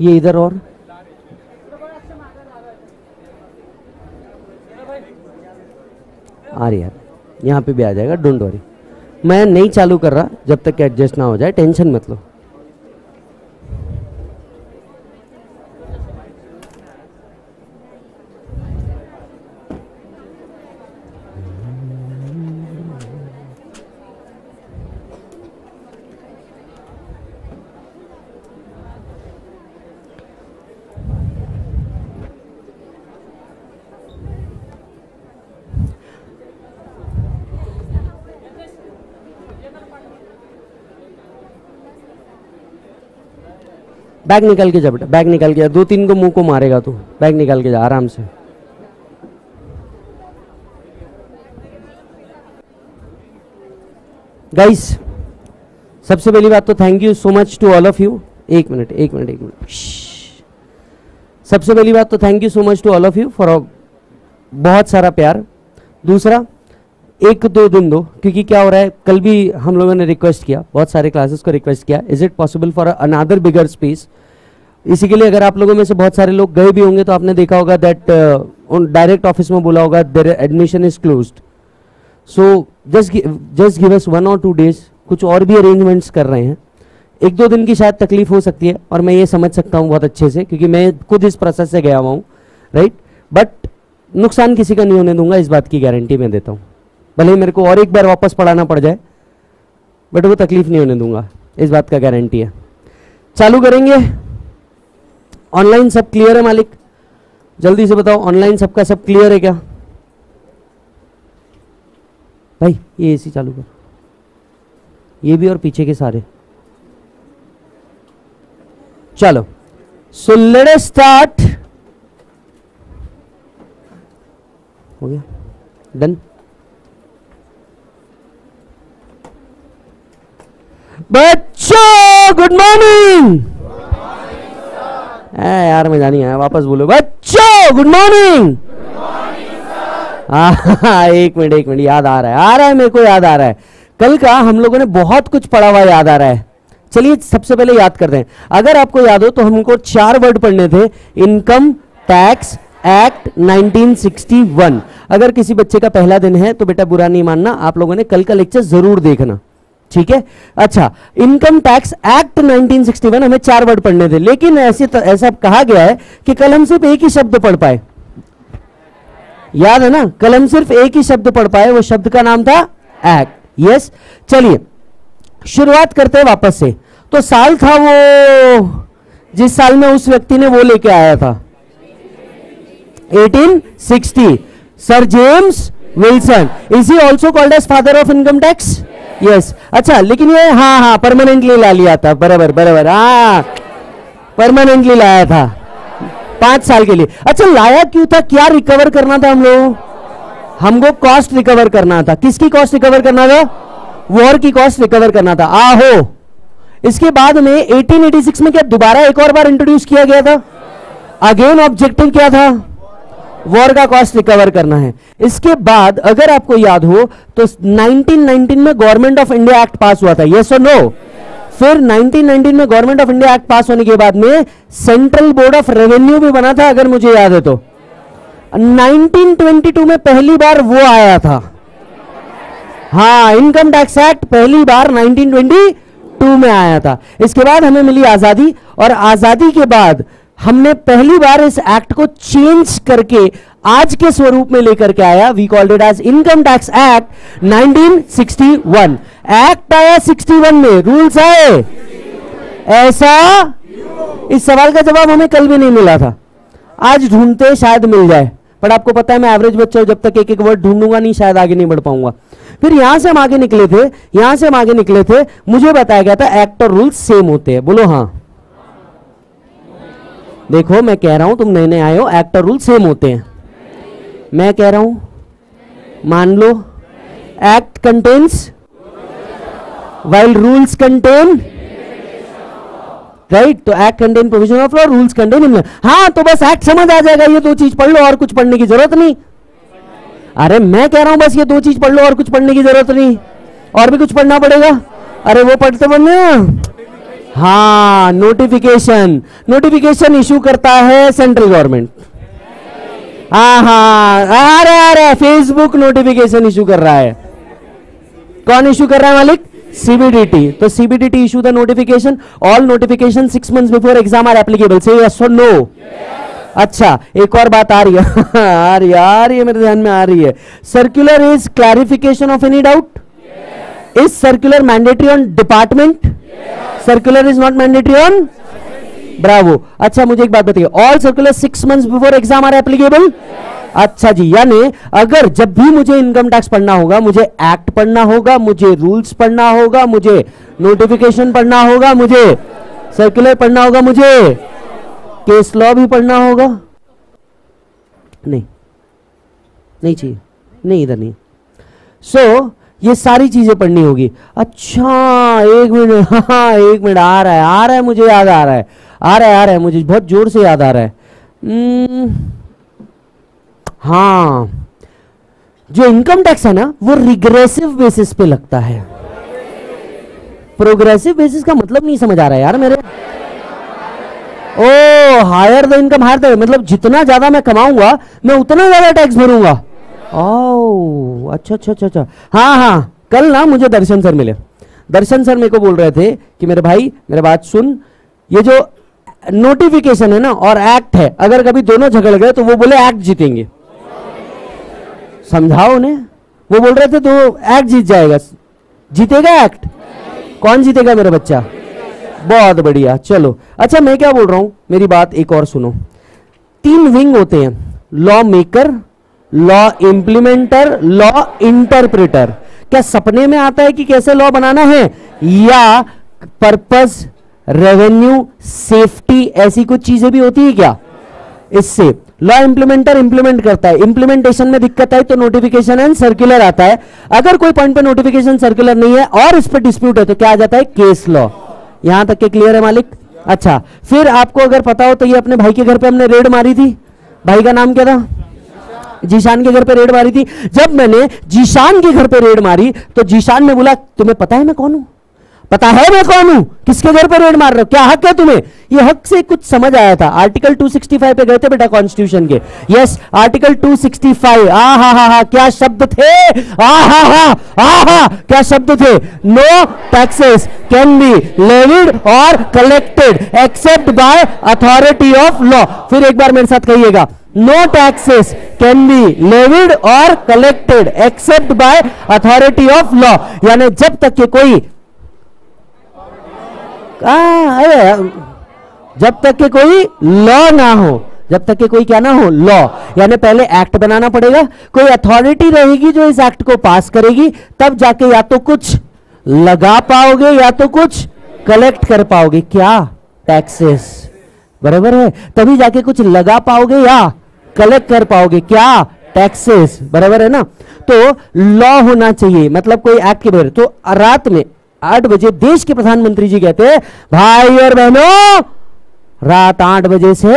ये इधर और। आ रही यहाँ पे भी आ जाएगा डोंट वरी मैं नहीं चालू कर रहा, जब तक कि एडजस्ट ना हो जाए टेंशन मत लो। बैग निकाल के जा बेटा, बैग निकाल के जा। दो तीन को मुँह को मारेगा तू। बैग निकाल के जा, आराम से। गाइस सबसे पहली बात तो thank you so much to all of you एक मिनट एक मिनट एक मिनट। सबसे पहली बात तो thank you so much to all of you for बहुत सारा प्यार। दूसरा एक दो दिन दो, क्योंकि क्या हो रहा है, कल भी हम लोगों ने रिक्वेस्ट किया, बहुत सारे क्लासेस को रिक्वेस्ट किया is it possible for another bigger space इसी के लिए अगर आप लोगों में से बहुत सारे लोग गए भी होंगे तो आपने देखा होगा दैट डायरेक्ट ऑफ़िस में बोला होगा their admission is close so just just give us one और टू डेज़ कुछ और भी अरेंजमेंट्स कर रहे हैं। एक दो दिन की शायद तकलीफ़ हो सकती है, और मैं ये समझ सकता हूँ बहुत अच्छे से, क्योंकि मैं खुद इस प्रोसेस से गया हुआ हूँ राइट बट नुकसान किसी का नहीं होने दूँगा, इस बात की गारंटी मैं देता हूँ। भले ही मेरे को और एक बार वापस पढ़ाना पड़ जाए, बट वो तकलीफ़ नहीं होने दूँगा। इस बात का गारंटी है। चालू करेंगे। ऑनलाइन सब क्लियर है मालिक। जल्दी से बताओ ऑनलाइन सबका सब क्लियर है क्या? भाई, ये एसी चालू कर। ये भी और पीछे के सारे। चलो। सो लेट स्टार्ट हो गया? डन बच्चों गुड मॉर्निंग यार मैं जानी आया वापस बोलो। बच्चों गुड मॉर्निंग हाँ एक मिनट एक मिनट याद आ रहा है आ रहा है मेरे को याद आ रहा है। कल का हम लोगों ने बहुत कुछ पढ़ा हुआ याद आ रहा है। चलिए सबसे पहले याद करते हैं अगर आपको याद हो तो हमको चार वर्ड पढ़ने थे इनकम टैक्स एक्ट 1961 अगर किसी बच्चे का पहला दिन है तो बेटा बुरा नहीं मानना आप लोगों ने कल का लेक्चर ज़रूर देखना। ठीक है? अच्छा इनकम टैक्स एक्ट 1961 हमें चार वर्ड पढ़ने थे, लेकिन ऐसे ऐसा कहा गया है कि कल हम सिर्फ़ एक ही शब्द पढ़ पाए। याद है ना? कल हम सिर्फ़ एक ही शब्द पढ़ पाए, वो शब्द का नाम था एक्ट यस चलिए, शुरुआत करते हैं वापस से। तो साल था वो, जिस साल में उस व्यक्ति ने वो लेके आया था। 1860 sir James Wilson is he also called as father of income tax yes अच्छा लेकिन ये हाँ हाँ परमानेंटली ला लिया था। बराबर बराबर। हाँ परमानेंटली लाया था। पाँच साल के लिए। अच्छा लाया क्यों था? क्या रिकवर करना था हम लोग हमको कॉस्ट रिकवर करना था। किसकी कॉस्ट रिकवर करना था? वॉर की कॉस्ट रिकवर करना था। आहो। इसके बाद में 1886 में क्या दोबारा एक और बार इंट्रोड्यूस किया गया था? अगेन ऑब्जेक्टिव क्या था? वॉर का कॉस्ट रिकवर करना है। इसके बाद अगर आपको याद हो तो 1919 में government of India act pass हुआ था। यस और नो फिर 1919 में government of India act pass होने के बाद में सेंट्रल बोर्ड ऑफ़ रेवेन्यू भी बना था, अगर मुझे याद है तो। 1922 में पहली बार वो आया था। हाँ इनकम टैक्स एक्ट पहली बार 1922 में आया था। इसके बाद हमें मिली आज़ादी, और आज़ादी के बाद हमने पहली बार इस एक्ट को चेंज करके आज के स्वरूप में लेकर के आया। We called it as income tax act 1961 act आया 61 में। रूल्स आए। ऐसा? इस सवाल का जवाब हमें कल भी नहीं मिला था। आज ढूंढते शायद मिल जाए। पर आपको पता है, मैं एवरेज बच्चा हूँ, जब तक एक एक वर्ड ढूंढूँगा नहीं, शायद आगे नहीं बढ़ पाऊँगा। फिर यहाँ से हम आगे निकले थे, यहाँ से हम आगे निकले थे। मुझे बताया गया था एक्ट और रूल्स सेम होते हैं। बोलो हाँ। देखो, मैं कह रहा हूँ, तुम नए नए आए हो एक्ट और रूल सेम होते हैं। मैं कह रहा हूँ, मान लो act contains while rules contain right तो act contain provision of law rules contain हाँ तो बस एक्ट समझ आ जाएगा, ये दो चीज़ पढ़ लो, और कुछ पढ़ने की ज़रूरत नहीं। अरे, मैं कह रहा हूँ, बस ये दो चीज़ पढ़ लो, और कुछ पढ़ने की ज़रूरत नहीं। और भी कुछ पढ़ना पड़ेगा? अरे, वो पढ़ते पढ़ने हाँ नोटिफिकेशन नोटिफिकेशन इशू करता है सेंट्रल गवर्नमेंट हाँ हाँ आ रहा फेसबुक नोटिफिकेशन इशू कर रहा है। कौन इशू कर रहा है मालिक? सीबीडीटी तो CBDT issue the notification all notification six months before exam are applicable से यस और नो अच्छा एक और बात आ रही है। आ रही है, आ रही है, मेरे ध्यान में आ रही है। Circular is clarification of any doubt is circular mandatory on department circular is not mandatory on bravo अच्छा मुझे एक बात बताइए। All circular six months before exam are applicable अच्छा जी यानी अगर जब भी मुझे इनकम टैक्स पढ़ना होगा मुझे एक्ट पढ़ना होगा मुझे रूल्स पढ़ना होगा मुझे नोटिफिकेशन पढ़ना होगा मुझे सर्कुलर पढ़ना होगा मुझे केस लॉ भी पढ़ना होगा? नहीं। नहीं चाहिए। नहीं इधर नहीं। सो so, ये सारी चीज़ें पढ़नी होगी। अच्छा एक मिनट हाँ एक मिनट आ रहा है आ रहा है मुझे याद आ रहा है। आ रहा है आ रहा है मुझे बहुत ज़ोर से याद आ रहा है। hmm, हाँ जो इनकम टैक्स है ना वो रिग्रेसिव बेसिस पे लगता है। प्रोग्रेसिव बेसिस का मतलब नहीं समझ आ रहा है यार मेरे। ओ higher the income higher the मतलब जितना ज़्यादा मैं कमाऊँगा मैं उतना ज़्यादा टैक्स भरूँगा। ओ अच्छा अच्छा अच्छा अच्छा। हाँ हाँ कल ना मुझे दर्शन सर मिले। दर्शन सर मेरे को बोल रहे थे कि मेरे भाई, मेरे बात सुन, ये जो नोटिफिकेशन है ना, और एक्ट है, अगर कभी दोनों झगड़ गए तो वो बोले एक्ट जीतेंगे। समझाओ उन्हें। वो बोल रहे थे तो एक्ट जीत जाएगा। जीतेगा एक्ट कौन जीतेगा मेरा बच्चा? बहुत बढ़िया, चलो। अच्छा मैं क्या बोल रहा हूँ, मेरी बात एक और सुनो। तीन विंग होते हैं law maker law implementer law interpreter क्या सपने में आता है कि कैसे लॉ बनाना है? या पर्पस रेवेन्यू सेफ्टी ऐसी कुछ चीज़ें भी होती है क्या? इससे। लॉ इंप्लीमेंटर इंप्लीमेंट करता है। इंप्लीमेंटेशन में दिक्कत आई तो नोटिफिकेशन एंड सर्कुलर आता है। अगर कोई पॉइंट पे नोटिफिकेशन सर्कुलर नहीं है और इस पर डिस्प्यूट है तो क्या आ जाता है? केस लॉ यहाँ तक के क्लियर है मालिक? अच्छा। फिर आपको अगर पता हो तो ये अपने भाई के घर पे हमने रेड मारी थी। भाई का नाम क्या था? जीशान के घर पे रेड मारी थी। जब मैंने जीशान के घर पे रेड मारी तो जीशान ने बोला, तुम्हें पता है मैं कौन हूँ? पता है मैं कौन हूँ? किसके घर पर रेड मार रहे हो? क्या हक है तुम्हें? ये हक से कुछ समझ आया था। आर्टिकल 265 पे गए थे बेटा कॉन्स्टिट्यूशन के। यस आर्टिकल 265 आ हा हा हा, क्या शब्द थे? आ हा हा, आ हा, क्या शब्द थे? No taxes can be levied और collected except by authority of law फिर एक बार मेरे साथ कहिएगा no taxes can be levied और collected except by authority of law यानी जब तक के कोई अरे, जब तक के कोई लॉ ना हो, जब तक के कोई क्या ना हो लॉ यानी पहले एक्ट बनाना पड़ेगा। कोई अथॉरिटी रहेगी जो इस एक्ट को पास करेगी, तब जाके या तो कुछ लगा पाओगे, या तो कुछ कलेक्ट कर पाओगे। क्या? टैक्सेस बराबर है? तभी जाके कुछ लगा पाओगे या कलेक्ट कर पाओगे? क्या? टैक्सेस बराबर है ना? तो लॉ होना चाहिए मतलब कोई एक्ट के बगैर। तो रात में आठ बजे देश के प्रधानमंत्री जी कहते हैं, भाई और बहनों, रात आठ बजे से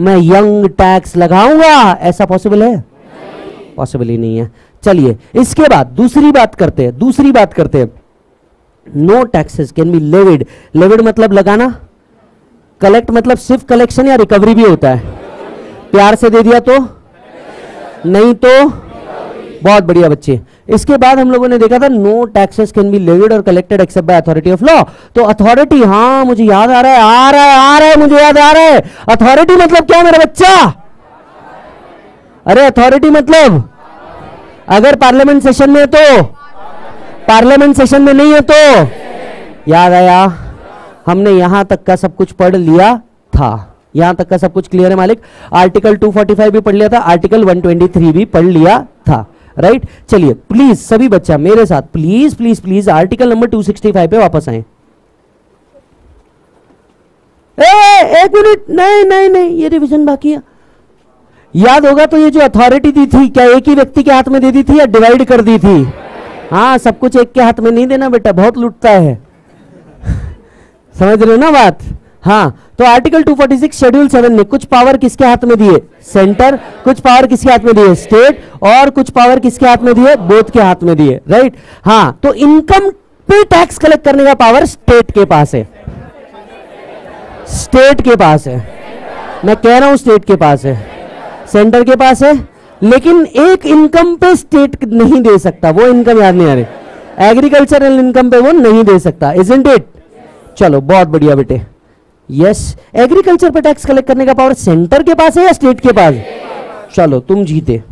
मैं यंग टैक्स लगाऊँगा। ऐसा पॉसिबल है? पॉसिबल ही नहीं है। चलिए, इसके बाद दूसरी बात करते हैं, दूसरी बात करते हैं। No taxes can be levied levied मतलब लगाना? कलेक्ट मतलब सिर्फ़ कलेक्शन या रिकवरी भी होता है? प्यार से दे दिया तो? नहीं तो? बहुत बढ़िया बच्चे। इसके बाद हम लोगों ने देखा था no taxes can be levied और collected except by authority of law तो अथॉरिटी हाँ मुझे याद आ रहा है, आ रहा है, आ रहा है, मुझे याद आ रहा है। अथॉरिटी मतलब क्या, मेरा बच्चा? अरे अथॉरिटी मतलब अगर पार्लियामेंट सेशन में है तो पार्लियामेंट सेशन में नहीं है तो? याद आया, हमने यहाँ तक का सब कुछ पढ़ लिया था। यहाँ तक का सब कुछ क्लियर है मालिक। आर्टिकल 245 भी पढ़ लिया था आर्टिकल 123 भी पढ़ लिया था राइट चलिए प्लीज़ सभी बच्चा मेरे साथ please please please article number 265 पे वापस आए। एक मिनट नहीं नहीं नहीं, ये रिवीजन बाकी है। याद होगा तो ये जो अथॉरिटी दी थी, क्या एक ही व्यक्ति के हाथ में दे दी थी या डिवाइड कर दी थी? हाँ सब कुछ एक के हाथ में नहीं देना बेटा, बहुत लुटता है। समझ रहे हो ना बात? हाँ तो आर्टिकल 246 शेड्यूल सेवन ने कुछ पावर किसके हाथ में दिए? सेंटर कुछ पावर किसके हाथ में दिए? स्टेट और कुछ पावर किसके हाथ में दिए? बोथ के हाथ में दिए राइट हाँ तो इनकम पे टैक्स कलेक्ट करने का पावर स्टेट के पास है। स्टेट के पास है। मैं कह रहा हूँ स्टेट के पास है। सेंटर के पास है, लेकिन एक इनकम पे स्टेट नहीं दे सकता। वो इनकम याद नहीं आ रही। एग्रीकल्चरल इनकम पे वो नहीं दे सकता इज़ इट चलो, बहुत बढ़िया बेटे। यस एग्रीकल्चर पे टैक्स कलेक्ट करने का पावर सेंटर के पास है या स्टेट के पास? चलो तुम जीते।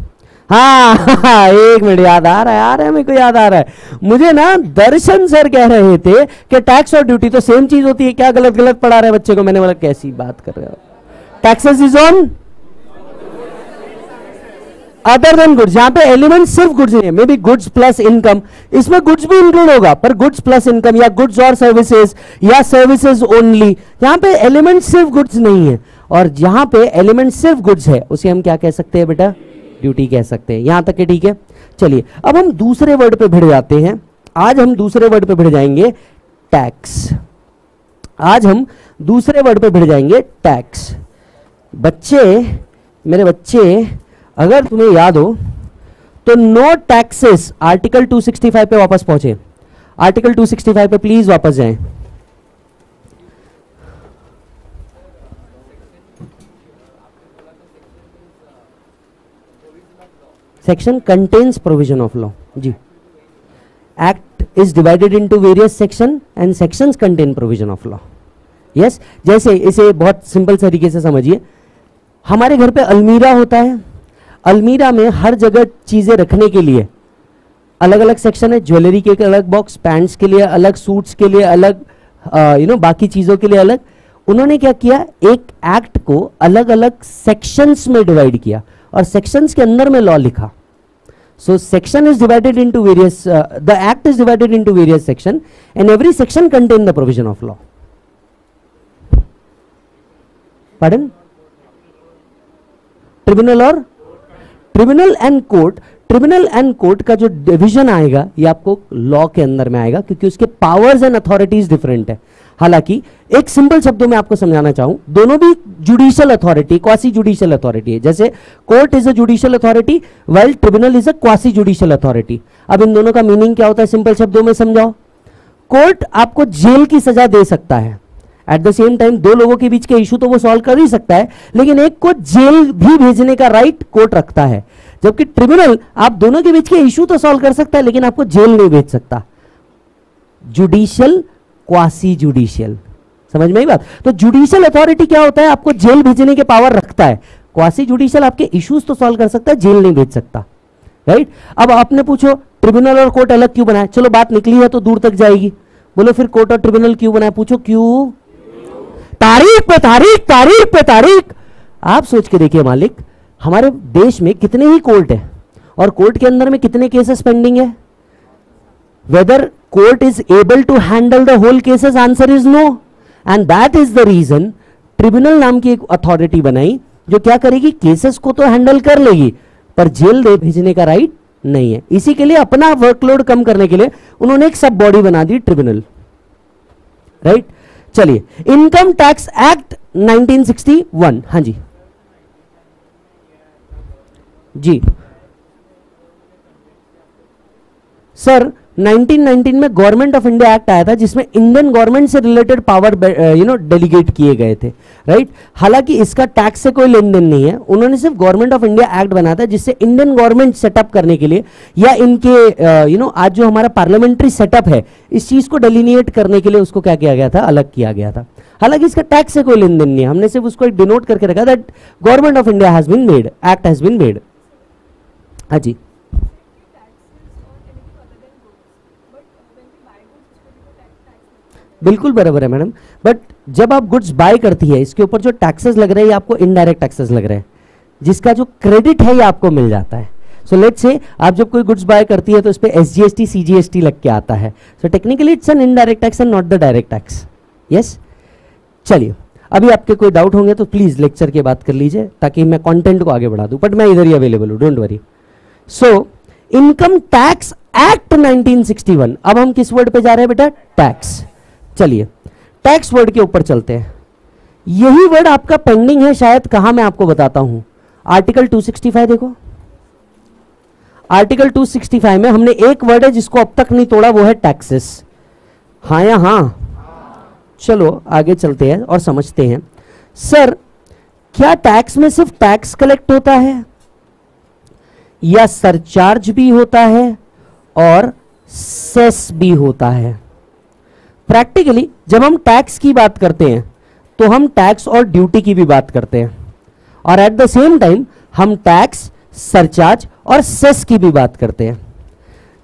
हाँ, हाँ एक मिनट याद आ रहा है आ रहा है मेरे को याद आ रहा है। मुझे ना दर्शन सर कह रहे थे कि टैक्स और ड्यूटी तो सेम चीज़ होती है क्या गलत गलत पढ़ा रहे बच्चे को? मैंने बोला कैसी बात कर रहे हो? Taxes is on other than goods यहाँ पे एलिमेंट सिर्फ़ गुड्स नहीं है. May be goods plus income इसमें गुड्स भी इंक्लूड होगा, पर गुड्स प्लस इनकम या गुड्स और सर्विसेज़ या सर्विसेज़ ओनली यहाँ पे एलिमेंट सिर्फ़ गुड्स नहीं है. और जहाँ पे एलिमेंट सिर्फ़ गुड्स है. उसे हम क्या कह सकते हैं बेटा? ड्यूटी कह सकते हैं. यहाँ तक है ठीक है? चलिए, अब हम दूसरे वर्ड पे भिड़ जाते हैं. आज हम दूसरे वर्ड पे भिड़ जाएँगे टैक्स आज हम दूसरे वर्ड पे भिड़ जाएँगे टैक्स बच्चे, मेरे बच्चे अगर तुम्हें याद हो तो नो टैक्सेस आर्टिकल 265 पे वापस पहुँचे। आर्टिकल 265 पे प्लीज़ वापस जाएँ। Section contains provision of law ji. Act is divided into various section and sections contain provision of law yes जैसे इसे बहुत सिंपल तरीके से समझिए। हमारे घर पे अलमीरा होता है। अलमीरा में हर जगह चीज़ें रखने के लिए। अलग अलग सेक्शन है ज्वेलरी के अलग बॉक्स पैंट्स के लिए अलग सूट्स के लिए अलग यू नो बाकी चीज़ों के लिए अलग। उन्होंने क्या किया? एक एक्ट को अलग अलग सेक्शंस में डिवाइड किया और सेक्शंस के अंदर में लॉ लिखा। So section is divided into various the act is divided into various section and every section contain the provision of law पढ़न ट्रिब्यूनल और tribunal and court, tribunal and court का जो डिवीज़न आएगा, ये आपको लॉ के अंदर में आएगा, क्योंकि उसके पावर्स एंड अथॉरिटीज डिफरेंट है। हालाँकि, एक सिंपल शब्दों में आपको समझाना चाहूँ, दोनों भी judicial authority quasi judicial authority है। जैसे court is a judicial authority well tribunal is a quasi judicial authority अब इन दोनों का मीनिंग क्या होता है सिंपल शब्दों में समझाओ। कोर्ट आपको जेल की सजा दे सकता है। एट द सेम टाइम दो लोगों के बीच के इशू तो वो सॉल्व कर ही सकता है, लेकिन एक को जेल भी भेजने का राइट कोर्ट रखता है। जबकि ट्रिब्यूनल आप दोनों के बीच के इशू तो सॉल्व कर सकता है, लेकिन आपको जेल नहीं भेज सकता। जुडिशियल क्वासी जुडिशियल समझ में ही बात? तो जुडिशियल अथॉरिटी क्या होता है? आपको जेल भेजने के पावर रखता है। क्वासी जुडिशियल आपके इश्यूज़ तो सॉल्व कर सकता है, जेल नहीं भेज सकता। राइट अब आपने पूछो ट्रिब्यूनल और कोर्ट अलग क्यों बनाया चलो बात निकली है तो दूर तक जाएगी। बोलो फिर कोर्ट और ट्रिब्यूनल क्यों बनाया पूछो क्यों? तारीख पे तारीख तारीख पे तारीख। आप सोच के देखिए मालिक, हमारे देश में कितने ही कोर्ट है और कोर्ट के अंदर में कितने केसेस पेंडिंग है। Whether court is able to handle the whole cases answer is no and that is the reason tribunal नाम की एक अथॉरिटी बनाई, जो क्या करेगी? केसेस को तो हैंडल कर लेगी, पर जेल दे भेजने का राइट नहीं है। इसी के लिए अपना वर्कलोड कम करने के लिए उन्होंने एक सब बॉडी बना दी ट्रिब्यूनल राइट चलिए इनकम टैक्स एक्ट 1961 हाँ जी। जी। सर 1919 में गवर्नमेंट ऑफ़ इंडिया एक्ट आया था, जिसमें इंडियन गवर्नमेंट से related power you know delegate किए गए थे राइट हालाँकि इसका टैक्स से कोई लेन देन नहीं है, उन्होंने सिर्फ़ गवर्नमेंट ऑफ़ इंडिया एक्ट बनाया था, जिससे इंडियन गवर्नमेंट सेटअप करने के लिए, या इनके यू नो आज जो हमारा पार्लियामेंट्री सेटअप है, इस चीज़ को डेलीनिएट करने के लिए उसको क्या किया गया था? अलग किया गया था। हालाँकि इसका टैक्स से कोई लेन देन नहीं है, हमने सिर्फ़ उसको डिनोट करके रखा that government of India has been made act has been made हाँ जी। बिल्कुल बराबर है मैडम। बट जब आप गुड्स बाय करती है, इसके ऊपर जो टैक्सेस लग रहे हैं आपको इनडायरेक्ट टैक्सेस लग रहे हैं, जिसका जो क्रेडिट है, ये आपको मिल जाता है। सो लेट्स से आप जब कोई गुड्स बाय करती है तो इस पर S G S T C G S T लग के आता है। So technically it's an indirect tax and not the direct tax yes चलिए, अभी आपके कोई डाउट होंगे तो प्लीज़ लेक्चर के बात कर लीजिए, ताकि मैं कंटेंट को आगे बढ़ा दूँ। बट मैं इधर ही अवेलेबल हूँ don't worry so income tax act 1961 अब हम किस वर्ड पे जा रहे हैं बेटा? टैक्स चलिए टैक्स वर्ड के ऊपर चलते हैं। यही वर्ड आपका पेंडिंग है, शायद कहा मैं आपको बताता हूँ। आर्टिकल 265 देखो। आर्टिकल 265 में हमने एक वर्ड है जिसको अब तक नहीं तोड़ा, वो है टैक्सेस हाँ या हाँ? चलो, आगे चलते हैं और समझते हैं। सर क्या टैक्स में सिर्फ़ टैक्स कलेक्ट होता है? या सरचार्ज भी होता है और सेस भी होता है? प्रैक्टिकली जब हम टैक्स की बात करते हैं तो हम टैक्स और ड्यूटी की भी बात करते हैं। और एट द सेम टाइम हम टैक्स सरचार्ज और सेस की भी बात करते हैं।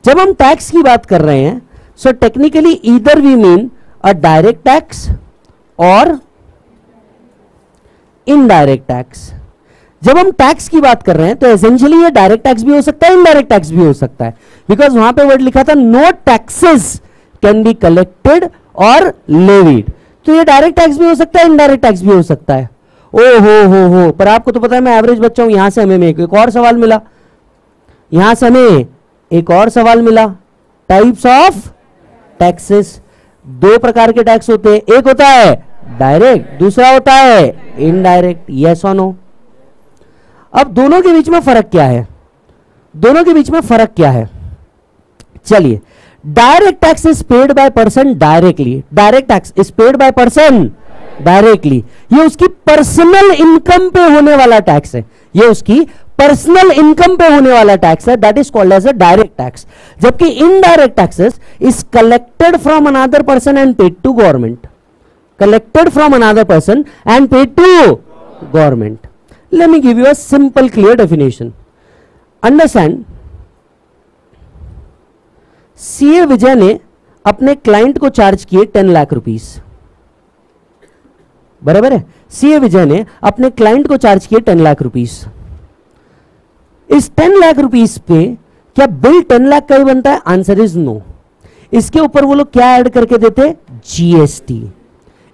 जब हम टैक्स की बात कर रहे हैं so technically either we mean a direct tax और इनडायरेक्ट टैक्स जब हम टैक्स की बात कर रहे हैं तो एसेंशियली ये डायरेक्ट टैक्स भी हो सकता है इनडायरेक्ट टैक्स भी हो सकता है। बिकॉज़ वहाँ पे वर्ड लिखा था no taxes can be collected और लेविड तो ये डायरेक्ट टैक्स भी हो सकता है इनडायरेक्ट टैक्स भी हो सकता है। ओ हो हो हो। पर आपको तो पता है मैं एवरेज बच्चा हूँ यहाँ से हमें एक, और सवाल मिला। यहाँ से हमें एक और सवाल मिला। टाइप्स ऑफ़ टैक्सेस दो प्रकार के टैक्स होते हैं। एक होता है डायरेक्ट दूसरा होता है इनडायरेक्ट यस और नो अब दोनों के बीच में फ़र्क क्या है? दोनों के बीच में फ़र्क क्या है? चलिए direct tax is paid by person directly direct tax is paid by person directly ये उसकी पर्सनल इनकम पे होने वाला टैक्स है। ये उसकी पर्सनल इनकम पे होने वाला टैक्स है। That is called as a direct tax जबकि indirect taxes is collected from another person and paid to government collected from another person and paid to government let me give you a simple, clear definition. Understand? CA Vijay ने अपने client को charge किए ten lakh rupees बराबर है? CA Vijay ने अपने client को charge किए टेन लाख रुपीस इस टेन लाख रुपीस पे क्या बिल टेन लाख का ही बनता है? आंसर इज़ नो इसके ऊपर वो लोग क्या ऐड करके देते? जीएसटी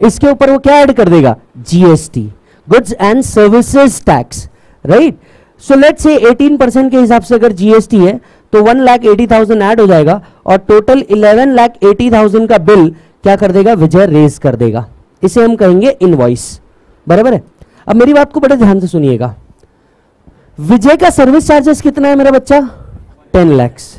इसके ऊपर वो क्या ऐड कर देगा? GST goods and services tax right so let say 18 percent के हिसाब से अगर जीएसटी है तो one lakh eighty thousand add हो जाएगा और total eleven lakh eighty thousand का बिल क्या कर देगा? विजय रेज कर देगा। इसे हम कहेंगे इनवॉइस बराबर है? अब मेरी बात को बड़े ध्यान से सुनिएगा। विजय का सर्विस चार्जेस कितना है मेरा बच्चा? Ten lakhs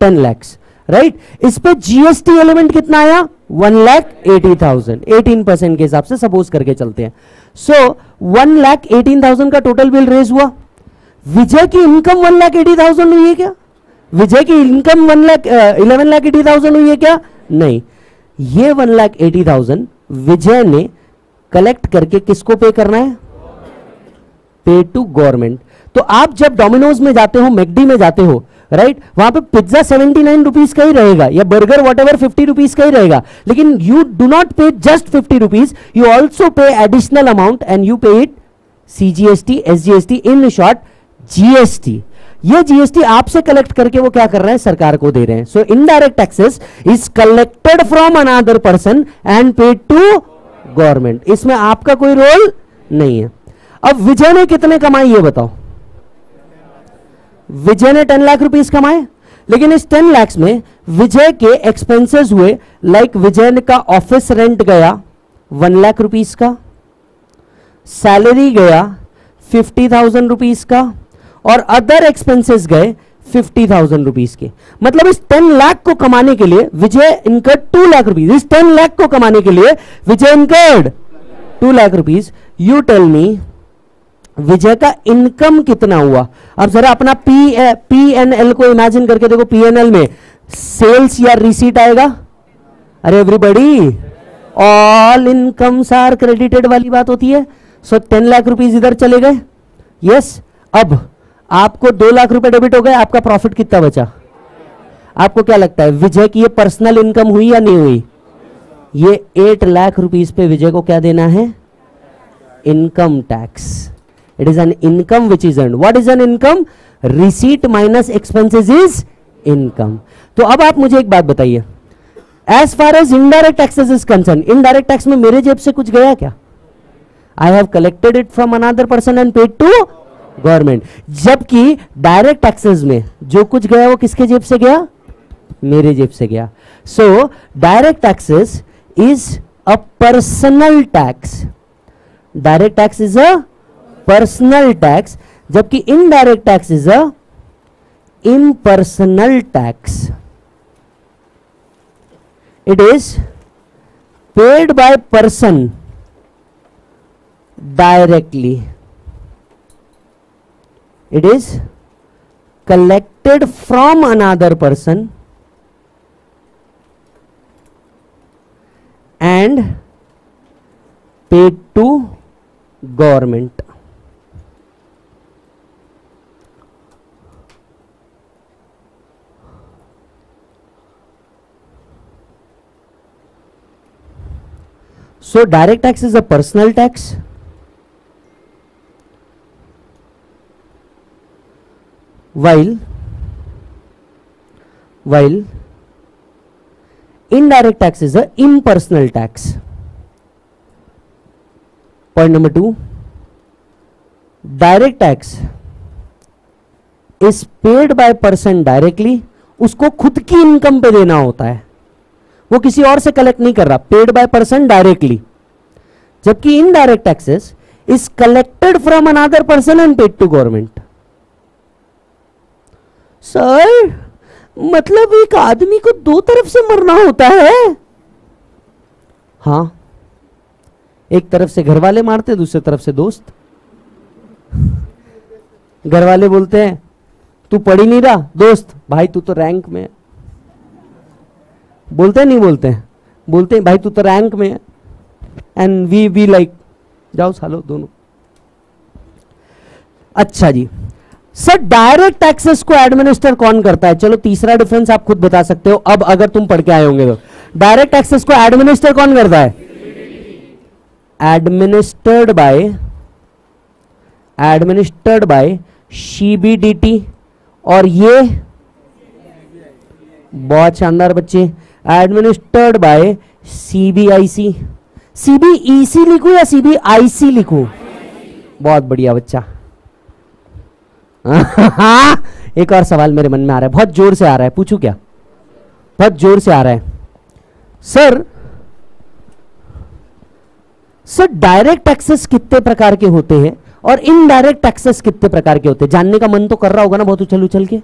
ten lakhs right इस पे जीएसटी एलिमेंट कितना आया? One lakh eighty thousand eighteen percent के हिसाब से सपोज़ करके चलते हैं। So one lakh eighteen thousand का टोटल बिल रेज हुआ। विजय की income one lakh eighty thousand हुई है क्या? विजय की income one lakh eleven lakh eighty thousand हुई है क्या? नहीं। ये one lakh eighty thousand Vijay ने कलेक्ट करके किसको पे करना है? पे टू गवर्नमेंट तो आप जब डोमिनोज में जाते हो मैकडी में जाते हो राइट right? वहाँ पे पिज्जा सेवेंटी नाइन रुपीज़ का ही रहेगा, या burger whatever fifty rupees का ही रहेगा, लेकिन you do not pay just fifty rupees you also pay additional amount and you pay it CGST SGST in short GST ये जीएसटी आपसे कलेक्ट करके वो क्या कर रहे हैं? सरकार को दे रहे हैं। So indirect taxes is collected from another person and paid to government इसमें आपका कोई रोल नहीं है। अब विजय ने कितने कमाई ये बताओ। विजय ने टेन लाख रुपीस कमाए, लेकिन इस टेन लैक्स में विजय के एक्सपेंसेस हुए लाइक विजय का ऑफ़िस रेंट गया वन लाख रुपीस का सैलरी गया फिफ्टी थाउज़ेंड रुपीज़ का और अदर एक्सपेंसेस गए फिफ्टी थाउज़ेंड रुपीज़ के। मतलब इस टेन लाख को कमाने के लिए Vijay incurred two lakh rupees इस टेन लाख को कमाने के लिए Vijay incurred two lakh rupees you tell me Vijay का इनकम कितना हुआ? अब जरा अपना पी पी एन एल को इमेजिन करके देखो पी एन एल में। सेल्स या रिसीट आएगा? अरे everybody all income are credited वाली बात होती है। सो टेन लाख रुपीज़ इधर चले गए। यस yes, अब आपको दो लाख रुपए डेबिट हो गए, आपका प्रॉफिट कितना बचा? आपको क्या लगता है, विजय की ये पर्सनल इनकम हुई या नहीं हुई? ये एट लाख रुपीज़ पे विजय को क्या देना है? Income tax it is an income which is earned. What is an income? Receipt minus expenses is income. तो अब आप मुझे एक बात बताइए। As far as indirect taxes is concern indirect tax में मेरे जेब से कुछ गया क्या? I have collected it from another person and paid to government. जबकि डायरेक्ट टैक्सेस में, जो कुछ गया वो किसके जेब से गया? मेरे जेब से गया। So direct taxes is a personal tax direct tax is a personal tax जबकि indirect tax is a impersonal tax it is paid by person directly it is collected from another person and paid to government. So direct tax is a personal tax while while, indirect tax is a impersonal tax. Point number 2 direct tax is paid by person directly, उसको खुद की income पे देना होता है। वो किसी और से कलेक्ट नहीं कर रहा पेड बाय पर्सन डायरेक्टली जबकि indirect taxes is collected from another person and paid to government sir मतलब एक आदमी को दो तरफ़ से मरना होता है? हाँ। एक तरफ़ से घर वाले मारते दूसरे तरफ़ से दोस्त। घर वाले बोलते हैं, तू पढ़ नहीं रहा, दोस्त, भाई तू तो रैंक में बोलते नहीं बोलते हैं। बोलते हैं, भाई तू तो रैंक में एंड वी वी लाइक जाओ सालो दोनों। अच्छा जी। सर डायरेक्ट टैक्सेस को एडमिनिस्टर कौन करता है? चलो, तीसरा डिफरेंस आप खुद बता सकते हो। अब अगर तुम पढ़ के आए होंगे तो। डायरेक्ट टैक्सेस को एडमिनिस्टर कौन करता है? Administered by administered by CBDT और ये बहुत शानदार बच्चे। एडमिनिस्टर्ड बाय सीबीआईसी सीबीईसी लिखू या सीबीआईसी लिखू? बहुत बढ़िया बच्चा। एक और सवाल मेरे मन में आ रहा है। बहुत ज़ोर से आ रहा है। पूछू क्या? बहुत ज़ोर से आ रहा है। सर सर डायरेक्ट टैक्सेस कितने प्रकार के होते हैं और इनडायरेक्ट टैक्सेस कितने प्रकार के होते हैं? जानने का मन तो कर रहा होगा ना बहुत उछल उछल के।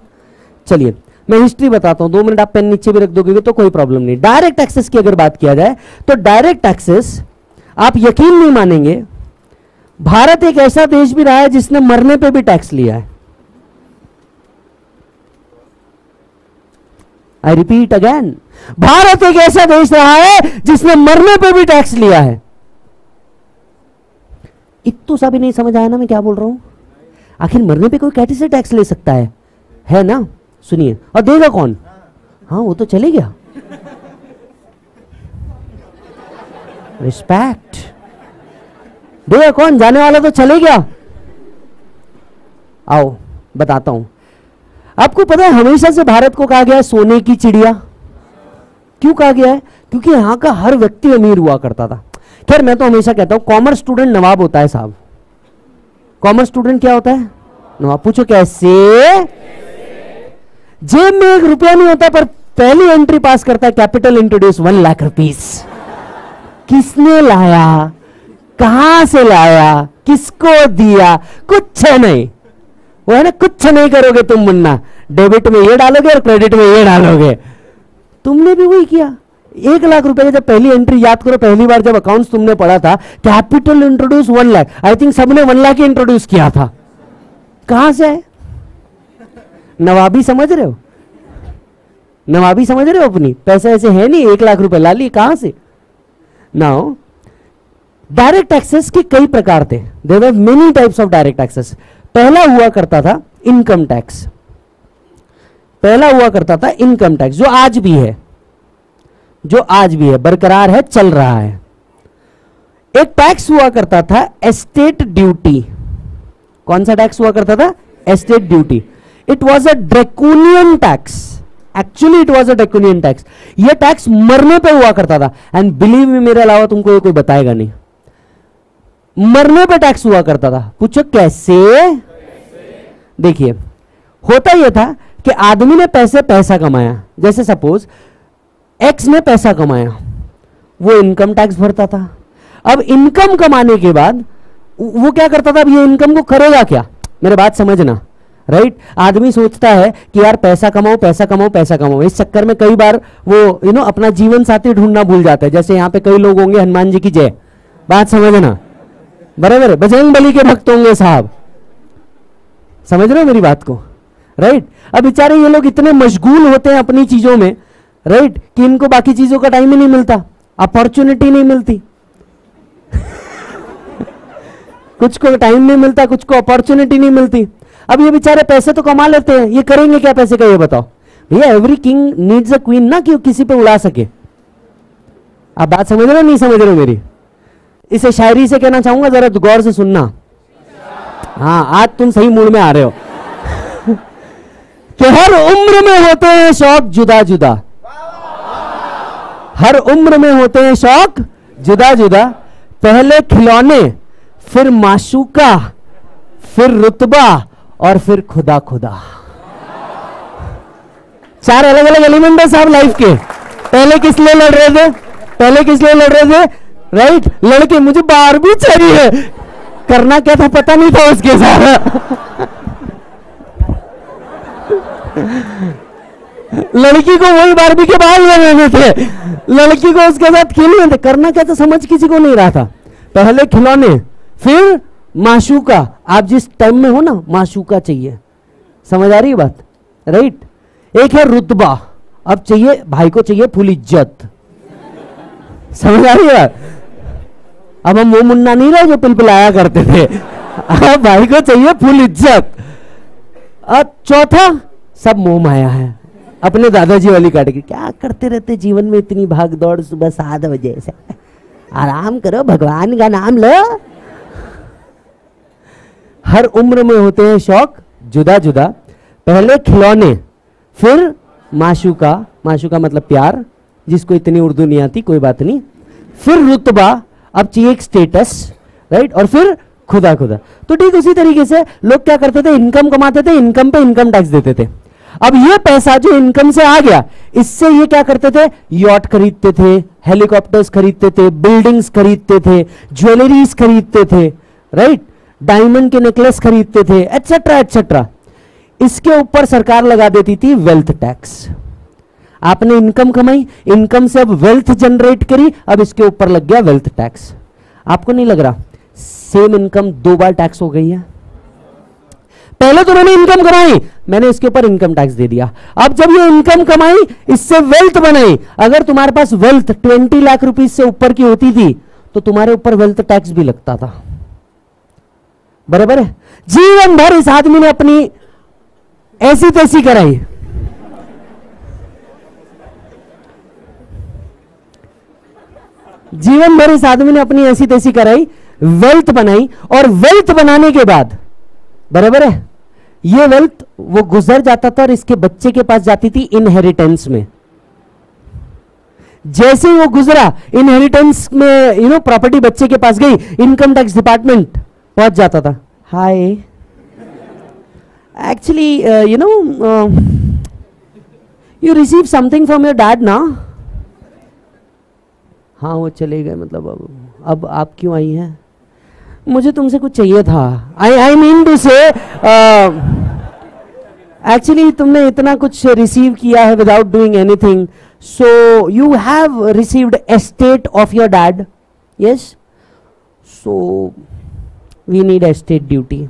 चलिए, मैं हिस्ट्री बताता हूँ। दो मिनट आप पेन नीचे भी रख दोगे तो कोई प्रॉब्लम नहीं। डायरेक्ट टैक्सेस की अगर बात किया जाए तो डायरेक्ट टैक्सेस आप यकीन नहीं मानेंगे, भारत एक ऐसा देश भी रहा है जिसने मरने पे भी टैक्स लिया है। आई रिपीट अगेन भारत एक ऐसा देश रहा है जिसने मरने पर भी टैक्स लिया है। इतो सा भी नहीं समझ आया ना मैं क्या बोल रहा हूँ? आखिर मरने पे कोई कैसे टैक्स ले सकता है? है ना? सुनिए। और देगा कौन? हाँ वो तो चले गया। रिस्पेक्ट देगा कौन? जाने वाला तो चले गया। आओ, बताता हूँ। आपको पता है, हमेशा से भारत को कहा गया है, सोने की चिड़िया। क्यों कहा गया है? क्योंकि यहाँ का हर व्यक्ति अमीर हुआ करता था। खैर, मैं तो हमेशा कहता हूँ कॉमर्स स्टूडेंट नवाब होता है साहब। कॉमर्स स्टूडेंट क्या होता है? नवाब, पूछो कैसे? जेब में एक रुपया नहीं होता, पर पहली एंट्री पास करता है capital introduce one lakh rupees किसने लाया? कहाँ से लाया? किसको दिया? कुछ है नहीं। वो है ना कुछ नहीं करोगे तुम मुन्ना। डेबिट में ये डालोगे और क्रेडिट में ये डालोगे। तुमने भी वही किया। एक लाख रुपए की जब पहली एंट्री याद करो, पहली बार जब अकाउंट्स तुमने पढ़ा था capital introduce one lakh I think सबने वन लाख इंट्रोड्यूस किया था। कहाँ से आए? नवाबी समझ रहे हो? नवाबी समझ रहे हो अपनी? पैसे ऐसे है नहीं, एक लाख रुपए ला लिए, कहाँ से? नाउ डायरेक्ट एक्सेस के कई प्रकार थे। There are many types of direct taxes पहला हुआ करता था इनकम टैक्स। पहला हुआ करता था इनकम टैक्स, जो आज भी है, जो आज भी है, बरकरार है, चल रहा है। एक टैक्स हुआ करता था एस्टेट ड्यूटी। कौन सा टैक्स हुआ करता था? Estate duty. It was a draconian tax actually it was a draconian tax ये टैक्स मरने पे हुआ करता था। एंड बिलीव में मेरे अलावा तुमको ये कोई बताएगा नहीं। मरने पे टैक्स हुआ करता था। पूछो कैसे? देखिए, होता यह था कि आदमी ने पैसे, पैसा कमाया। जैसे सपोज़ एक्स ने पैसा कमाया, वो इनकम टैक्स भरता था। अब इनकम कमाने के बाद, वो क्या करता था? अब ये इनकम को करेगा क्या? मेरे बात समझना राइट आदमी सोचता है कि यार, पैसा कमाओ पैसा कमाओ पैसा कमाओ। इस चक्कर में कई बार वो यू नो अपना जीवन साथी ढूंढना भूल जाता है। जैसे यहाँ पे कई लोग होंगे, हनुमान जी की जय। बात समझना, बराबर बजरंग बली के भक्त होंगे साहब। समझ रहे हो मेरी बात को? राइट अब बेचारे ये लोग इतने मशगूल होते हैं अपनी चीज़ों में राइट कि इनको बाकी चीज़ों का टाइम ही नहीं मिलता अपॉर्चुनिटी नहीं मिलती। कुछ को टाइम नहीं मिलता, कुछ को अपॉर्चुनिटी नहीं मिलती। अब ये बेचारे पैसे तो कमा लेते हैं, ये करेंगे क्या पैसे का ये बताओ? भैया every king needs a queen ना कि किसी पे उड़ा सके। आप बात समझ रहे हो, नहीं समझ रहे हो मेरी? इसे शायरी से कहना चाहूँगा, जरा गौर से सुनना। हाँ आज तुम सही मूड में आ रहे हो। कि हर उम्र में होते हैं शौक जुदा जुदा। हर उम्र में होते हैं शौक जुदा जुदा। पहले खिलौने, फिर माशूका, फिर रुतबा और फिर खुदा खुदा। चार अलग अलग एलिमेंट है साहब लाइफ के। पहले किस लिए लड़ रहे थे? पहले किस लिए लड़ रहे थे? राइट लड़के, मुझे बार भी चाहिए। करना क्या था? पता नहीं था उसके साथ। लड़की को वही बारबी के बाल लगाने थे। लड़की को उसके साथ खेलने थे। करना क्या था? समझ किसी को नहीं रहा था। पहले खिलौने, फिर माशूका। आप जिस टाइम में हो ना, माशूका चाहिए। समझ आ रही है बात? राइट एक है रुतबा। अब चाहिए, भाई को चाहिए फुल इज़्ज़त। समझ आ रही है बात? अब हम वो मुन्ना नहीं रहे जो पिलपिलाया करते थे। अब भाई को चाहिए फुल इज़्ज़त। अब चौथा, सब मोह माया है। अपने दादाजी वाली कैटेगरी क्या करते रहते जीवन में इतनी भाग दौड़ सुबह सात बजे से? आराम करो, भगवान का नाम लो। हर उम्र में होते हैं शौक, जुदा जुदा। पहले खिलौने, फिर माशुका माशुका मतलब प्यार, जिसको इतनी उर्दू नहीं आती, कोई बात नहीं। फिर रुतबा अब चाहिए एक स्टेटस राइट और फिर खुदा खुदा। तो ठीक उसी तरीके से लोग क्या करते थे? इनकम कमाते थे इनकम पे इनकम टैक्स देते थे। अब ये पैसा जो इनकम से आ गया, इससे ये क्या करते थे? यॉट खरीदते थे हेलीकॉप्टर्स खरीदते थे बिल्डिंग्स खरीदते थे ज्वेलरीज खरीदते थे राइट डायमंड के नेकलेस खरीदते थे एटसेट्रा एटसेट्रा इसके ऊपर सरकार लगा देती थी वेल्थ टैक्स आपने इनकम कमाई, इनकम से अब वेल्थ जनरेट करी, अब इसके ऊपर लग गया वेल्थ टैक्स आपको नहीं लग रहा? सेम इनकम दो बार टैक्स हो गई है। पहले तो मैंने इनकम कमाई, मैंने इसके ऊपर इनकम टैक्स दे दिया। अब जब ये इनकम कमाई, इससे वेल्थ बनाई। अगर तुम्हारे पास वेल्थ ट्वेंटी लाख रुपीज़ से ऊपर की होती थी तो तुम्हारे ऊपर वेल्थ टैक्स भी लगता था। बराबर है? जीवन भर इस आदमी ने अपनी ऐसी तैसी कराई। जीवन भर इस आदमी ने अपनी ऐसी तैसी कराई वेल्थ बनाई और वेल्थ बनाने के बाद, बराबर है? ये वेल्थ वो गुजर जाता था और इसके बच्चे के पास जाती थी इनहेरिटेंस में। जैसे वो गुजरा इनहेरिटेंस में यू नो प्रॉपर्टी बच्चे के पास गई इनकम टैक्स डिपार्टमेंट पहुँच जाता था। Hi actually you know you receive something from your dad ना हाँ वो चले गए मतलब अब अब आप क्यों आई हैं? मुझे तुमसे कुछ चाहिए था। I I mean to say actually तुमने इतना कुछ रिसीव किया है without doing anything so you have received estate of your dad yes so we need estate duty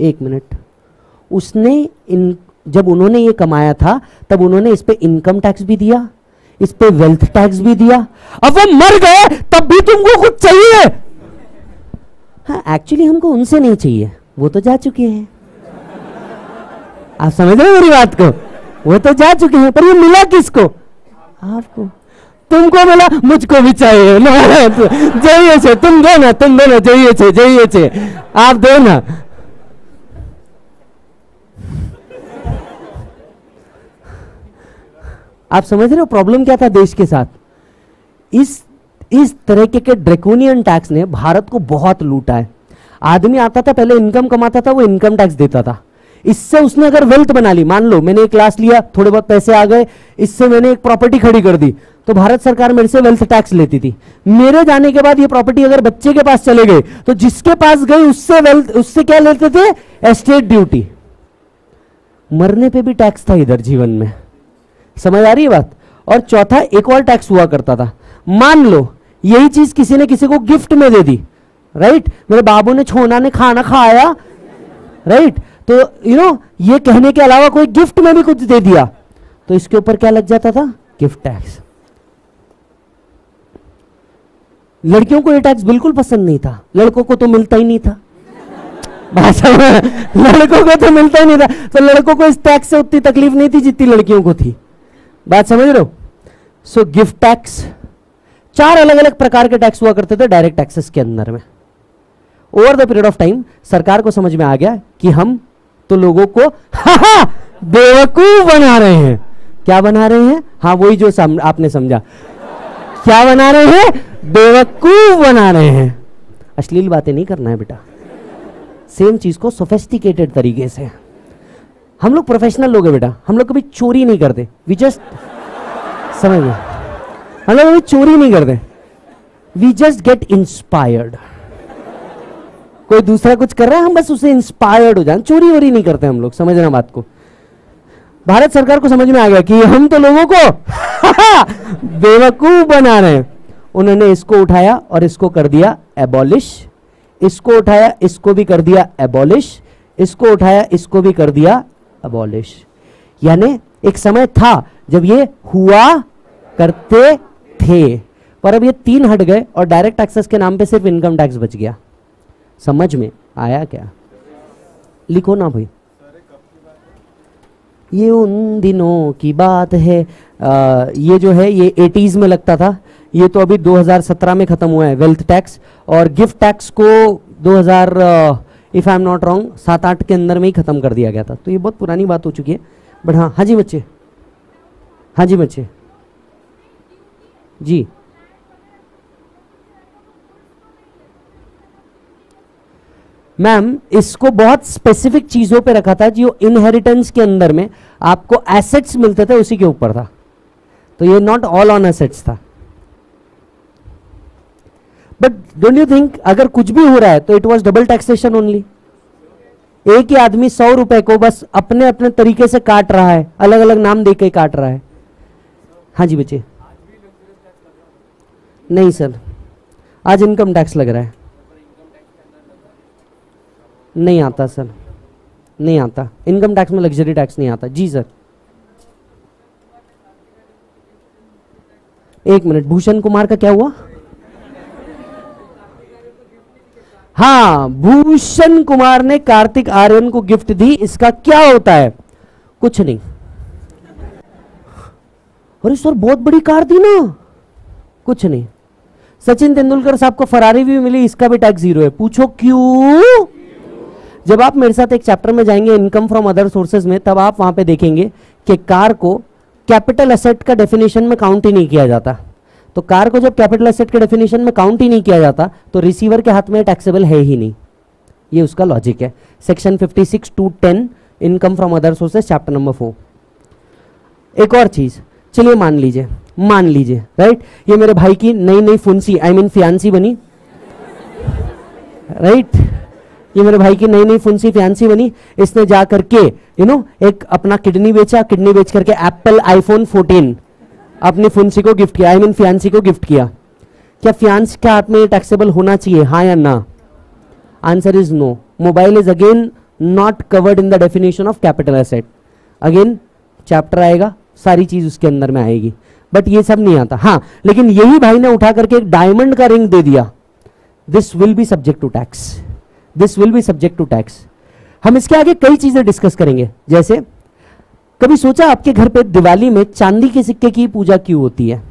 एक मिनट। उसने इन जब उन्होंने ये कमाया था, तब उन्होंने इस पे इनकम टैक्स भी दिया, इस पे वेल्थ टैक्स भी दिया। अब वो मर गए, तब भी तुमको कुछ चाहिए। हाँ एक्चुअली हमको उनसे नहीं चाहिए, वो तो जा चुके हैं। आप समझ रहे हो मेरी बात को? वो तो जा चुके हैं, पर ये मिला किसको? आपको। तुमको मिला, मुझको भी चाहिए। चाहिए तुम दो ना तुम दो ना चाहिए आप दो ना आप समझ रहे हो प्रॉब्लम क्या था देश के साथ? इस इस तरह के ड्रेकोनियन टैक्स ने भारत को बहुत लूटा है। आदमी आता था, पहले इनकम कमाता था, वो इनकम टैक्स देता था। इससे उसने अगर वेल्थ बना ली, मान लो, मैंने एक क्लास लिया, थोड़े बहुत पैसे आ गए, इससे मैंने एक प्रॉपर्टी खड़ी कर दी तो भारत सरकार मेरे से वेल्थ टैक्स लेती थी। मेरे जाने के बाद ये प्रॉपर्टी अगर बच्चे के पास चले गए तो जिसके पास गई, उससे वेल्थ उससे क्या लेते थे? एस्टेट ड्यूटी मरने पे भी टैक्स था इधर जीवन में। समझ आ रही है बात? और चौथा, एक और टैक्स हुआ करता था। मान लो, यही चीज़ किसी ने किसी को गिफ्ट में दे दी राइट मेरे बाबू ने छोना ने खाना खाया राइट तो यू नो ये कहने के अलावा कोई गिफ्ट में भी कुछ दे दिया तो इसके ऊपर क्या लग जाता था? गिफ्ट टैक्स लड़कियों को ये टैक्स बिल्कुल पसंद नहीं था। लड़कों को तो मिलता ही नहीं था। भाषा में लड़कों को तो मिलता ही नहीं था। तो लड़कों को इस टैक्स से उतनी तकलीफ़ नहीं थी जितनी लड़कियों को थी। बात समझ रहे हो? सो गिफ्ट टैक्स चार अलग अलग प्रकार के टैक्स हुआ करते थे डायरेक्ट टैक्सेस के अंदर में। Over the period of time सरकार को समझ में आ गया कि हम तो लोगों को बेवकूफ़ बना रहे हैं। क्या बना रहे हैं? हाँ वही जो सम, आपने समझा। क्या बना रहे हैं? बेवकूफ़ बना रहे हैं। अश्लील बातें नहीं करना है बेटा। सेम चीज़ को सोफेस्टिकेटेड तरीके से। हम लोग प्रोफेशनल लोग हैं बेटा। हम लोग कभी चोरी नहीं करते। वी जस्ट समझ हम लोग कभी चोरी नहीं करते। वी जस्ट गेट इंस्पायर्ड कोई दूसरा कुछ कर रहा है, हम बस उसे इंस्पायर्ड हो जाए। चोरी वोरी नहीं करते हम लोग, समझना बात को। भारत सरकार को समझ में आ गया कि हम तो लोगों को बेवकूफ़ बना रहे हैं। उन्होंने इसको उठाया और इसको कर दिया एबॉलिश इसको उठाया, इसको भी कर दिया एबॉलिश इसको उठाया, इसको भी कर दिया एबॉलिश यानी एक समय था जब ये हुआ करते थे। पर अब ये तीन हट गए और डायरेक्ट टैक्सेस के नाम पे सिर्फ़ इनकम टैक्स बच गया। समझ में? आया क्या? लिखो ना भाई। ये उन दिनों की बात है। आ, ये जो है ये एटीज में लगता था। ये तो अभी 2017 में खत्म हुआ है। वेल्थ टैक्स और गिफ्ट टैक्स को 2000 if I am not wrong सात आठ के अंदर में ही खत्म कर दिया गया था। तो ये बहुत पुरानी बात हो चुकी है। बट हाँ हाँ जी बच्चे। हाँ जी बच्चे। जी। मैम, इसको बहुत स्पेसिफिक चीज़ों पे रखा था जो इनहेरिटेंस के अंदर में आपको एसेट्स मिलते थे, उसी के ऊपर था। तो ये नॉट ऑल ऑन एसेट्स था। बट डोंट यू थिंक अगर कुछ भी हो रहा है तो it was double taxation only एक ही आदमी सौ रुपए को बस अपने अपने तरीके से काट रहा है अलग अलग नाम दे के काट रहा है। हाँ जी बच्चे। नहीं सर, आज इनकम टैक्स लग रहा है। नहीं आता सर, नहीं आता। इनकम टैक्स में लग्जरी टैक्स नहीं आता। जी सर। एक मिनट, भूषण कुमार का क्या हुआ? हाँ भूषण कुमार ने कार्तिक आर्यन को गिफ्ट दी, इसका क्या होता है? कुछ नहीं। अरे सर बहुत बड़ी कार दी ना। कुछ नहीं। सचिन तेंदुलकर साहब को फरारी भी मिली, इसका भी टैक्स ज़ीरो है। पूछो क्यों? जब आप मेरे साथ एक चैप्टर में जाएँगे इनकम फ्रॉम अदर सोर्सेज में, तब आप वहाँ पे देखेंगे कि कार को कैपिटल असेट का डेफिनेशन में काउंट ही नहीं किया जाता। तो कार को जब कैपिटल एसेट के डेफिनेशन में काउंट ही नहीं किया जाता तो रिसीवर के हाथ में टैक्सेबल है ही नहीं। ये उसका लॉजिक है। Section 56 two 10 income from other sources chapter number four एक और चीज़, चलिए मान लीजिए मान लीजिए राइट ये मेरे भाई की नई नई फुंसी आई मीन फियांसी बनी। राइट ये मेरे भाई की नई नई फुंसी फियांसी बनी। इसने जा करके यू नो एक अपना किडनी बेचा, किडनी बेच करके एप्पल आईफोन 14 अपनी फुंसी को गिफ्ट किया आई मीन फियांसी को गिफ्ट किया। क्या फियांस के हाथ में टैक्सेबल होना चाहिए? हाँ या ना? Answer is no mobile is again not covered in the definition of capital asset again chapter आएगा, सारी चीज़ उसके अंदर में आएगी। बट ये सब नहीं आता। हाँ लेकिन यही भाई ने उठा करके एक डायमंड का रिंग दे दिया। This will be subject to tax this will be subject to tax हम इसके आगे कई चीज़ें डिस्कस करेंगे। जैसे कभी सोचा आपके घर पे दिवाली में चांदी के सिक्के की पूजा क्यों होती है?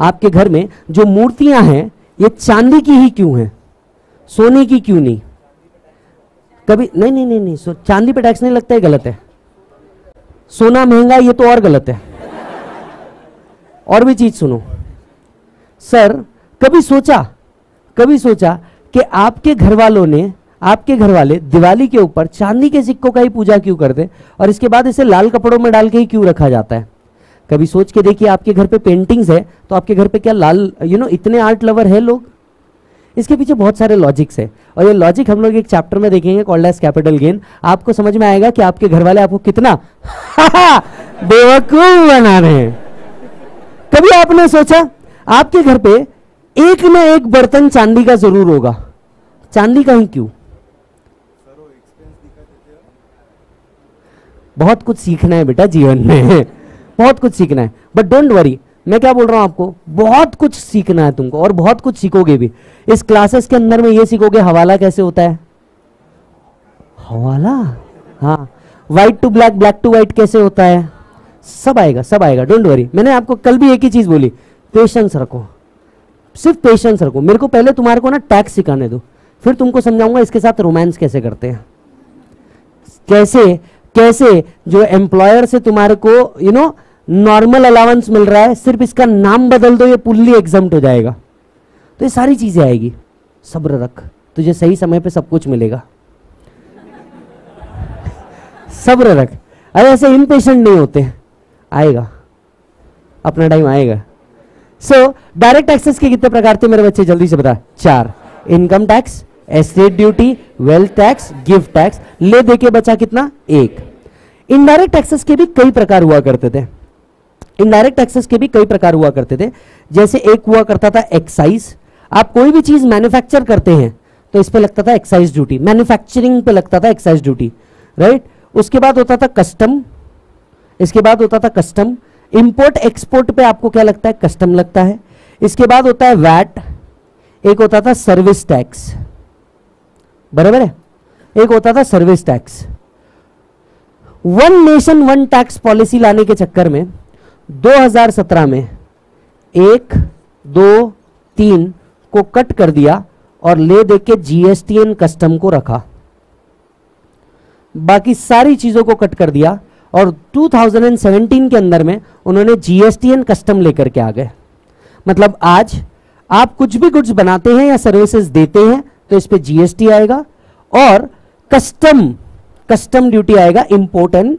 आपके घर में जो मूर्तियाँ हैं, ये चांदी की ही क्यों हैं? सोने की क्यों नहीं? कभी, नहीं नहीं नहीं नहीं, सो, चांदी पे टैक्स नहीं लगता है गलत है। सोना महँगा, ये तो और गलत है। और भी चीज़ सुनो। सर, कभी सोचा कभी सोचा कि आपके घर वालों ने आपके घर वाले दिवाली के ऊपर चांदी के सिक्कों का ही पूजा क्यों करते और इसके बाद इसे लाल कपड़ों में डाल के ही क्यों रखा जाता है? कभी सोच के देखिए आपके घर पे पेंटिंग्स है तो आपके घर पे क्या लाल यू you नो know, इतने आर्ट लवर है लोग? इसके पीछे बहुत सारे लॉजिक्स है। और ये लॉजिक हम लोग एक चैप्टर में देखेंगे कॉल्ड कैपिटल गेन आपको समझ में आएगा कि आपके घर वाले आपको कितना बेवकूफ़ बना रहे हैं। कभी आपने सोचा आपके घर पे एक ना एक बर्तन चांदी का ज़रूर होगा। चांदी का ही क्यों? बहुत कुछ सीखना है बेटा जीवन में। बहुत कुछ सीखना है। बट डोंट वरी मैं क्या बोल रहा हूँ आपको? बहुत कुछ सीखना है तुमको और बहुत कुछ सीखोगे भी। इस क्लासेस के अंदर में ये सीखोगे, हवाला कैसे होता है? हवाला? हाँ। White to black black to white कैसे होता है? सब आएगा सब आएगा डोंट वरी मैंने आपको कल भी एक ही चीज़ बोली पेशेंस रखो। सिर्फ़ पेशेंस रखो। मेरे को पहले तुम्हारे को ना टैक्स सिखाने दो। फिर तुमको समझाऊँगा इसके साथ रोमांस कैसे करते हैं। कैसे? कैसे जो एम्प्लॉयर से तुम्हारे को यू नो नॉर्मल अलाउंस मिल रहा है, सिर्फ़ इसका नाम बदल दो, ये पुल्ली एग्ज़ाम हो जाएगा। तो ये सारी चीज़ें आएगी। सब्र रख। तुझे सही समय पे सब कुछ मिलेगा। सब्र रख। अरे ऐसे इम्पेशेंट नहीं होते। आएगा। अपना टाइम आएगा। सो डायरेक्ट टैक्सेस के कितने प्रकार थे मेरे बच्चे? जल्दी से बता। चार। Income tax estate duty wealth tax gift tax ले दे के बचा कितना? एक। इनडायरेक्ट टैक्सेस के भी कई प्रकार हुआ करते थे। इनडायरेक्ट टैक्सेस के भी कई प्रकार हुआ करते थे। जैसे एक हुआ करता था एक्साइज आप कोई भी चीज़ मैन्युफैक्चर करते हैं तो इस पे लगता था एक्साइज ड्यूटी मैन्युफैक्चरिंग पे लगता था एक्साइज ड्यूटी राइट उसके बाद होता था कस्टम इसके बाद होता था कस्टम इंपोर्ट एक्सपोर्ट पे आपको क्या लगता है? कस्टम लगता है। इसके बाद होता है वैट एक होता था सर्विस टैक्स बराबर है? एक होता था service tax one nation one tax policy लाने के चक्कर में 2017 में एक, दो, तीन को कट कर दिया और ले दे के जीएसटी कस्टम को रखा। बाकी सारी चीज़ों को कट कर दिया और 2017 के अंदर में उन्होंने जीएसटी एन कस्टम लेकर के आ गए। मतलब आज आप कुछ भी गुड्स बनाते हैं या सर्विसेज़ देते हैं तो इस पे जीएसटी आएगा और कस्टम कस्टम ड्यूटी आएगा इंपोर्ट एंड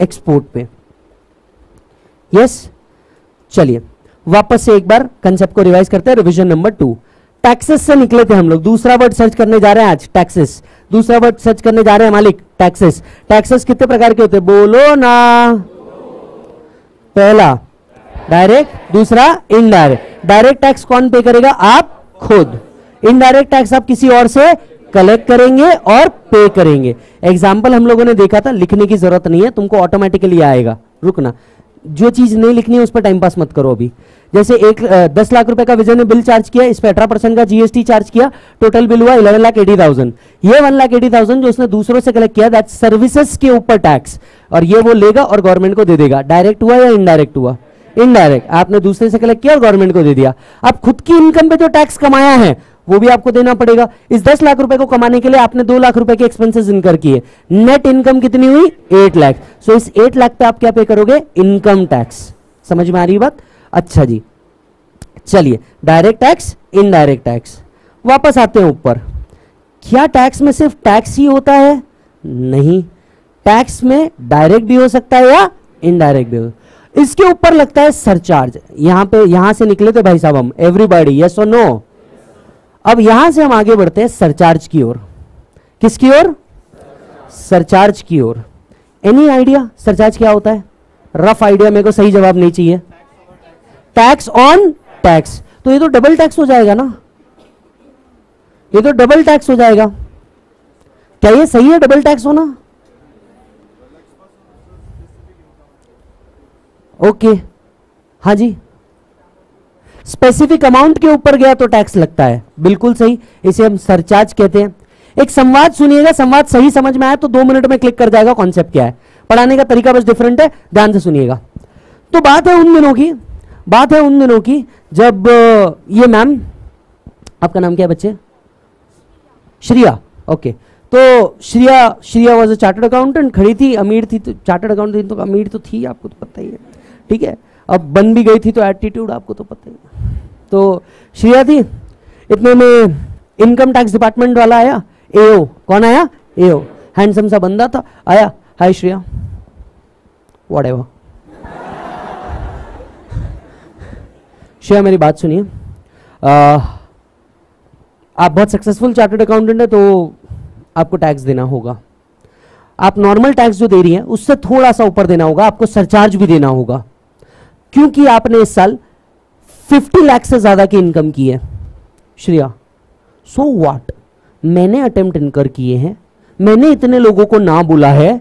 एक्सपोर्ट पे। यस चलिए, वापस से एक बार कंसेप्ट को रिवाइज करते हैं रिवीजन नंबर टू टैक्सेस से निकले थे हम लोग। दूसरा वर्ड सर्च करने जा रहे हैं आज टैक्सेस दूसरा वर्ड सर्च करने जा रहे हैं मालिक टैक्सेस टैक्सेस कितने प्रकार के होते हैं? बोलो ना। पहला डायरेक्ट दूसरा इनडायरेक्ट डायरेक्ट टैक्स कौन पे करेगा? आप खुद। इनडायरेक्ट टैक्स आप किसी और से कलेक्ट करेंगे और पे करेंगे। एग्ज़ाम्पल हम लोगों ने देखा था, लिखने की ज़रूरत नहीं है, तुमको ऑटोमेटिकली आएगा। रुकना। जो चीज़ नहीं लिखनी है, उस पर टाइम पास मत करो अभी। जैसे एक दस लाख रुपए का विजय ने बिल चार्ज किया, इस पर अठारह परसेंट का जीएसटी चार्ज किया टोटल बिल हुआ इलेवन लाख एटी थाउज़ेंड ये वन लाख एटी थाउज़ेंड जो उसने दूसरों से कलेक्ट किया दैट सर्विसेज़ के ऊपर टैक्स और ये वो लेगा और गवर्नमेंट को दे देगा। डायरेक्ट हुआ या इनडायरेक्ट हुआ? इनडायरेक्ट आपने दूसरे से कलेक्ट किया और गवर्नमेंट को दे दिया। आप खुद की इनकम पे जो टैक्स कमाया है वो भी आपको देना पड़ेगा। इस दस लाख रुपए को कमाने के लिए आपने दो लाख रुपए के एक्सपेंसेस इनकर किए। नेट इनकम कितनी हुई? एट लाख सो इस एट लाख पे आप क्या पे करोगे? इनकम टैक्स समझ में आ रही बात? अच्छा जी। चलिए डायरेक्ट टैक्स इनडायरेक्ट टैक्स वापस आते हैं ऊपर। क्या टैक्स में सिर्फ़ टैक्स ही होता है? नहीं। टैक्स में डायरेक्ट भी हो सकता है या इनडायरेक्ट भी हो? इसके ऊपर लगता है सरचार्ज यहाँ पे, यहाँ से निकले थे भाई साहब हम एवरीबॉडी यस और नो अब यहाँ से हम आगे बढ़ते हैं सरचार्ज की ओर। किसकी ओर? सरचार्ज की ओर। एनी आइडिया सरचार्ज क्या होता है? रफ आइडिया मेरे को सही जवाब नहीं चाहिए। टैक्स ऑन टैक्स तो ये तो डबल टैक्स हो जाएगा ना? ये तो डबल टैक्स हो जाएगा। क्या ये सही है डबल टैक्स होना? ओके हाँ जी। स्पेसिफिक अमाउंट के ऊपर गया तो टैक्स लगता है। बिल्कुल सही। इसे हम सरचार्ज कहते हैं। एक संवाद सुनिएगा। संवाद सही समझ में आया तो दो मिनट में क्लिक कर जाएगा कॉन्सेप्ट क्या है। पढ़ाने का तरीका बस डिफरेंट है। ध्यान से सुनिएगा। तो बात है उन दिनों की। बात है उन दिनों की जब ये मैम आपका नाम क्या है बच्चे? श्रिया। ओके तो Shriya Shriya was a chartered accountant खड़ी थी। अमीर थी तो चार्टर्ड अकाउंटेंट तो अमीर तो थी, आपको तो पता ही है। ठीक है? अब बन भी गई थी तो एटीट्यूड आपको तो पता ही तो श्रिया थी इतने में इनकम टैक्स डिपार्टमेंट वाला आया एओ कौन आया? एओ हैंडसम सा बंदा था, आया hi Shreya whatever Shreya, मेरी बात सुनिए। आप बहुत सक्सेसफुल चार्टर्ड अकाउंटेंट है तो आपको टैक्स देना होगा। आप नॉर्मल टैक्स जो दे रही हैं, उससे थोड़ा सा ऊपर देना होगा, आपको सरचार्ज भी देना होगा। क्योंकि आपने इस साल 50 लाख से ज़्यादा की इनकम की है। श्रेया सो so मैंने अटेम्प्ट इनकर किए हैं। मैंने इतने लोगों को ना बोला है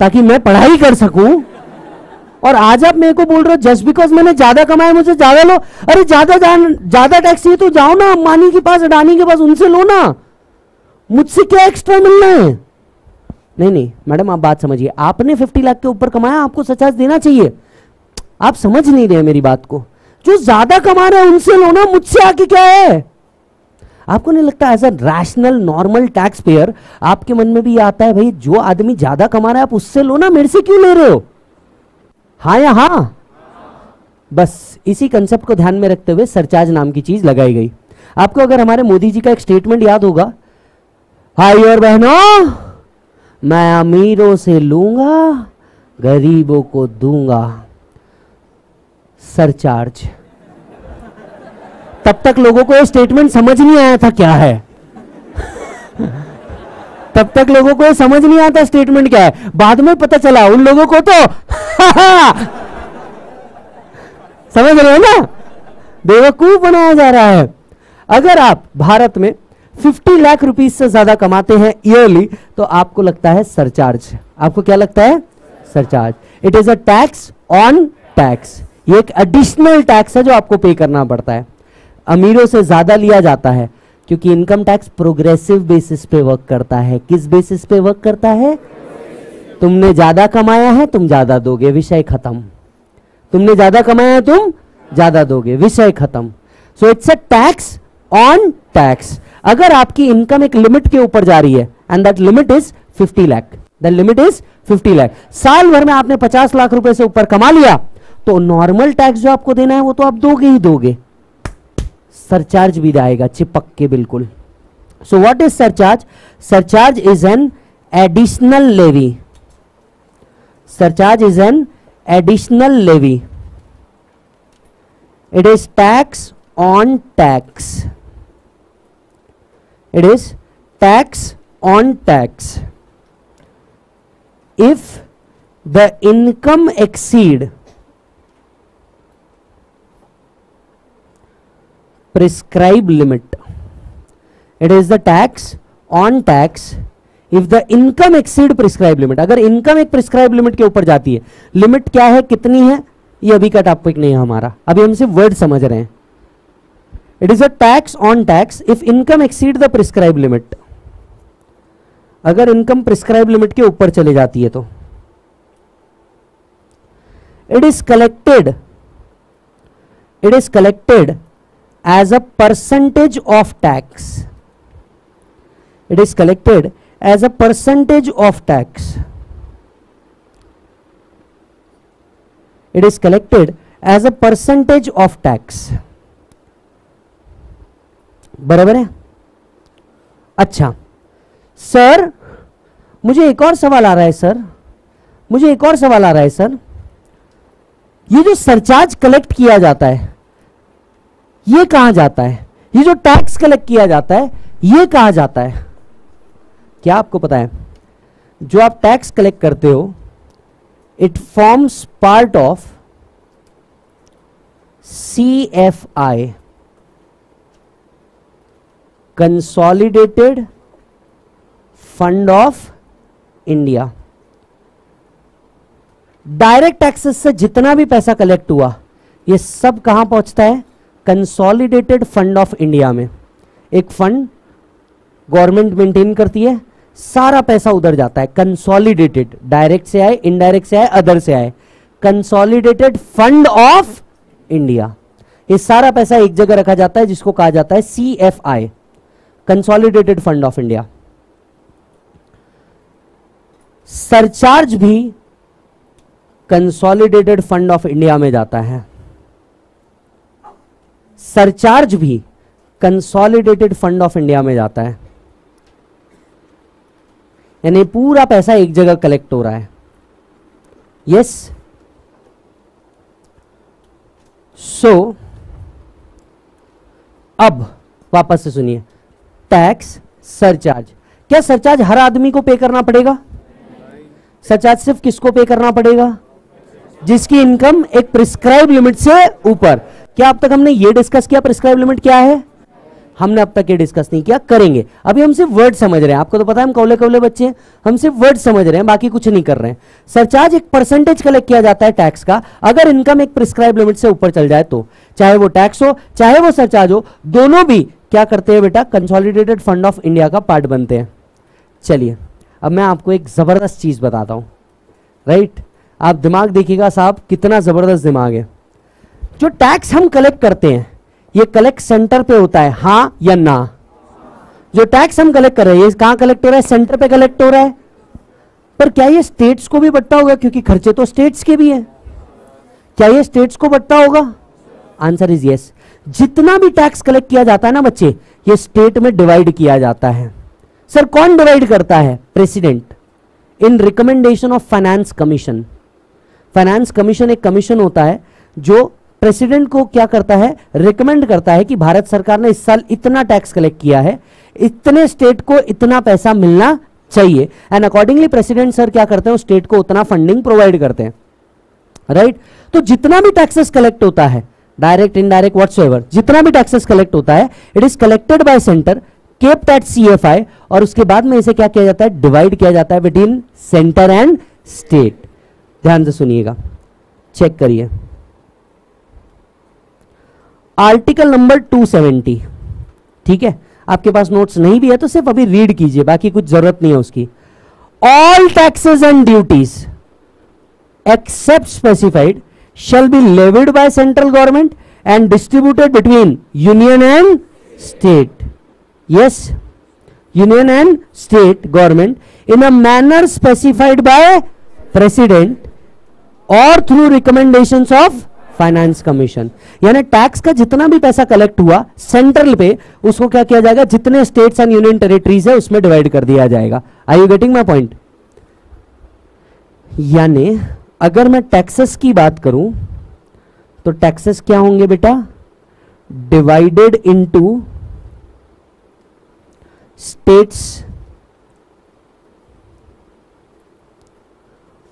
ताकि मैं पढ़ाई कर सकूँ। और आज आप मेरे को बोल रहे हो, जस्ट बिकॉज़ मैंने ज़्यादा कमाया, मुझे ज़्यादा लो अरे, ज़्यादा ज़्यादा टैक्स चाहिए तो जाओ ना अंबानी के पास, अडानी के पास, उनसे लो ना। मुझसे क्या एक्स्ट्रा मिलना है? नहीं नहीं, मैडम, आप बात समझिए। आपने 50 लाख के ऊपर कमाया, आपको सचास देना चाहिए। आप समझ नहीं रहे मेरी बात को। जो ज़्यादा कमा रहे हैं, उनसे लो ना मुझसे आके क्या है? आपको नहीं लगता as a rational normal tax payer आपके मन में भी आता है, भाई, जो आदमी ज़्यादा कमा रहा है, आप उससे लो ना मेरे से क्यों ले रहे हो? हाँ या हाँ? बस, इसी कंसेप्ट को ध्यान में रखते हुए सरचार्ज नाम की चीज़ लगाई गई। आपको अगर हमारे मोदी जी का एक स्टेटमेंट याद होगा, भाई और बहनों, मैं अमीरों से लूँगा, गरीबों को दूँगा। सरचार्ज। तब तक लोगों को स्टेटमेंट समझ नहीं आया था क्या है। तब तक लोगों को समझ नहीं आता स्टेटमेंट क्या है। बाद में पता चला, उन लोगों को तो समझ रहे हो ना? बेवकूफ़ बनाया जा रहा है। अगर आप भारत में 50 लाख रुपीस से ज़्यादा कमाते हैं ईयरली तो आपको लगता है सरचार्ज। आपको क्या लगता है? Surcharge. It is a tax on tax ये एक एडिशनल टैक्स है जो आपको पे करना पड़ता है। अमीरों से ज़्यादा लिया जाता है, क्योंकि इनकम टैक्स प्रोग्रेसिव बेसिस पे वर्क करता है। किस बेसिस पे वर्क करता है? तुमने ज़्यादा कमाया है, तुम ज़्यादा दोगे। विषय खत्म। तुमने ज़्यादा कमाया है, तुम ज़्यादा दोगे। विषय खत्म। So it's a tax on tax अगर आपकी इनकम एक लिमिट के ऊपर जा रही है and that limit is 50 lakh the limit is 50 lakh साल भर में आपने 50 लाख रुपए से ऊपर कमा लिया तो नॉर्मल टैक्स जो आपको देना है, वो तो आप दोगे ही दोगे। सरचार्ज भी आएगा चिपक के बिल्कुल। So what is surcharge surcharge is an additional levy surcharge is an additional levy it is tax on tax it is tax on tax if the income exceed prescribed limit. It is the tax on tax if the income exceed prescribed limit. अगर income एक prescribed limit के ऊपर जाती है limit क्या है, कितनी है? ये अभी का टॉपिक नहीं है हमारा। अभी हम सिर्फ़ वर्ड समझ रहे हैं। It is a tax on tax if income exceed the prescribe limit अगर इनकम प्रिस्क्राइब लिमिट के ऊपर चले जाती है तो। It is collected it is collected as a percentage of tax. It is collected as a percentage of tax. It is collected as a percentage of tax. बराबर है अच्छा सर मुझे एक और सवाल आ रहा है सर मुझे एक और सवाल आ रहा है सर ये जो सरचार्ज कलेक्ट किया जाता है ये कहा जाता है? ये जो टैक्स कलेक्ट किया जाता है, ये कहा जाता है? क्या आपको पता है? जो आप टैक्स कलेक्ट करते हो it forms part of C F I consolidated fund of India direct taxes से जितना भी पैसा कलेक्ट हुआ, ये सब कहाँ पहुँचता है? कंसोलिडेटेड फंड ऑफ़ इंडिया में। एक फंड गवर्नमेंट मेंटेन करती है, सारा पैसा उधर जाता है कंसोलिडेटेड डायरेक्ट से आए इनडायरेक्ट से आए अदर से आए। कंसोलिडेटेड फंड ऑफ़ इंडिया ये सारा पैसा एक जगह रखा जाता है, जिसको कहा जाता है C F I consolidated fund of India surcharge भी कंसोलिडेटेड फंड ऑफ़ इंडिया में जाता है। सरचार्ज भी कंसोलिडेटेड फंड ऑफ़ इंडिया में जाता है। यानी पूरा पैसा एक जगह कलेक्ट हो रहा है। यस सो अब वापस से सुनिए। टैक्स सरचार्ज क्या सरचार्ज हर आदमी को पे करना पड़ेगा? सरचार्ज सिर्फ़ किसको पे करना पड़ेगा? जिसकी इनकम एक प्रिस्क्राइब लिमिट से ऊपर। क्या अब तक हमने ये डिस्कस किया प्रिस्क्राइब लिमिट क्या है? हमने अब तक ये डिस्कस नहीं किया, करेंगे। अभी हम सिर्फ़ वर्ड समझ रहे हैं। आपको तो पता है हम कौले कौले बच्चे हैं। हम सिर्फ़ वर्ड समझ रहे हैं, बाकी कुछ नहीं कर रहे हैं। सरचार्ज एक परसेंटेज कलेक्ट किया जाता है टैक्स का। अगर इनकम एक प्रिस्क्राइब लिमिट से ऊपर चल जाए तो चाहे वो टैक्स हो, चाहे वो सरचार्ज हो, दोनों भी क्या करते हैं बेटा? कंसोलिडेटेड फंड ऑफ़ इंडिया का पार्ट बनते हैं। चलिए, अब मैं आपको एक ज़बरदस्त चीज़ बताता हूँ। राइट आप दिमाग देखिएगा साहब, कितना ज़बरदस्त दिमाग है। जो टैक्स हम कलेक्ट करते हैं, ये कलेक्ट सेंटर पे होता है, हाँ या ना? जो टैक्स हम कलेक्ट कर रहे हैं, ये कहाँ कलेक्ट हो रहा है? सेंटर पे कलेक्ट हो रहा है। पर क्या ये स्टेट्स को भी बट्टा होगा? क्योंकि खर्चे तो स्टेट्स के भी हैं। क्या ये स्टेट्स को बट्टा होगा? आंसर इज़ यस जितना भी टैक्स कलेक्ट किया जाता है ना बच्चे, ये स्टेट में डिवाइड किया जाता है। सर कौन डिवाइड करता है? President in recommendation of finance commission finance commission एक कमीशन होता है, जो प्रेसिडेंट को क्या करता है? रिकमेंड करता है कि भारत सरकार ने इस साल इतना टैक्स कलेक्ट किया है, इतने स्टेट को इतना पैसा मिलना चाहिए। एंड अकॉर्डिंगली प्रेसिडेंट सर क्या करते हैं? स्टेट को उतना फंडिंग प्रोवाइड करते हैं। Right right? तो जितना भी टैक्सेस कलेक्ट होता है डायरेक्ट इनडायरेक्ट व्हाट्सएवर जितना भी टैक्सेस कलेक्ट होता है it is collected by centre kept at CFI और उसके बाद में इसे क्या किया जाता है? डिवाइड किया जाता है बिटवीन सेंटर एंड स्टेट ध्यान से सुनिएगा। चेक करिए। आर्टिकल नंबर 270 ठीक है? आपके पास नोट्स नहीं भी है तो सिर्फ़ अभी रीड कीजिए, बाकी कुछ ज़रूरत नहीं है उसकी। All taxes and duties except specified shall be levied by central government and distributed between union and state yes union and state government in a manner specified by president और through recommendation of finance commission यानी tax का जितना भी पैसा collect हुआ central पे, उसको क्या किया जाएगा? जितने स्टेट्स एंड यूनियन टेरिटरीज है, उसमें डिवाइड कर दिया जाएगा। I you getting my point यानी अगर मैं टैक्सेस की बात करूँ तो टैक्सेस क्या होंगे बेटा? डिवाइडेड इनटू स्टेट्स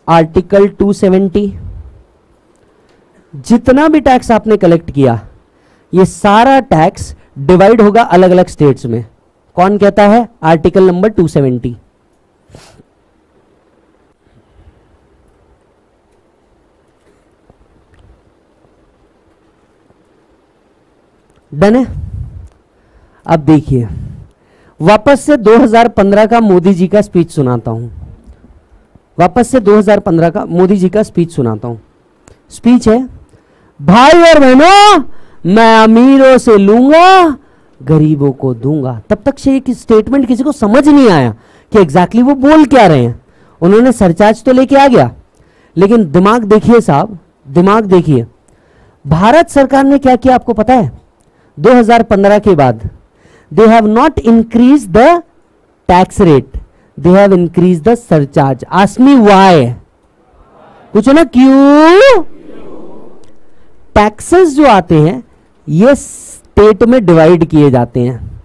आर्टिकल 270 जितना भी टैक्स आपने कलेक्ट किया, ये सारा टैक्स डिवाइड होगा अलग अलग स्टेट्स में। कौन कहता है? आर्टिकल नंबर 270 डन है? अब देखिए, वापस से 2015 का मोदी जी का स्पीच सुनाता हूँ। वापस से 2015 का मोदी जी का स्पीच सुनाता हूँ। स्पीच है भाई और बहनों, मैं अमीरों से लूँगा, गरीबों को दूँगा। तब तक से एक स्टेटमेंट किसी को समझ नहीं आया कि एग्जैक्टली exactly वो बोल क्या रहे हैं। उन्होंने सरचार्ज तो लेके आ गया। लेकिन दिमाग देखिए साहब, दिमाग देखिए। भारत सरकार ने क्या किया आपको पता है? 2015 के बाद they have not increase the tax rate they have increase the surcharge ask me why पूछो ना, क्यों? टैक्सेस जो आते हैं, ये स्टेट में डिवाइड किए जाते हैं।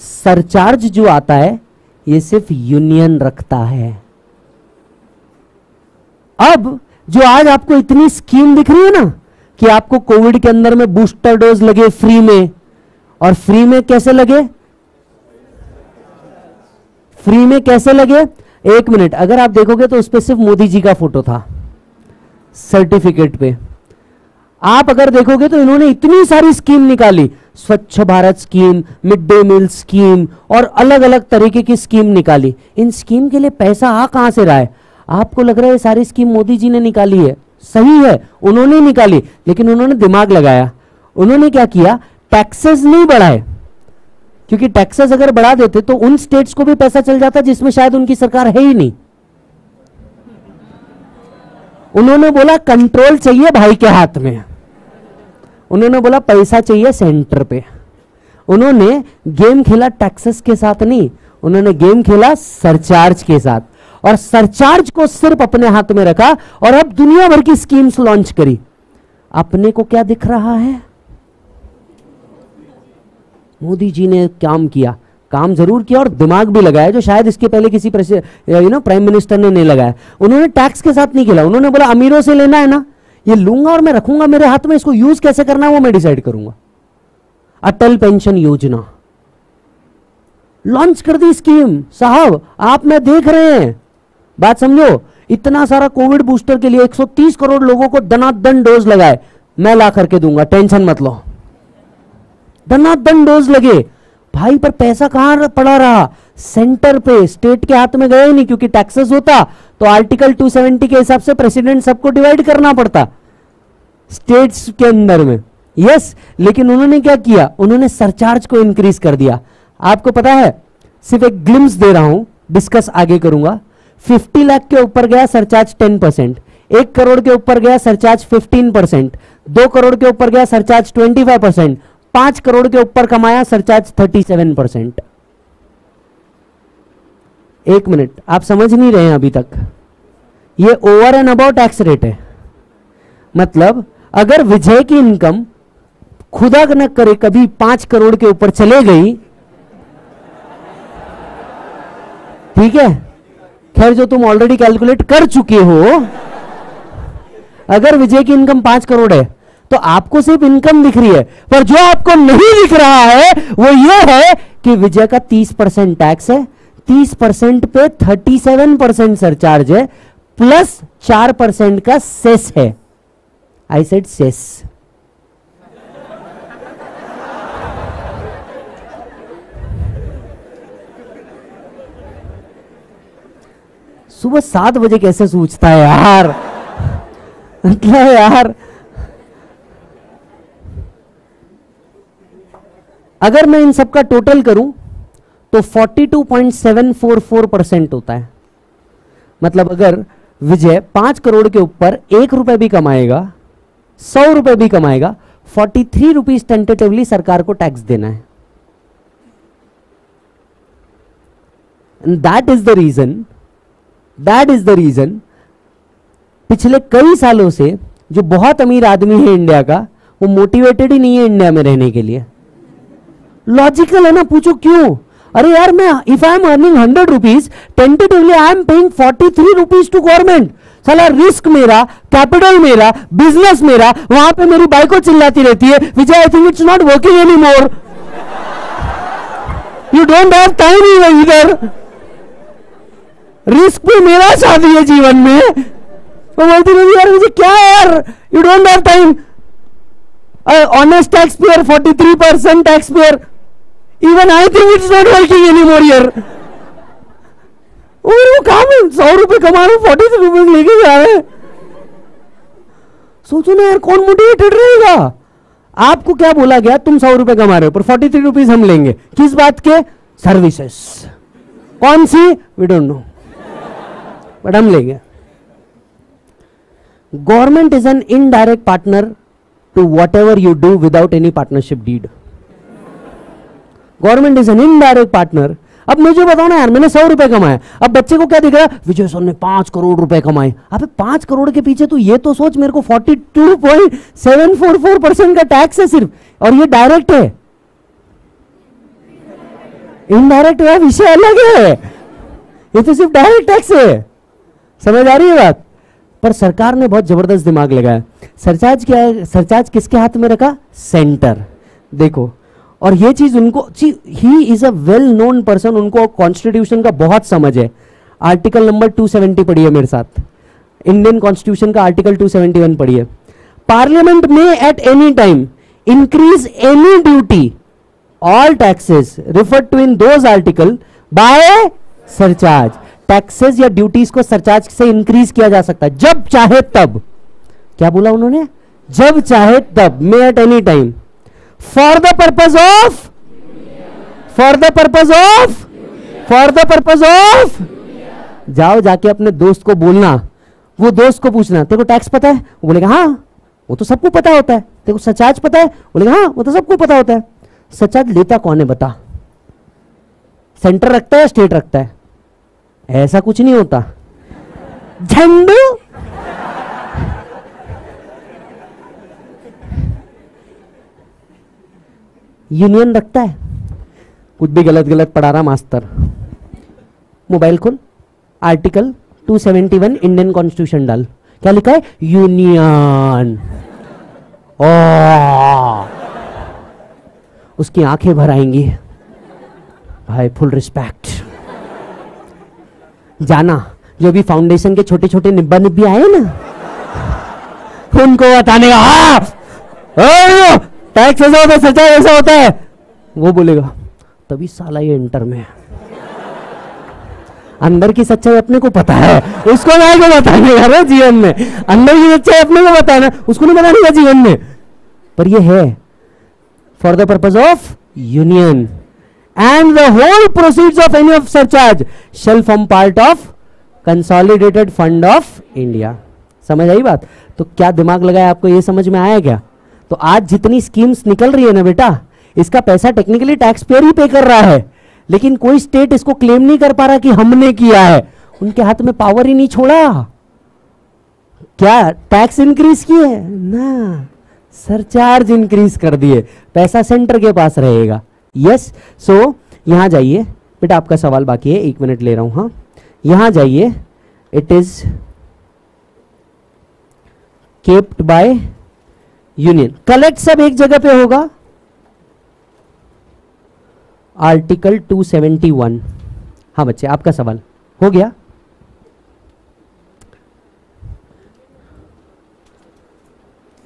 सरचार्ज जो आता है, ये सिर्फ़ यूनियन रखता है। अब जो आज आपको इतनी स्कीम दिख रही है ना, कि आपको कोविड के अंदर में बूस्टर डोज लगे फ्री में, और फ्री में कैसे लगे? फ्री में कैसे लगे? एक मिनट, अगर आप देखोगे तो उस पर सिर्फ़ मोदी जी का फ़ोटो था, सर्टिफिकेट पे। आप अगर देखोगे तो इन्होंने इतनी सारी स्कीम निकाली। Swachh Bharat scheme mid day meal scheme और अलग अलग तरीके की स्कीम निकाली। इन स्कीम के लिए पैसा आ कहाँ से रहा है? आपको लग रहा है सारी स्कीम मोदी जी ने निकाली है? सही है, उन्होंने निकाली, लेकिन उन्होंने दिमाग लगाया। उन्होंने क्या किया? टैक्सेस नहीं बढ़ाए। क्योंकि टैक्सेस अगर बढ़ा देते तो उन स्टेट्स को भी पैसा चल जाता जिसमें शायद उनकी सरकार है ही नहीं। उन्होंने बोला, कंट्रोल चाहिए भाई के हाथ में। उन्होंने बोला, पैसा चाहिए सेंटर पे। उन्होंने गेम खेला टैक्सेस के साथ नहीं, उन्होंने गेम खेला सरचार्ज के साथ। और सरचार्ज को सिर्फ़ अपने हाथ में रखा और अब दुनिया भर की स्कीम्स लॉन्च करी। अपने को क्या दिख रहा है? मोदी जी ने काम किया। काम ज़रूर किया और दिमाग भी लगाया, जो शायद इसके पहले किसी यू नो प्राइम मिनिस्टर ने नहीं लगाया। उन्होंने टैक्स के साथ नहीं खेला। उन्होंने बोला, अमीरों से लेना है ना। ये लूँगा और मैं रखूँगा, मेरे हाथ में इसको यूज़ कैसे करना है वो मैं डिसाइड करूँगा। अटल पेंशन योजना। लॉन्च कर दी स्कीम साहब, आप मैं देख रहे हैं। बात समझो, इतना सारा कोविड बूस्टर के लिए 130 करोड़ लोगों को दनादन डोज लगाए। मैं ला करके दूँगा, टेंशन मत लो। दनादन डोज लगे। भाई, पर पैसा कहाँ पड़ा रहा? सेंटर पे, स्टेट के हाथ में गए नहीं, क्योंकि टैक्सेस होता तो आर्टिकल 270 के हिसाब से प्रेसिडेंट सबको डिवाइड करना पड़ता, स्टेट्स के अंदर में। यस लेकिन उन्होंने क्या किया? उन्होंने सरचार्ज को इंक्रीज कर दिया। आपको पता है, सिर्फ़ एक ग्लिम्स दे रहा हूँ डिस्कस आगे करूँगा। 50 लाख के ऊपर गया सरचार्ज 10 परसेंट एक करोड़ के ऊपर गया सरचार्ज 15 परसेंट दो करोड़ के ऊपर गया सरचार्ज 25 परसेंट पाँच करोड़ के ऊपर कमाया सरचार्ज 37 परसेंट एक मिनट, आप समझ नहीं रहे हैं अभी तक। ये over and about tax rate है। मतलब अगर विजय की इनकम खुदा न करे कभी पाँच करोड़ के ऊपर चले गई, ठीक है? खैर, जो तुम ऑलरेडी कैलकुलेट कर चुके हो, अगर विजय की इनकम पाँच करोड़ है तो आपको सिर्फ़ इनकम दिख रही है। पर जो आपको नहीं दिख रहा है, वो ये है कि विजय का तीस परसेंट टैक्स है तीस परसेंट पे थर्टी सेवन परसेंट सरचार्ज है, प्लस चार परसेंट का सेस है। I said cess. सुबह सात बजे कैसे सोचता है यार? मतलब यार। अगर मैं इन सबका टोटल करूँ तो 42.744 परसेंट होता है। मतलब अगर विजय पाँच करोड़ के ऊपर एक रुपए भी कमाएगा, सौ रुपए भी कमाएगा फोर्टी थ्री रुपीज़ टेंटेटिवली सरकार को टैक्स देना है। That is the reason that is the reason पिछले कई सालों से जो बहुत अमीर आदमी है इंडिया का, वो मोटिवेटेड ही नहीं है इंडिया में रहने के लिए। लॉजिकल है ना, पूछो क्यों? अरे यार, मैं if I am earning hundred rupees tentatively I am paying forty three rupees to government साला रिस्क मेरा कैपिटल मेरा बिज़नेस मेरा, वहाँ पे मेरी बाइको चिल्लाती रहती है, Vijay I think it's not working any more you don't have time इधर रिस्क भी मेरा शादी है जीवन में। वो बोलती रहती यार, मुझे क्या यार? You don't have time honest tax payer forty three percent tax payer even I think it's not working any more year वो काम सौ रुपए कमा रहे फोर्टी रुपीज़ लेके जा रहे सोचो ना यार, कौन मोटिवेटेड रहेगा? आपको क्या बोला गया? तुम सौ रुपए कमा रहे हो, पर फोर्टी थ्री रुपीज़ हम लेंगे। किस बात के? सर्विसेस कौन सी? वी डोंट नो बट हम लेंगे। Government is an indirect partner to whatever you do without any partnership deed government is an indirect partner. अब मुझे बताओ ना यार, मैंने सौ रुपए कमाए। अब बच्चे को क्या दिख रहा है? विजय सर ने पाँच करोड़ रुपए कमाए। अब पाँच करोड़ के पीछे तो ये तो सोच, मेरे को forty two point seven four four percent का टैक्स है सिर्फ़, और ये डायरेक्ट है। इनडायरेक्ट है, विषय अलग है। ये तो सिर्फ़ डायरेक्ट टैक्स है। समझ आ रही है बात? पर सरकार ने बहुत ज़बरदस्त दिमाग लगाया। सरचार्ज क्या है? सरचार्ज किसके हाथ में रखा? सेंटर देखो और ये चीज़ उनको ही is a well known person उनको कॉन्स्टिट्यूशन का बहुत समझ है। आर्टिकल नंबर 270 पढ़िए मेरे साथ। इंडियन कॉन्स्टिट्यूशन का आर्टिकल 271 पढ़िए पार्लियामेंट में at any time increase any duty all taxes refer to in those article by surcharge taxes या ड्यूटीज़ को सरचार्ज से इंक्रीज किया जा सकता है। जब चाहे तब। क्या बोला उन्होंने? जब चाहे तब may at any time for the purpose of for the purpose of for the purpose of जाओ जाके अपने दोस्त को बोलना। वो दोस्त को पूछना, तेरे को टैक्स पता है? वो बोलेगा हाँ वो तो सबको पता होता है। तेरे को सचाज पता है? बोलेगा हाँ वो तो सबको पता होता है। सचाज लेता कौन है बता? सेंटर रखता है स्टेट रखता है? ऐसा कुछ नहीं होता। झंडू यूनियन रखता है। कुछ भी गलत गलत पढ़ा रहा मास्टर मोबाइल खोल। आर्टिकल 271 इंडियन कॉन्स्टिट्यूशन डाल। क्या लिखा है? यूनियन। ओ उसकी आँखें भर आएँगी भाई फुल रिस्पेक्ट जाना, जो भी फाउंडेशन के छोटे छोटे निब्बा निब्बी आए ना, उनको बताने का हाँ! टैक्स ऐसा होता है, सच्चाई ऐसा होता है। वो बोलेगा, तभी साला ये इंटर में है। अंदर की सच्चाई अपने को पता है। उसको नहीं को बताने का जीवन में? अंदर की सच्चाई अपने को बताना उसको नहीं बताने का जीवन में। पर ये है for the purpose of union and the whole proceeds of any of surcharge shall form part of consolidated fund of India समझ आई बात? तो क्या दिमाग लगाया आपको? ये समझ में आया क्या? तो आज जितनी स्कीम्स निकल रही है ना बेटा, इसका पैसा टेक्निकली टैक्स पेयर ही पे कर रहा है। लेकिन कोई स्टेट इसको क्लेम नहीं कर पा रहा कि हमने किया है। उनके हाथ में पावर ही नहीं छोड़ा। क्या टैक्स इंक्रीज किए ना। सरचार्ज इंक्रीज कर दिए। पैसा सेंटर के पास रहेगा। यस सो यहाँ जाइए। बेटा, आपका सवाल बाकी है। एक मिनट ले रहा हूँ हाँ। यहाँ जाइए। It is kept by union. Collect सब एक जगह पे होगा। आर्टिकल 271 हाँ बच्चे, आपका सवाल। हो गया?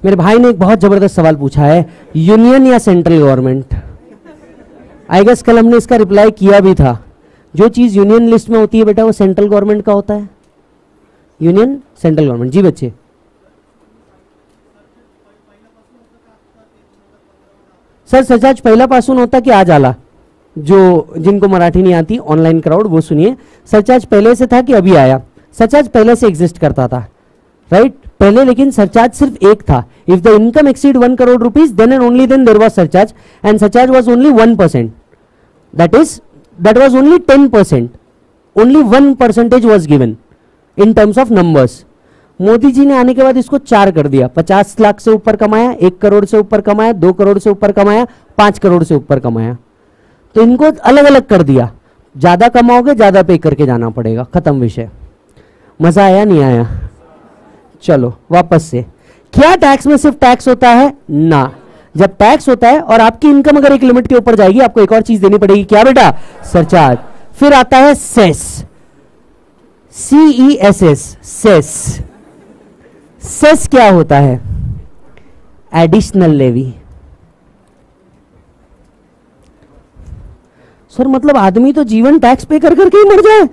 मेरे भाई ने एक बहुत ज़बरदस्त सवाल पूछा है, यूनियन या सेंट्रल गवर्नमेंट आई गेस कल हमने इसका रिप्लाई किया भी था। जो चीज़ यूनियन लिस्ट में होती है बेटा, वो सेंट्रल गवर्नमेंट का होता है। यूनियन सेंट्रल गवर्नमेंट जी बच्चे सर पहिला पासून होता कि आज आला? जो, जिनको मराठी नहीं आती ऑनलाइन क्राउड वो सुनिए। सरचार्ज पहले से था कि अभी आया? सरचार्ज पहले से एग्जिस्ट करता था। Right right? पहले लेकिन सरचार्ज सिर्फ़ एक था। If the income exceed one crore rupees then and only then there was surcharge and surcharge was only one percent that is that was only ten percent only one percentage was given in terms of numbers Modi ji ने आने के बाद इसको चार कर दिया। पचास लाख से ऊपर कमाया, एक करोड़ से ऊपर कमाया, दो करोड़ से ऊपर कमाया, पाँच करोड़ से ऊपर कमाया। तो इनको अलग अलग कर दिया। ज़्यादा कमाओगे, ज़्यादा पे करके जाना पड़ेगा। खत्म विषय। मज़ा आया, नहीं आया? चलो, वापस से। क्या टैक्स में सिर्फ़ टैक्स होता है? ना। जब टैक्स होता है और आपकी इनकम अगर एक लिमिट के ऊपर जाएगी, आपको एक और चीज़ देनी पड़ेगी। क्या बेटा? सरचार्ज। फिर आता है cess. C E S S cess. Cess क्या होता है? एडिशनल लेवी सर मतलब आदमी तो जीवन टैक्स पे कर करके ही मर जाए।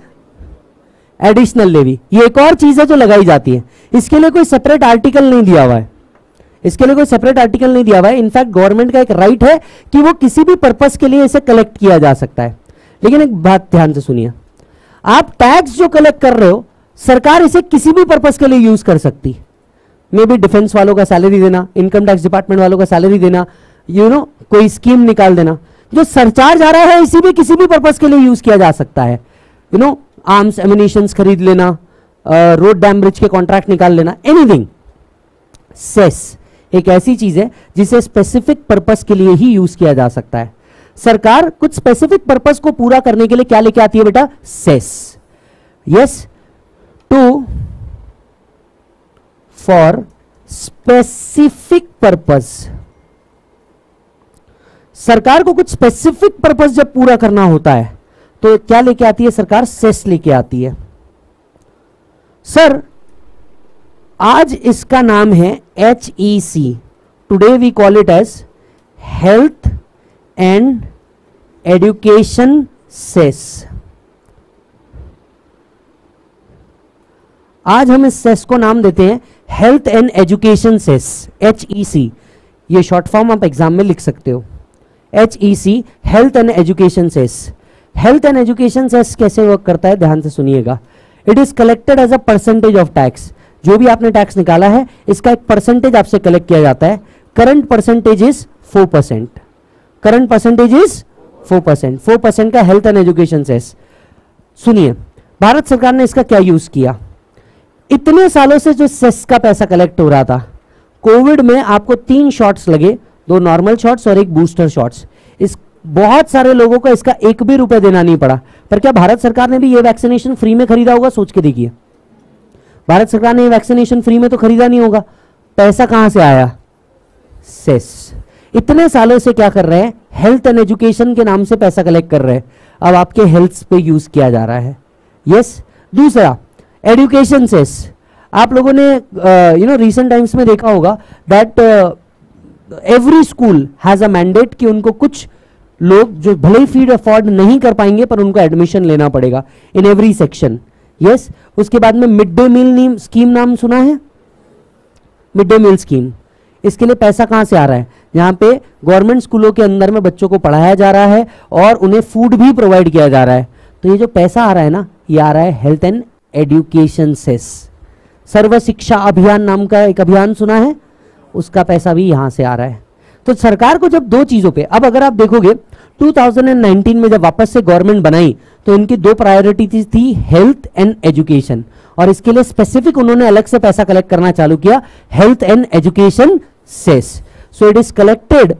एडिशनल लेवी ये एक और चीज़ है जो लगाई जाती है। इसके लिए कोई सेपरेट आर्टिकल नहीं दिया हुआ है। इसके लिए कोई सेपरेट आर्टिकल नहीं दिया हुआ है। इनफैक्ट गवर्नमेंट का एक राइट है कि वो किसी भी पर्पस के लिए इसे कलेक्ट किया जा सकता है। लेकिन एक बात ध्यान से सुनिए। आप टैक्स जो कलेक्ट कर रहे हो, सरकार इसे किसी भी पर्पस के लिए यूज़ कर सकती मे बी डिफेंस वालों का सैलरी देना इनकम टैक्स डिपार्टमेंट वालों का सैलरी देना यू you नो know, कोई स्कीम निकाल देना। जो सरचार्ज आ रहा है इसी भी किसी भी पर्पज के लिए यूज़ किया जा सकता है। यू नो आर्म्स एमिनेशन खरीद लेना रोड डैम ब्रिज के कॉन्ट्रैक्ट निकाल लेना एनीथिंग सेस एक ऐसी चीज़ है जिसे स्पेसिफिक पर्पस के लिए ही यूज़ किया जा सकता है। सरकार कुछ स्पेसिफिक पर्पस को पूरा करने के लिए क्या लेके आती है बेटा? Cess yes to for specific purpose सरकार को कुछ स्पेसिफिक पर्पस जब पूरा करना होता है तो क्या लेके आती है सरकार? सेस लेके आती है। सर, आज इसका नाम है H E C today we call it as health and education cess आज हम इस सेस को नाम देते हैं health and education cess H E C ये शॉर्ट फॉर्म आप एग्ज़ाम में लिख सकते हो। H E C health and education cess. Health and education cess कैसे वर्क करता है? ध्यान से सुनिएगा। It is collected as a percentage of tax जो भी आपने टैक्स निकाला है, इसका एक परसेंटेज आपसे कलेक्ट किया जाता है। Current percentage is four percent current percentage is four percent four percent का हेल्थ एंड एजुकेशन सेस। सुनिए, भारत सरकार ने इसका क्या यूज़ किया? इतने सालों से जो सेस का पैसा कलेक्ट हो रहा था, कोविड में आपको तीन शॉट्स लगे, दो नॉर्मल शॉट्स और एक बूस्टर शॉट्स इस बहुत सारे लोगों को इसका एक भी रुपए देना नहीं पड़ा। पर क्या भारत सरकार ने भी ये वैक्सीनेशन फ्री में खरीदा होगा? सोच के देखिए। भारत सरकार ने वैक्सीनेशन फ्री में तो खरीदा नहीं होगा। पैसा कहाँ से आया? सेस। इतने सालों से क्या कर रहे हैं? हेल्थ एंड एजुकेशन के नाम से पैसा कलेक्ट कर रहे हैं। अब आपके हेल्थ पे यूज़ किया जा रहा है। यस दूसरा एजुकेशन सेस आप लोगों ने यू नो रिसेंट टाइम्स में देखा होगा that every school has a mandate कि उनको कुछ लोग जो भले ही फ़ीड अफोर्ड नहीं कर पाएँगे, पर उनको एडमिशन लेना पड़ेगा इन एवरी सेक्शन यस उसके बाद में मिड डे मील स्कीम नाम सुना है? मिड डे मील स्कीम इसके लिए पैसा कहाँ से आ रहा है? यहाँ पे गवर्नमेंट स्कूलों के अंदर में बच्चों को पढ़ाया जा रहा है और उन्हें फ़ूड भी प्रोवाइड किया जा रहा है। तो ये जो पैसा आ रहा है ना, ये आ रहा है health and education cess Sarva Shiksha Abhiyan नाम का एक अभियान सुना है, उसका पैसा भी यहाँ से आ रहा है। तो सरकार को जब दो चीज़ों पे, अब अगर आप देखोगे 2019 में जब वापस से गवर्नमेंट बनाई तो इनकी दो प्रायोरिटी थी हेल्थ एंड एजुकेशन और इसके लिए स्पेसिफिक उन्होंने अलग से पैसा कलेक्ट करना चालू किया health and education cess so it is collected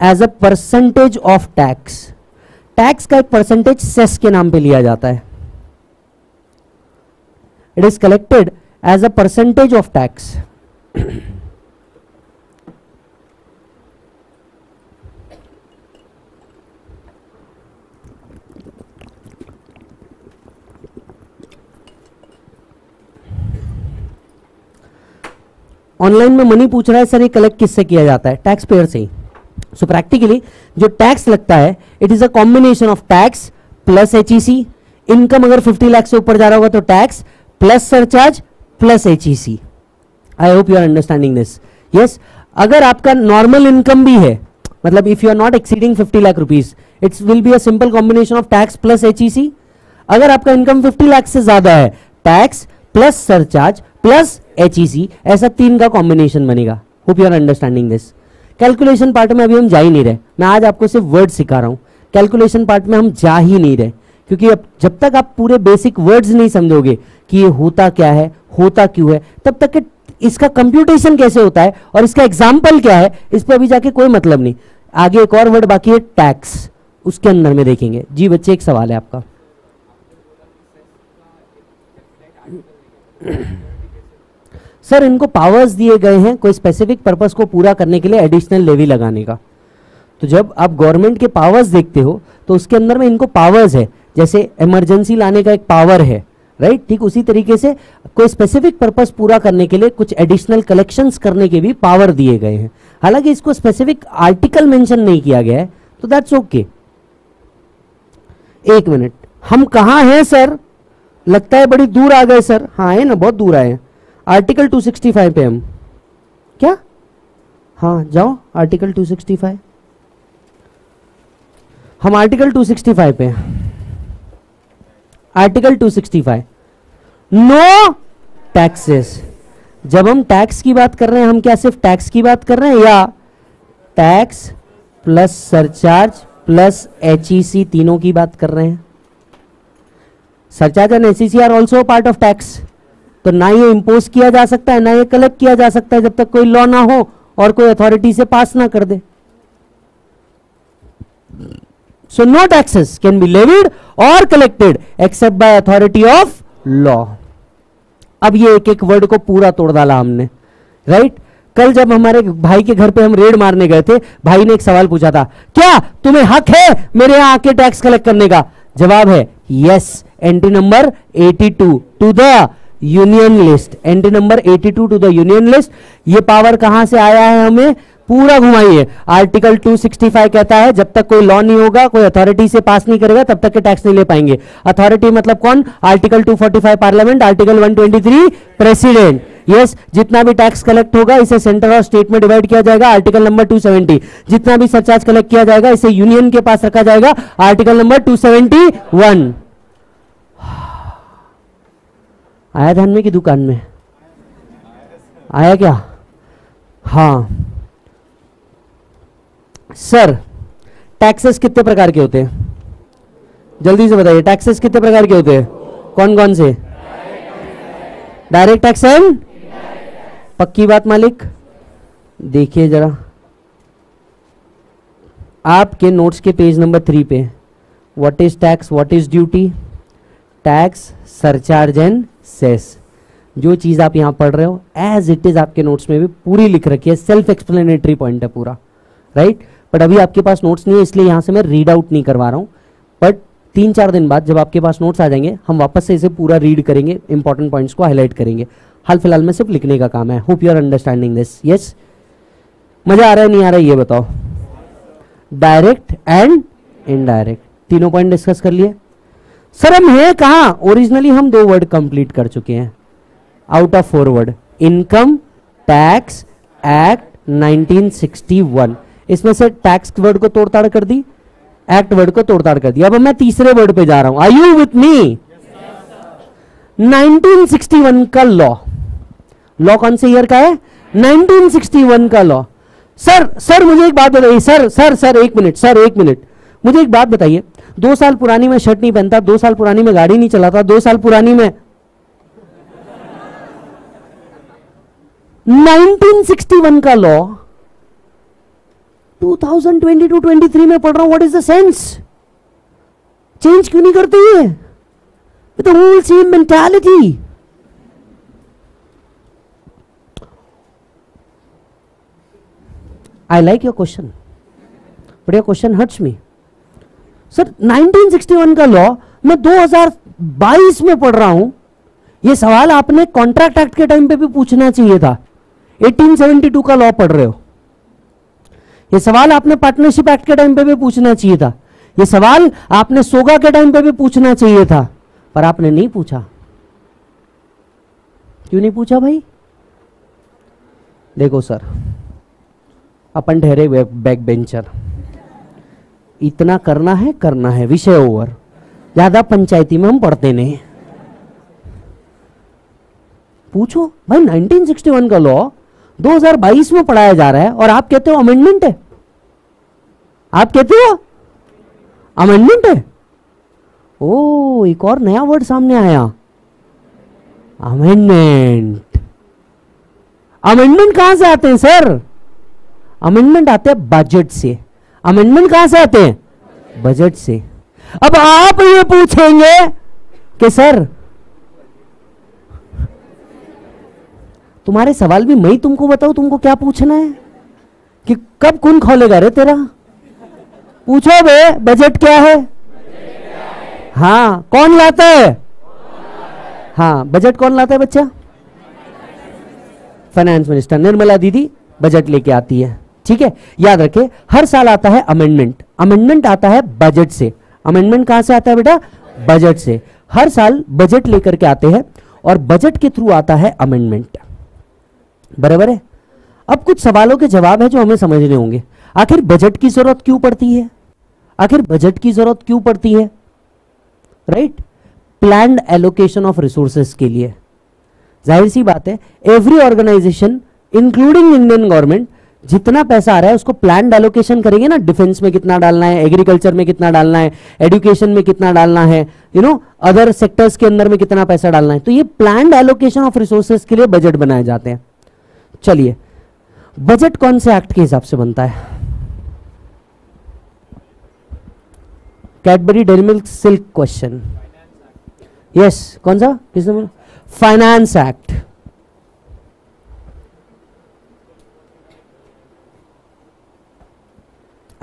as a percentage of tax tax का एक परसेंटेज सेस के नाम पे लिया जाता है। It is collected as a percentage of tax online में मनी पूछ रहा है, सर, ये कलेक्ट किससे किया जाता है? टैक्स पेयर से ही। सो so प्रैक्टिकली जो टैक्स लगता है it is a combination of tax plus H income अगर 50 लाख से ऊपर जा रहा होगा तो tax plus surcharge plus H I hope you are understanding this yes अगर आपका नॉर्मल इनकम भी है मतलब if you are not exceeding 50 lakh rupees it's will be a simple combination of tax plus HEC अगर आपका income 50 lakh से ज़्यादा है tax plus surcharge plus HEC ऐसा तीन का कॉम्बिनेशन बनेगा. Hope you are understanding this calculation part में अभी हम जा ही नहीं रहे. मैं आज आपको सिर्फ़ वर्ड सिखा रहा हूँ. कैलकुलेशन पार्ट में हम जा ही नहीं रहे. क्योंकि अब जब तक आप पूरे बेसिक वर्ड्स नहीं समझोगे कि ये होता क्या है, होता क्यों है, तब तक इसका कंप्यूटेशन कैसे होता है और इसका एग्ज़ाम्पल क्या है, इस पर अभी जाके कोई मतलब नहीं। आगे एक और वर्ड बाकी है टैक्स उसके अंदर में देखेंगे। जी बच्चे, एक सवाल है आपका। सर, इनको पावर्स दिए गए हैं कोई स्पेसिफिक पर्पस को पूरा करने के लिए एडिशनल लेवी लगाने का। तो जब आप गवर्नमेंट के पावर्स देखते हो तो उसके अंदर में इनको पावर्स है। जैसे इमरजेंसी लाने का एक पावर है राइट ठीक उसी तरीके से कोई स्पेसिफिक पर्पस पूरा करने के लिए कुछ एडिशनल कलेक्शंस करने के भी पावर दिए गए हैं। हालाँकि इसको स्पेसिफिक आर्टिकल मेंशन नहीं किया गया है तो दैट्स ओके एक मिनट हम कहा हैं सर लगता है बड़ी दूर आ गए सर हाँ है ना, बहुत दूर आए हैं। आर्टिकल 265 पे हम। क्या? हाँ जाओ आर्टिकल 265 हम आर्टिकल 265 पे आर्टिकल 265 नो टैक्सेस जब हम टैक्स की बात कर रहे हैं, हम क्या सिर्फ़ टैक्स की बात कर रहे हैं या tax plus surcharge plus H तीनों की बात कर रहे हैं? Surcharge and H are also part of tax तो ना ये इंपोज किया जा सकता है, ना ये कलेक्ट किया जा सकता है जब तक कोई लॉ ना हो और कोई अथॉरिटी से पास ना कर दे। So no taxes can be levied और collected except by authority of law अब ये एक एक वर्ड को पूरा तोड़ डाला हमने राइट right? कल जब हमारे भाई के घर पे हम रेड मारने गए थे, भाई ने एक सवाल पूछा था, क्या तुम्हें हक है मेरे यहाँ आके टैक्स कलेक्ट करने का? जवाब है yes entry number 82 to the union list entry number 82 to the union list ये पावर कहाँ से आया है हमें? पूरा घुमाइए। आर्टिकल 265 कहता है, जब तक कोई लॉ नहीं होगा, कोई अथॉरिटी से पास नहीं करेगा, तब तक के टैक्स नहीं ले पाएँगे। अथॉरिटी मतलब कौन? Article 245 parliament article 123 president yes जितना भी टैक्स कलेक्ट होगा, इसे सेंटर और स्टेट में डिवाइड किया जाएगा आर्टिकल नंबर 270 जितना भी सरचार्ज कलेक्ट किया जाएगा, इसे यूनियन के पास रखा जाएगा आर्टिकल नंबर 271 आया ध्यान में की दुकान में? आया क्या? हाँ। सर टैक्सेस कितने प्रकार के होते हैं? जल्दी से बताइए टैक्सेस कितने प्रकार के होते हैं? कौन कौन से? डायरेक्ट टैक्स एंड पक्की बात, मालिक? देखिए जरा। आपके नोट्स के पेज नंबर थ्री पे what is tax what is duty tax surcharge and cess जो चीज़ आप यहाँ पढ़ रहे हो एज इट इज़ आपके नोट्स में भी पूरी लिख रखी है। सेल्फ एक्सप्लेनेटरी पॉइंट है पूरा। राइट बट अभी आपके पास नोट्स नहीं है, इसलिए यहाँ से मैं रीड आउट नहीं करवा रहा हूँ। बट तीन चार दिन बाद जब आपके पास नोट्स आ जाएँगे, हम वापस से इसे पूरा रीड करेंगे इंपॉर्टेंट पॉइंट्स को हाईलाइट करेंगे। हाल फ़िलहाल में सिर्फ़ लिखने का काम है। Hope you are understanding this yes मज़ा आ रहा है, नहीं आ रहा है, ये बताओ। डायरेक्ट एंड इनडायरेक्ट तीनों पॉइंट डिस्कस कर लिए। सर हम है कहा? ओरिजिनली हम दो वर्ड कंप्लीट कर चुके हैं। Out of four word income tax act 1961 इसमें से टैक्स वर्ड को तोड़ताड़ कर दी एक्ट वर्ड को तोड़ताड़ कर दिया अब मैं तीसरे वर्ड पे जा रहा हूँ। आई यू विथ मी 1961 का लॉ लॉ कौन से ईयर का है? 1961 का लॉ सर सर मुझे एक बात बताइए। सर सर सर एक मिनट सर एक मिनट मुझे एक बात बताइए। दो साल पुरानी में शर्ट नहीं पहनता, दो साल पुरानी में गाड़ी नहीं चलाता, दो साल पुरानी में 1961 का लॉ 2022-23 में पढ़ रहा हूँ what is the sense change क्यों नहीं करते ये? With whole same mentality I like your question but your question hurts me sir 1961 का लॉ मैं 2022 में पढ़ रहा हूँ। ये सवाल आपने कॉन्ट्रैक्ट एक्ट के टाइम पे भी पूछना चाहिए था। 1872 का लॉ पढ़ रहे हो। ये सवाल आपने पार्टनरशिप एक्ट के टाइम पे भी पूछना चाहिए था। ये सवाल आपने सोगा के टाइम पे भी पूछना चाहिए था, पर आपने नहीं पूछा। क्यों नहीं पूछा भाई? देखो सर, अपन ठहरे बैक बेंचर इतना करना है करना है, विषय ओवर ज़्यादा पंचायती में हम पढ़ते नहीं। पूछो, भाई 1961 का लॉ 2022 में पढ़ाया जा रहा है और आप कहते हो अमेंडमेंट है। आप कहते हो? अमेंडमेंट है। ओ एक और नया वर्ड सामने आया। अमेंडमेंट अमेंडमेंट कहाँ से आते हैं सर अमेंडमेंट आते हैं बजट से। अमेंडमेंट कहाँ से आते हैं? बजट से। अब आप ये पूछेंगे कि सर तुम्हारे सवाल भी मैं तुमको बताऊँ, तुमको क्या पूछना है? कि कब कौन खोलेगा रे तेरा? पूछो बे, बजट क्या है? हाँ कौन लाता है? हाँ बजट कौन लाता है बच्चा? फाइनेंस मिनिस्टर निर्मला दीदी, बजट लेके आती है, ठीक है? याद रखे, हर साल आता है अमेंडमेंट अमेंडमेंट आता है बजट से। अमेंडमेंट कहाँ से आता है बेटा? बजट से। हर साल बजट लेकर के आते हैं और बजट के थ्रू आता है अमेंडमेंट बराबर है? अब कुछ सवालों के जवाब है जो हमें समझने होंगे। आखिर बजट की ज़रूरत क्यों पड़ती है? आखिर बजट की ज़रूरत क्यों पड़ती है? Right plan allocation of resources के लिए। ज़ाहिर सी बात है every organisation including Indian government जितना पैसा आ रहा है उसको प्लान एलोकेशन करेंगे ना। डिफेंस में कितना डालना है एग्रीकल्चर में कितना डालना है एडुकेशन में कितना डालना है यू नो अदर सेक्टर्स के अंदर में कितना पैसा डालना है। तो ये प्लान एलोकेशन ऑफ़ रिसोर्सेज के लिए बजट बनाए जाते हैं। चलिए बजट कौन से एक्ट के हिसाब से बनता है? Cadbury dairy milk silk question yes कौन सा? किसने finance act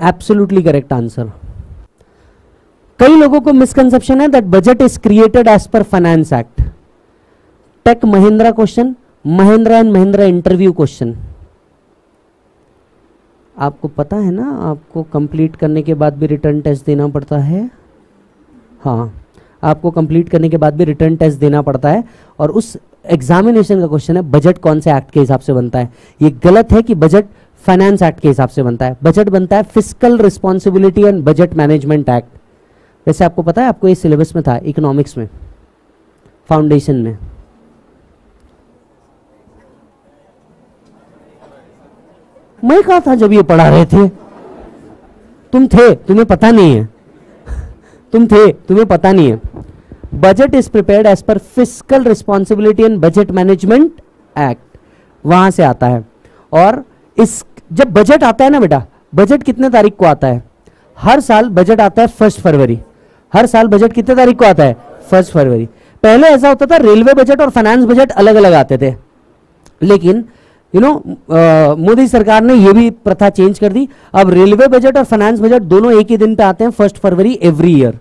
absolutely correct answer कई लोगों को मिसकंसेप्शन है that budget is created as per finance act Tech Mahindra question Mahindra and Mahindra interview question. आपको पता है ना, आपको कंप्लीट करने के बाद भी रिटर्न टेस्ट देना पड़ता है। हाँ आपको कंप्लीट करने के बाद भी रिटर्न टेस्ट देना पड़ता है। और उस एग्जामिनेशन का क्वेश्चन है बजट कौन से एक्ट के हिसाब से बनता है? ये गलत है कि बजट फाइनेंस एक्ट के हिसाब से बनता है। बजट बनता है fiscal responsibility and budget management act वैसे आपको पता है, आपको ये सिलेबस में था इकोनॉमिक्स में फाउंडेशन में। मैं कहा था जब ये पढ़ा रहे थे। तुम थे, तुम्हें पता नहीं है। तुम थे, तुम्हें पता नहीं है। Budget is prepared as per fiscal responsibility and budget management act वहाँ से आता है। और इस, जब बजट आता है ना बेटा बजट कितने तारीख को आता है? हर साल बजट आता है फ़र्स्ट फरवरी। हर साल बजट कितने तारीख को आता है? फ़र्स्ट फरवरी। पहले ऐसा होता था रेलवे बजट और फाइनेंस बजट अलग अलग आते थे। लेकिन यू नो मोदी सरकार ने यह भी प्रथा चेंज कर दी। अब रेलवे बजट और फाइनेंस बजट दोनों एक ही दिन पे आते हैं फ़र्स्ट फरवरी एवरी ईयर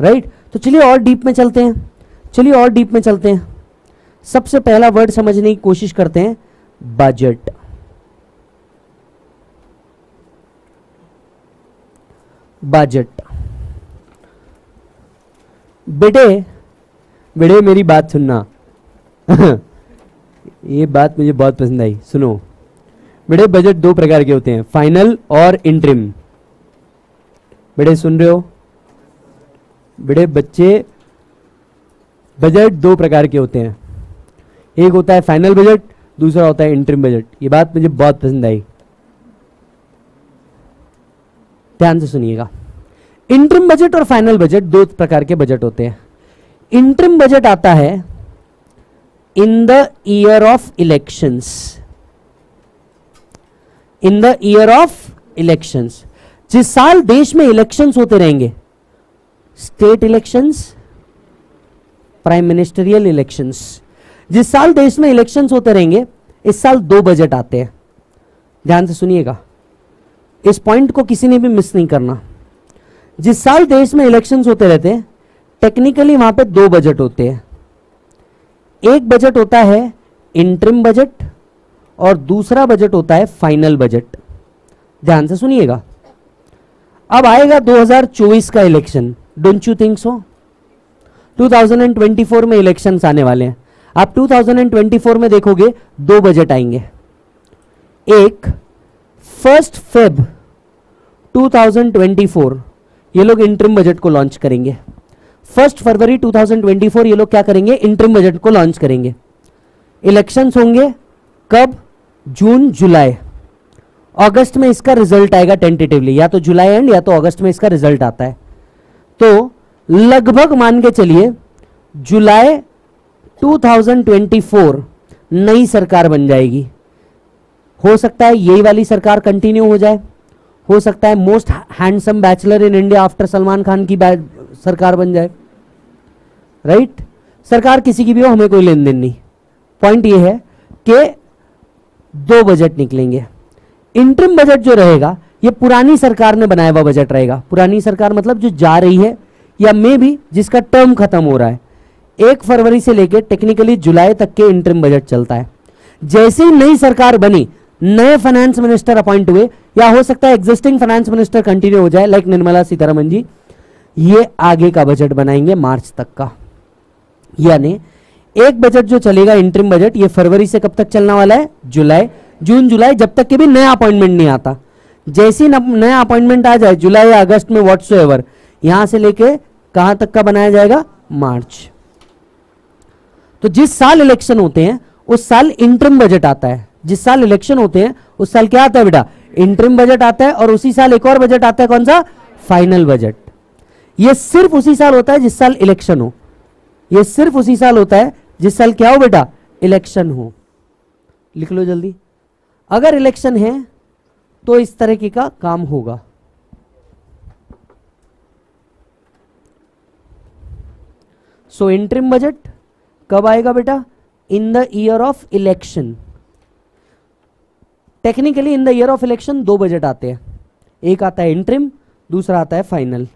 राइट तो चलिए और डीप में चलते हैं। चलिए और डीप में चलते हैं। सबसे पहला वर्ड समझने की कोशिश करते हैं बजट बजट बेटे बेटे मेरी बात सुनना। ये बात मुझे बहुत पसंद आई। सुनो। बेटे बजट दो प्रकार के होते हैं फाइनल और इंट्रिम बेटे सुन रहे हो? बेटे बच्चे बजट दो प्रकार के होते हैं। एक होता है फाइनल बजट दूसरा होता है इंट्रिम बजट ये बात मुझे बहुत पसंद आई। ध्यान से सुनिएगा। इंट्रिम बजट और फाइनल बजट दो प्रकार के बजट होते हैं। इंट्रिम बजट आता है in the year of elections in the year of elections जिस साल देश में इलेक्शंस होते रहेंगे state elections prime ministerial elections जिस साल देश में इलेक्शंस होते रहेंगे, इस साल दो बजट आते हैं। ध्यान से सुनिएगा। इस पॉइंट को किसी ने भी मिस नहीं करना। जिस साल देश में इलेक्शंस होते रहते हैं टेक्निकली वहाँ पे दो बजट होते हैं। एक बजट होता है इंट्रिम बजट और दूसरा बजट होता है फाइनल बजट ध्यान से सुनिएगा। अब आएगा 2024 का election don't you think so 2024 में इलेक्शन आने वाले हैं। आप 2024 में देखोगे दो बजट आएँगे। एक फ़र्स्ट फेब 2024 ये लोग इंटरम बजट को लॉन्च करेंगे। फ़र्स्ट फरवरी 2024 ये लोग क्या करेंगे? इंटरम बजट को लॉन्च करेंगे। इलेक्शंस होंगे कब? जून, जुलाई। अगस्त में इसका रिज़ल्ट आएगा टेंटेटिवली या तो जुलाई एंड या तो अगस्त में इसका रिज़ल्ट आता है। तो लगभग मान के चलिए, जुलाई 2024 नई सरकार बन जाएगी। हो सकता है यही वाली सरकार कंटिन्यू हो जाए। हो सकता है most handsome bachelor in India after Salman Khan की सरकार बन जाए। राइट? सरकार किसी की भी हो, हमें कोई लेन देन नहीं। पॉइंट ये है कि दो बजट निकलेंगे। इंटरम बजट जो रहेगा, ये पुरानी सरकार ने बनाया हुआ बजट रहेगा। पुरानी सरकार मतलब जो जा रही है, या मे भी जिसका टर्म खत्म हो रहा है। एक फरवरी से लेकर टेक्निकली जुलाई तक के इंटरम बजट चलता है। जैसे ही नई सरकार बनी, नए फाइनेंस मिनिस्टर अपॉइंट हुए, या हो सकता है एग्जिस्टिंग फाइनेंस मिनिस्टर कंटिन्यू हो जाए लाइक निर्मला सीतारमन जी, ये आगे का बजट बनाएँगे मार्च तक का। यानी एक बजट जो चलेगा इंटरिम बजट, ये फरवरी से कब तक चलने वाला है? जुलाई। जून, जुलाई जब तक के भी नया अपॉइंटमेंट नहीं आता। जैसे नया अपॉइंटमेंट आ जाए, जुलाई या अगस्त में व्हाट्स एवर यहाँ से लेके कहाँ तक का बनाया जाएगा? मार्च। तो जिस साल इलेक्शन होते हैं, उस साल इंटरम बजट आता है। जिस साल इलेक्शन होते हैं, उस साल क्या आता है बेटा? इंटरम बजट आता है और उसी साल एक और बजट आता है, कौन सा? Final budget. ये सिर्फ़ उसी साल होता है जिस साल इलेक्शन हो। ये सिर्फ़ उसी साल होता है जिस साल क्या हो बेटा? इलेक्शन हो। लिख लो जल्दी। अगर इलेक्शन है तो इस तरह की का काम होगा। सो इंट्रीम बजट कब आएगा बेटा? In the year of election technically in the year of election दो बजट आते हैं। एक आता है इंट्रिम दूसरा आता है फाइनल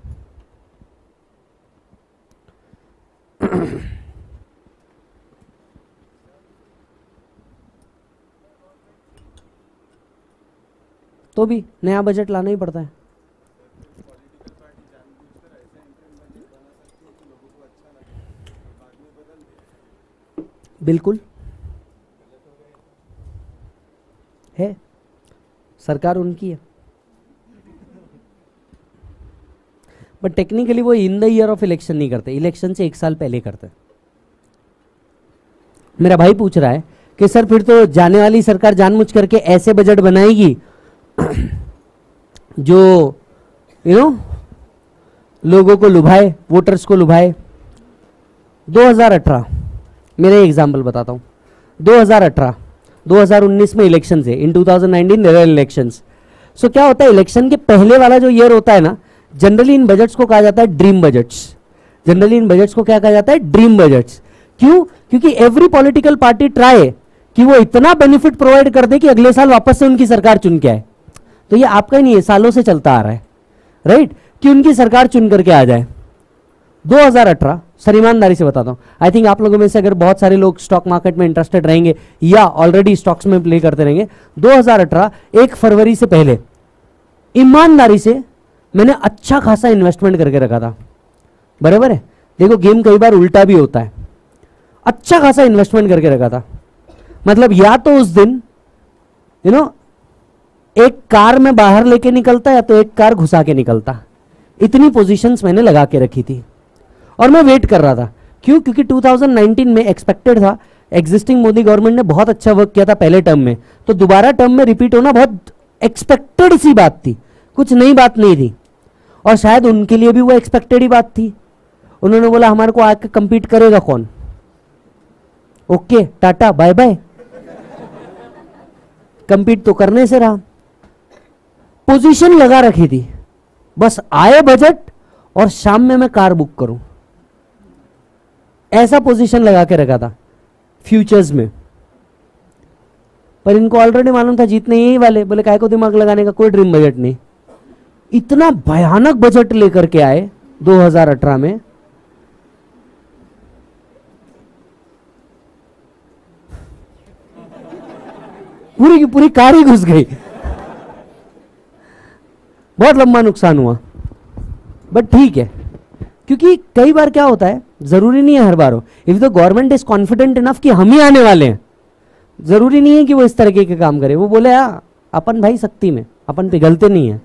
तो भी नया बजट लाना ही पड़ता है। बिल्कुल। है। सरकार उनकी है। बट टेक्निकली वो in the year of election नहीं करते इलेक्शन से एक साल पहले करते। मेरा भाई पूछ रहा है कि सर फिर तो जाने वाली सरकार जानबूझ करके ऐसे बजट बनाएगी जो यू नो लोगों को लुभाए वोटर्स को लुभाए। 2018 मेरे एग्ज़ाम्पल बताता हूँ। 2018 2019 में इलेक्शन है। In 2019 thousand nineteen elections so क्या होता है इलेक्शन के पहले वाला जो ईयर होता है ना जनरली इन बजट्स को कहा जाता है dream budgets generally in budgets को क्या कहा जाता है? ड्रीम बजट्स क्यों? क्योंकि एवरी पॉलिटिकल पार्टी ट्राई कि वो इतना बेनिफिट प्रोवाइड कर दे कि अगले साल वापस से उनकी सरकार चुन के आए। तो ये आपका ही नहीं है, सालों से चलता आ रहा है। राइट कि उनकी सरकार चुन करके आ जाए। 2018 सर ईमानदारी से बताता हूँ। आई थिंक आप लोगों में से अगर बहुत सारे लोग स्टॉक मार्केट में इंटरेस्टेड रहेंगे या ऑलरेडी स्टॉक्स में प्ले करते रहेंगे 2018 एक फरवरी से पहले, ईमानदारी से मैंने अच्छा खासा इन्वेस्टमेंट करके रखा था। बराबर है? देखो गेम कई बार उल्टा भी होता है। अच्छा खासा इन्वेस्टमेंट करके रखा था। मतलब या तो उस दिन यू नो एक कार में बाहर लेके निकलता या तो एक कार घुसा के निकलता। इतनी पोजीशंस मैंने लगा के रखी थी। और मैं वेट कर रहा था। क्यों? क्योंकि 2019 में एक्सपेक्टेड था। एग्जिस्टिंग मोदी गवर्नमेंट ने बहुत अच्छा वर्क किया था पहले टर्म में। तो दोबारा टर्म में रिपीट होना बहुत एक्सपेक्टेड सी बात थी। कुछ नई बात नहीं थी। और शायद उनके लिए भी वो एक्सपेक्टेड ही बात थी। उन्होंने बोला, हमारे को आके कंपीट करेगा कौन? Okay, tata bye bye compete तो करने से रहा। पोजीशन लगा रखी थी। बस आए बजट और शाम में मैं कार बुक करूँ। ऐसा पोजीशन लगा के रखा था फ्यूचर्स में। पर इनको ऑलरेडी मालूम था, जीतने यही वाले। बोले काय को दिमाग लगाने का? कोई ड्रीम बजट नहीं। इतना भयानक बजट लेकर के आए 2018 में। पूरी की पूरी कार ही घुस गई। बहुत लंबा नुकसान हुआ। बट ठीक है क्योंकि कई बार क्या होता है ज़रूरी नहीं है हर बार हो। If the government is confident enough कि हम ही आने वाले हैं ज़रूरी नहीं है कि वो इस तरीके के काम करे। वो बोले हाँ, अपन भाई शक्ति में अपन पिघलते नहीं है।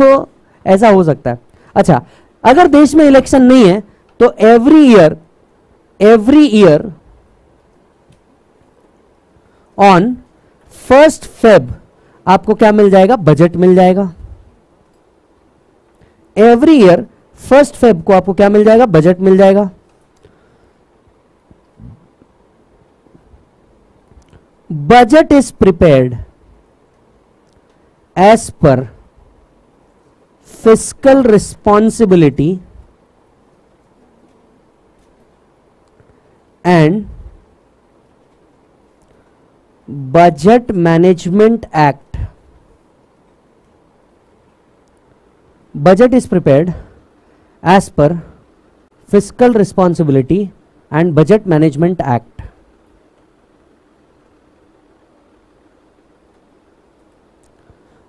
तो ऐसा हो सकता है। अच्छा अगर देश में इलेक्शन नहीं है तो every year every year on first Feb आपको क्या मिल जाएगा? बजट मिल जाएगा। एवरी ईयर फ़र्स्ट फेब को आपको क्या मिल जाएगा? बजट मिल जाएगा। Budget is prepared as per fiscal responsibility and budget management act budget is prepared as per fiscal responsibility and budget management act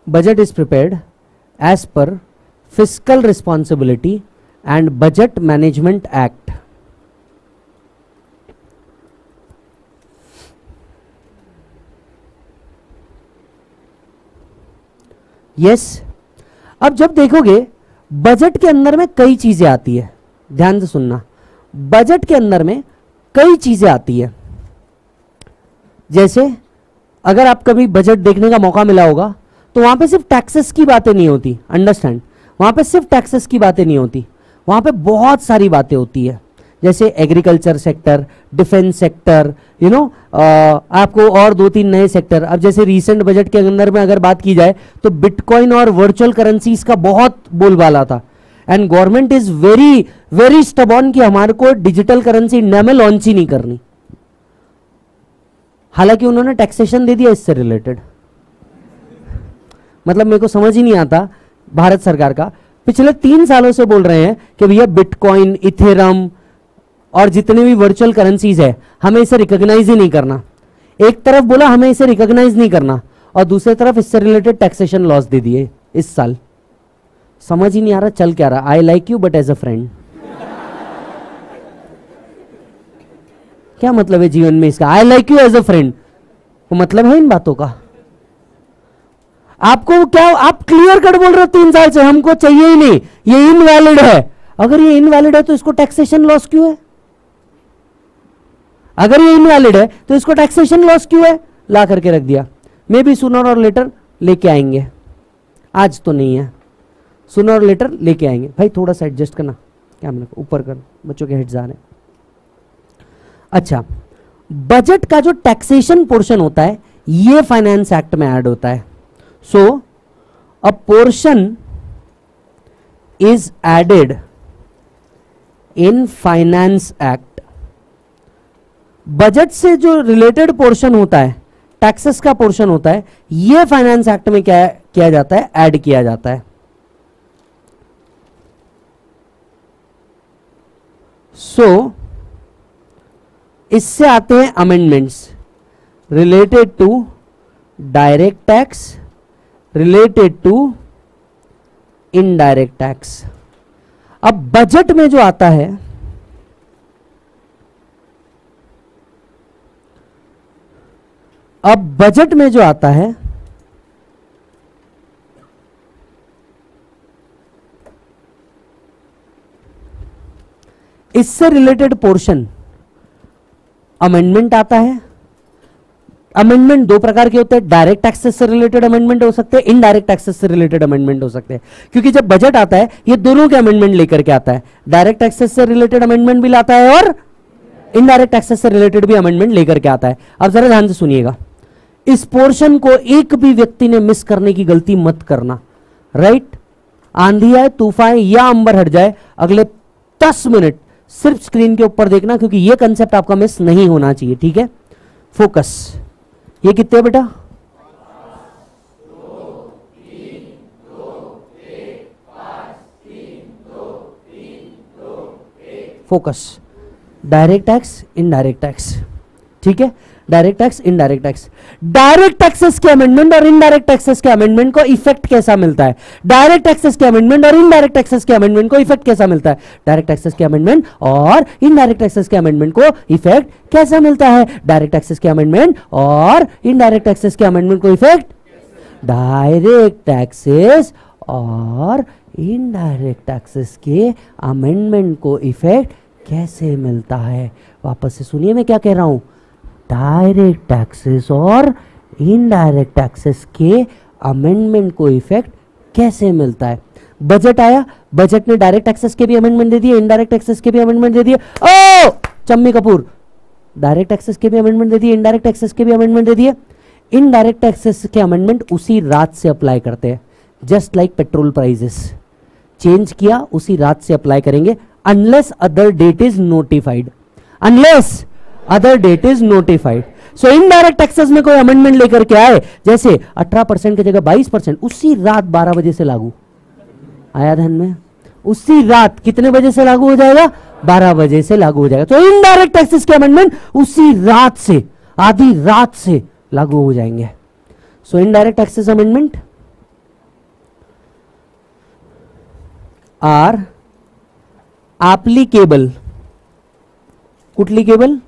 budget is prepared as per fiscal responsibility and budget management act yes अब जब देखोगे budget के अंदर में कई चीज़ें आती है। ध्यान से सुनना। बजट के अंदर में कई चीज़ें आती है। जैसे, अगर आप कभी बजट देखने का मौका मिला होगा तो वहाँ पे सिर्फ़ टैक्सेस की बातें नहीं होती। अंडरस्टैंड वहाँ पे सिर्फ़ टैक्सेस की बातें नहीं होती, वहाँ पे बहुत सारी बातें होती है। जैसे agriculture sector defence sector you know आपको और दो तीन नए सेक्टर अब जैसे रीसेंट बजट के अंदर में अगर बात की जाए तो बिटकॉइन और वर्चुअल करेंसीज का बहुत बोलबाला था। And government is very very stubborn कि हमारे को डिजिटल करेंसी इंडिया में लॉन्च ही नहीं करनी। हालाँकि उन्होंने टैक्सेशन दे दिया इससे रिलेटेड मतलब मेरे को समझ ही नहीं आता भारत सरकार का। पिछले तीन सालों से बोल रहे हैं कि भैया बिटकॉइन, इथेरम और जितने भी वर्चुअल करेंसीज है, हमें इसे रिकॉग्नाइज ही नहीं करना। एक तरफ़ बोला, हमें इसे रिकॉग्नाइज नहीं करना। और दूसरी तरफ़ इससे रिलेटेड टैक्सेशन लॉस दे दिए इस साल। समझ ही नहीं आ रहा, चल क्या रहा। I like you but as a friend क्या मतलब है जीवन में इसका? I like you as a friend मतलब है इन बातों का। आपको क्या, आप क्लियर कट बोल रहे हो तीन साल से, हमको चाहिए ही नहीं। ये इनवैलिड है। अगर ये इनवैलिड है तो इसको टैक्सेशन लॉस क्यों है? अगर ये इनवैलिड है तो इसको टैक्सेशन लॉस क्यों है? ला करके रख दिया। मे बी सुनर और लेटर लेके आएँगे। आज तो नहीं है। सुनर और लेटर लेके आएँगे। भाई थोड़ा सा एडजस्ट करना। कैमरा को ऊपर कर बच्चों के हेड्स आ रहे अच्छा बजट का जो टैक्सेशन पोर्शन होता है, ये फाइनेंस एक्ट में ऐड होता है। So a portion is added in finance act budget से जो रिलेटेड पोर्शन होता है टैक्सेस का पोर्शन होता है ये फाइनेंस एक्ट में क्या किया जाता है? ऐड किया जाता है। सो so, इससे आते हैं amendments related to direct tax related to indirect tax अब बजट में जो आता है, अब बजट में जो आता है, इससे रिलेटेड पोर्शन अमेंडमेंट आता है। अमेंडमेंट दो प्रकार के होते हैं। डायरेक्ट टैक्सेस से रिलेटेड अमेंडमेंट हो सकते हैं इनडायरेक्ट टैक्सेस से रिलेटेड अमेंडमेंट हो सकते हैं। क्योंकि जब बजट आता है, ये दोनों के अमेंडमेंट लेकर के आता है। डायरेक्ट टैक्सेस से रिलेटेड अमेंडमेंट भी लाता है और इनडायरेक्ट टैक्सेस से रिलेटेड भी अमेंडमेंट लेकर के आता है। अब जरा ध्यान से सुनिएगा। इस पोर्शन को एक भी व्यक्ति ने मिस करने की गलती मत करना। राइट आंधी आए, तूफ़ान या अंबर हट जाए, अगले दस मिनट सिर्फ़ स्क्रीन के ऊपर देखना, क्योंकि यह कंसेप्ट आपका मिस नहीं होना चाहिए, ठीक है? फोकस ये कितने बेटा? Focus. Direct tax indirect tax. ठीक है? Direct tax indirect tax direct taxes के अमेंडमेंट और इनडायरेक्ट टैक्सेस के अमेंडमेंट को इफ़ेक्ट कैसा मिलता है? डायरेक्ट टैक्सेस के अमेंडमेंट और इनडायरेक्ट टैक्सेस के अमेंडमेंट को इफ़ेक्ट कैसा मिलता है? डायरेक्ट टैक्सेस के अमेंडमेंट और इनडायरेक्ट टैक्सेस के अमेंडमेंट को इफ़ेक्ट कैसा मिलता है? डायरेक्ट टैक्सेस के अमेंडमेंट और इनडायरेक्ट टैक्सेस के अमेंडमेंट को इफ़ेक्ट डायरेक्ट टैक्सेस और इनडायरेक्ट टैक्सेस के अमेंडमेंट को इफ़ेक्ट कैसे मिलता है? वापस से सुनिए मैं क्या कह रहा हूँ। डायरेक्ट टैक्सेस और इनडायरेक्ट टैक्सेस के अमेंडमेंट को इफ़ेक्ट कैसे मिलता है? बजट आया बजट ने डायरेक्ट टैक्सेस के भी अमेंडमेंट दे दिए इनडायरेक्ट टैक्सेस के भी अमेंडमेंट दे दिए। ओ, चम्मी कपूर डायरेक्ट टैक्सेस के भी अमेंडमेंट दे दिए इनडायरेक्ट टैक्सेस के भी अमेंडमेंट दे दिए। इनडायरेक्ट टैक्सेस के अमेंडमेंट उसी रात से अप्लाई करते हैं just like petrol prices change किया, उसी रात से अप्लाई करेंगे unless other date is notified unless other date is notified so indirect taxes में कोई अमेंडमेंट लेकर के आए, जैसे 18 परसेंट की जगह 22 परसेंट, उसी रात 12 बजे से लागू। आया धन में? उसी रात कितने बजे से लागू हो जाएगा? 12 बजे से लागू हो जाएगा। तो इनडायरेक्ट टैक्सेस के अमेंडमेंट उसी रात से, आधी रात से लागू हो जाएँगे। So indirect taxes amendment are applicable कुठली केबल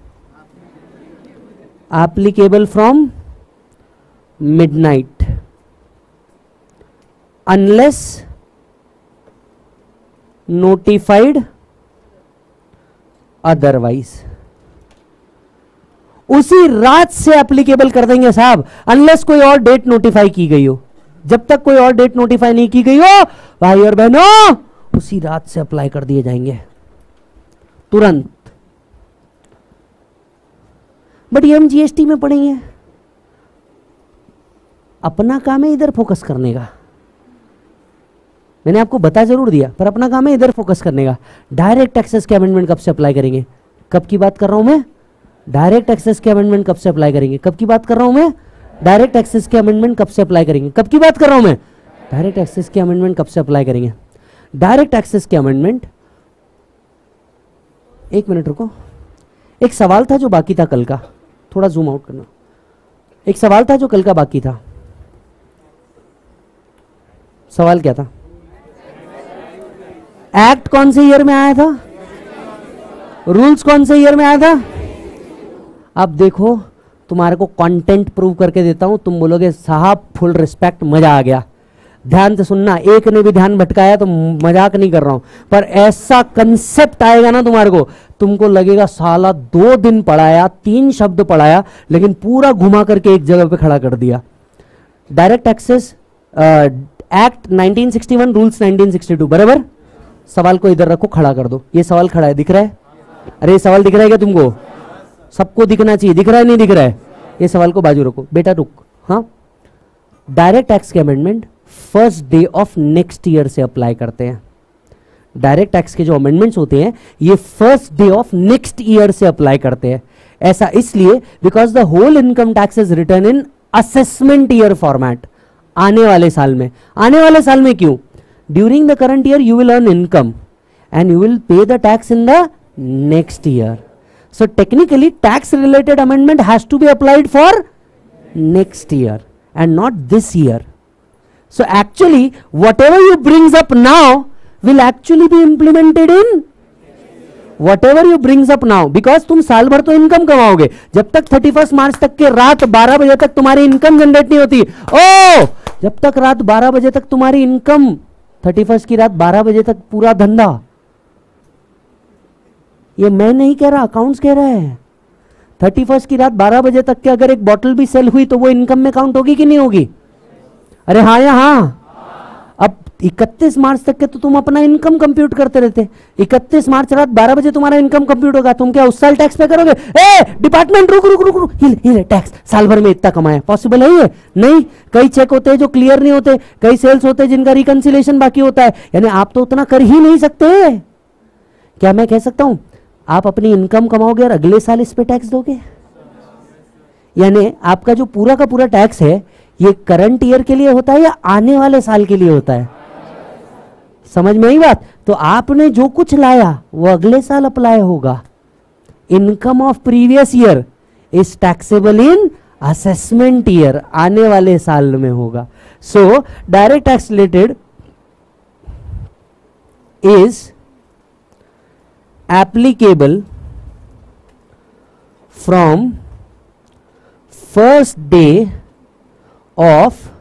applicable from midnight. Unless notified otherwise. उसी रात से एप्लीकेबल कर देंगे साहब अनलेस कोई और डेट नोटिफाई की गई हो। जब तक कोई और डेट नोटिफाई नहीं की गई हो, भाई और बहनों, उसी रात से अप्लाई कर दिए जाएँगे। तुरंत। बट ये हम जीएसटी में पढ़ेंगे अपना काम है इधर फोकस करने का। मैंने आपको बता ज़रूर दिया, पर अपना काम है इधर फोकस करने का। डायरेक्ट एक्सेस के अमेंडमेंट कब से अप्लाई करेंगे? कब की बात कर रहा हूँ मैं? डायरेक्ट एक्सेस के अमेंडमेंट कब से अप्लाई करेंगे? कब की बात कर रहा हूँ मैं? डायरेक्ट एक्सेस के अमेंडमेंट कब से अप्लाई करेंगे? कब की बात कर रहा हूँ मैं? डायरेक्ट एक्सेस के अमेंडमेंट कब से अप्लाई करेंगे? डायरेक्ट एक्सेस के अमेंडमेंट एक मिनट रुको। एक सवाल था जो बाकी था कल का। थोड़ा जूम आउट करना। एक सवाल था जो कल का बाकी था। सवाल क्या था? एक्ट कौन से ईयर में आया था? रूल्स कौन से ईयर में आया था? अब देखो, तुम्हारे को कंटेंट प्रूव करके देता हूँ, तुम बोलोगे, साहब फुल रिस्पेक्ट मज़ा आ गया। ध्यान से सुनना, एक ने भी ध्यान भटकाया तो मज़ाक नहीं कर रहा हूँ। पर ऐसा कंसेप्ट आएगा ना तुम्हारे को, तुमको लगेगा साला दो दिन पढ़ाया, तीन शब्द पढ़ाया, लेकिन पूरा घुमा करके एक जगह पे खड़ा कर दिया। डायरेक्ट एक्सेस एक्ट 1961 रूल्स 1962 बराबर? सवाल को इधर रखो, खड़ा कर दो। ये सवाल खड़ा है, दिख रहा है? अरे सवाल दिख रहा है क्या तुमको? सबको दिखना चाहिए, दिख रहा है, नहीं दिख रहा है? ये सवाल को बाजू रखो। बेटा रुक हाँ? डायरेक्ट टैक्स के amendment first day of next year से अप्लाई करते हैं। डायरेक्ट टैक्स के जो अमेंडमेंट्स होते हैं, ये first day of next year से अप्लाई करते हैं। ऐसा इसलिए because the whole income tax is return in assessment year format आने वाले साल में। आने वाले साल में क्यों? During the current year you will earn income and you will pay the tax in the next year so technically tax related amendment has to be applied for next year and not this year so actually, whatever you brings up now will actually be implemented in whatever you brings up now. Because तुम साल भर तो income कमाओगे। जब तक 31 मार्च तक के रात 12 बजे तक तुम्हारी इनकम जनरेट नहीं होती। ओ जब तक रात 12 बजे तक तुम्हारी इनकम 31 की रात 12 बजे तक पूरा धंधा। ये मैं नहीं कह रहा अकाउंट्स कह रहा है। थर्टी फ़र्स्ट की रात 12 बजे तक के अगर एक बॉटल भी सेल हुई तो वो इनकम में काउंट होगी कि नहीं होगी? अरे हाँ या हाँ। अब 31 मार्च तक के तो तुम अपना इनकम कंप्यूट करते रहते। 31 मार्च रात 12 बजे तुम्हारा इनकम कंप्यूट होगा। तुम क्या उस साल टैक्स पे करोगे? ए डिपार्टमेंट रुक रुक रुक रुक। हिल हिल टैक्स साल भर में इतना कमाया। पॉसिबल है ये? नहीं। कई चेक होते हैं जो क्लियर नहीं होते। कई सेल्स होते हैं जिनका रिकंसिलेशन बाकी होता है। यानी आप तो उतना कर ही नहीं सकते। क्या मैं कह सकता हूँ? आप अपनी इनकम कमाओगे और अगले साल इस पे टैक्स दोगे? यानी आपका जो पूरा का पूरा टैक्स है ये करंट ईयर के लिए होता है या आने वाले साल के लिए होता है? समझ में आई बात? तो आपने जो कुछ लाया, वो अगले साल अप्लाई होगा। Income of previous year is taxable in assessment year आने वाले साल में होगा। So direct tax related is applicable from first day of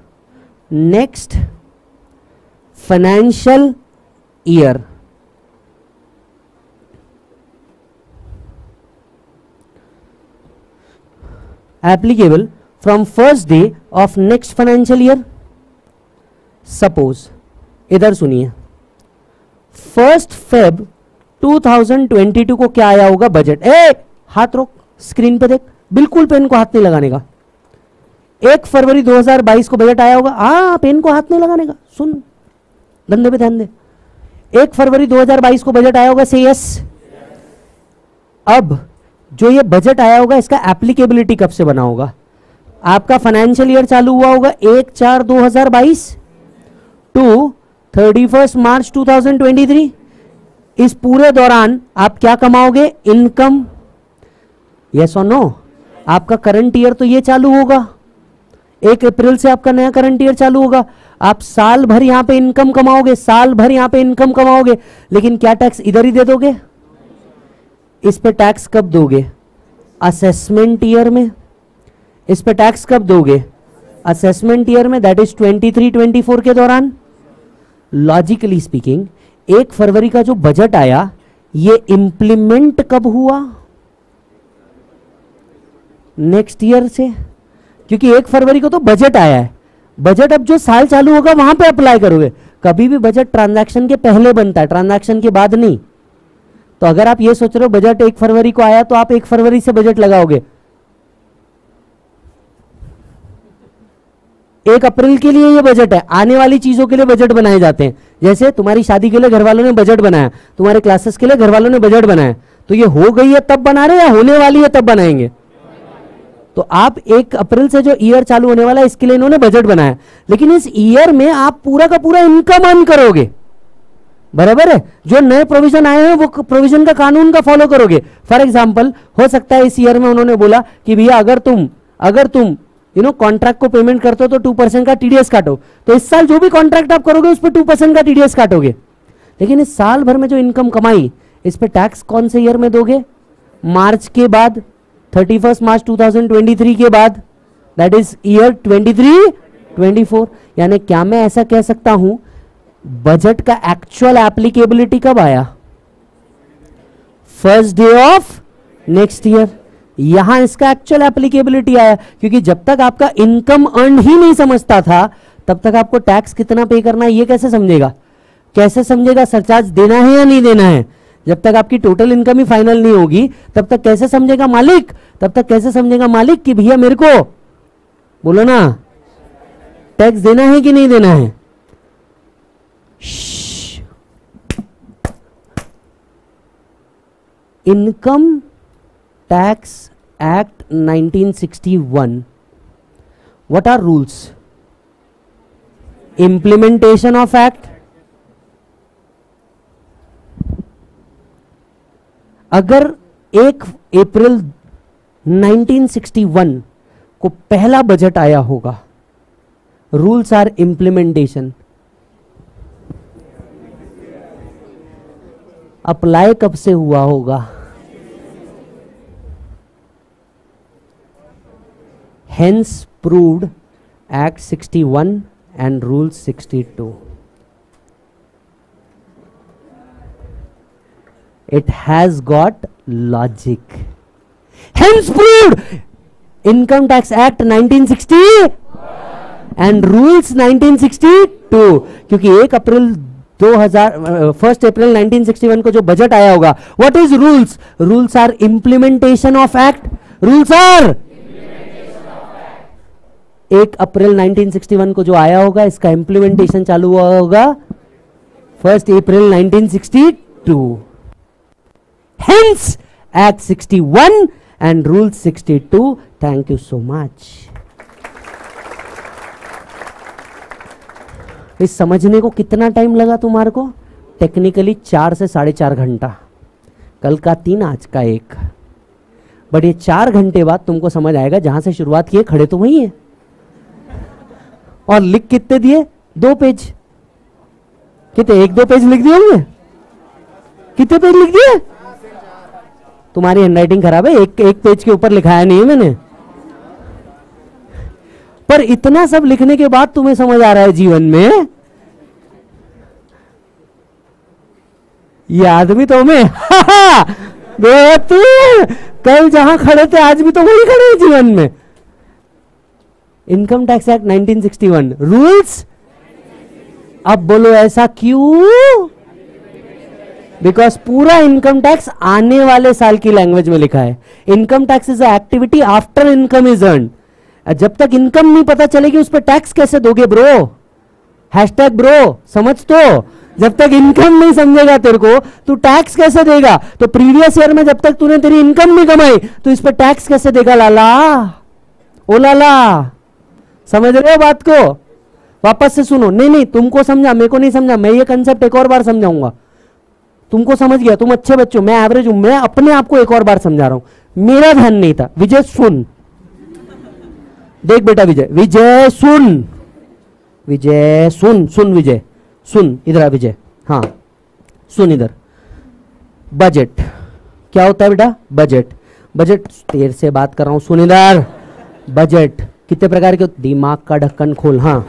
next financial year applicable from first day of next financial year suppose इधर सुनिए first Feb 2022 को क्या आया होगा बजट ए हाथ रोक स्क्रीन पे देख बिल्कुल पेन को हाथ नहीं लगाने का एक फरवरी 2022 को बजट आया होगा हाँ पेन को हाथ नहीं लगाने का। सुन, धंधे पे ध्यान दे एक फरवरी 2022 को बजट आया होगा से यस अब जो ये बजट आया होगा, इसका एप्लीकेबिलिटी कब से बना होगा? आपका फाइनेंशियल ईयर चालू हुआ होगा, एक चार दो हज़ार बाईस। To thirty first March two thousand twenty three इस पूरे दौरान आप क्या कमाओगे? इनकम यस और नो आपका करंट ईयर तो ये चालू होगा। एक अप्रैल से आपका नया करंट ईयर चालू होगा। आप साल भर यहाँ पे इनकम कमाओगे, साल भर यहाँ पे इनकम कमाओगे, लेकिन क्या टैक्स इधर ही दे दोगे? इस पे टैक्स कब दोगे? असेसमेंट ईयर में। इस पे टैक्स कब दोगे? असेसमेंट ईयर में दैट इज़ 23 24 के दौरान। लॉजिकली स्पीकिंग एक फरवरी का जो बजट आया, ये इंप्लीमेंट कब हुआ? नेक्स्ट ईयर से। क्योंकि एक फरवरी को तो बजट आया है। बजट अब जो साल चालू होगा, वहाँ पे अप्लाई करोगे। कभी भी बजट ट्रांजैक्शन के पहले बनता है ट्रांजैक्शन के बाद नहीं। तो अगर आप ये सोच रहे हो, बजट एक फरवरी को आया तो आप एक फरवरी से बजट लगाओगे। एक अप्रैल के लिए ये बजट है। आने वाली चीज़ों के लिए बजट बनाए जाते हैं। जैसे तुम्हारी शादी के लिए घर वालों ने बजट बनाया, तुम्हारे क्लासेस के लिए घर वालों ने बजट बनाया। तो ये हो गई है, तब बना रहे या होने वाली है, तब बनाएँगे? तो आप एक अप्रैल से जो ईयर चालू होने वाला है, इसके लिए इन्होंने बजट बनाया। लेकिन इस ईयर में आप पूरा का पूरा इनकम अर्न करोगे। बराबर है? जो नए प्रोविज़न आए हैं, वो प्रोविज़न का कानून का फॉलो करोगे। फॉर एग्ज़ाम्पल हो सकता है इस ईयर में उन्होंने बोला कि भैया, अगर तुम अगर तुम यू नो कॉन्ट्रैक्ट को पेमेंट करते हो तो टू परसेंट का टीडीएस काटो। तो इस साल जो भी कॉन्ट्रैक्ट आप करोगे, उस पर टू परसेंट का टीडीएस काटोगे। लेकिन इस साल भर में जो इनकम कमाई, इस पर टैक्स कौन से ईयर में दोगे? मार्च के बाद thirty first March two thousand twenty three के बाद that is year twenty three twenty four यानी क्या मैं ऐसा कह सकता हूँ बजट का एक्चुअल एप्लीकेबिलिटी कब आया? First day of next year यहाँ इसका एक्चुअल एप्लीकेबिलिटी आया, क्योंकि जब तक आपका इनकम अर्न ही नहीं समझता था, तब तक आपको टैक्स कितना पे करना है, ये कैसे समझेगा? कैसे समझेगा सरचार्ज देना है या नहीं देना है? जब तक आपकी टोटल इनकम ही फाइनल नहीं होगी, तब तक कैसे समझेगा मालिक? तब तक कैसे समझेगा मालिक कि भैया मेरे को? बोलो ना। टैक्स देना है कि नहीं देना है? Income tax act 1961 what are rules? Implementation of act. अगर एक अप्रैल 1961 को पहला बजट आया होगा। रूल्स आर इंप्लीमेंटेशन अप्लाई कब से हुआ होगा? Hence proved act 61 and rule 62 it has got logic hence proved income tax act 1960 and rules 1962 क्योंकि एक अप्रैल 2000 फ़र्स्ट अप्रैल 1961 को जो बजट आया होगा what is rules rules are implementation of act rules are एक अप्रैल 1961 को जो आया होगा इसका इंप्लीमेंटेशन चालू हुआ होगा first April 1962 Hence, Act 61 and Rule 62. Thank you so much. इस समझने को कितना टाइम लगा तुम्हारे को? टेक्निकली चार से साढ़े चार घंटा। कल का तीन, आज का एक। बट ये चार घंटे बाद तुमको समझ आएगा, जहाँ से शुरुआत किए, खड़े तो वही है। और लिख कितने दिए? दो पेज। कितने? एक दो पेज लिख दिए होंगे? कितने पेज लिख दिए? तुम्हारी हैंडराइटिंग खराब है, एक एक पेज के ऊपर लिखाया नहीं है मैंने। पर इतना सब लिखने के बाद तुम्हें समझ आ रहा है जीवन में? ये आदमी तो मैं तू, कल जहाँ खड़े थे, आज भी तो वही खड़े हैं जीवन में। इनकम टैक्स एक्ट 1961 रूल्स अब बोलो ऐसा क्यों? बिकॉज़ पूरा इनकम टैक्स आने वाले साल की लैंग्वेज में लिखा है। Income tax is activity after income is earn जब तक इनकम नहीं पता चलेगी, उस पर टैक्स कैसे दोगे ब्रो हैशटैग ब्रो समझ तो? जब तक इनकम नहीं समझेगा तेरे को, तू टैक्स कैसे देगा? तो प्रीवियस ईयर में जब तक तूने तेरी इनकम नहीं कमाई तो इस पर टैक्स कैसे देगा लाला? ओ लाला, समझ रहे हो बात को? वापस से सुनो। नहीं नहीं, तुमको समझा, मेरे को नहीं समझा, मैं ये कंसेप्ट एक और बार समझाऊँगा। तुमको समझ गया, तुम अच्छे बच्चे हो, मैं एवरेज हूँ, मैं अपने आप को एक और बार समझा रहा हूँ। मेरा ध्यान नहीं था। विजय, सुन। देख बेटा विजय। विजय, सुन। विजय, सुन सुन विजय। सुन, इधर आ विजय। हाँ सुन इधर। बजट। क्या होता है बेटा? बजट। बजट, देर से बात कर रहा हूँ, सुन इधर। बजट। कितने प्रकार के दिमाग का ढक्कन खोल हाँ।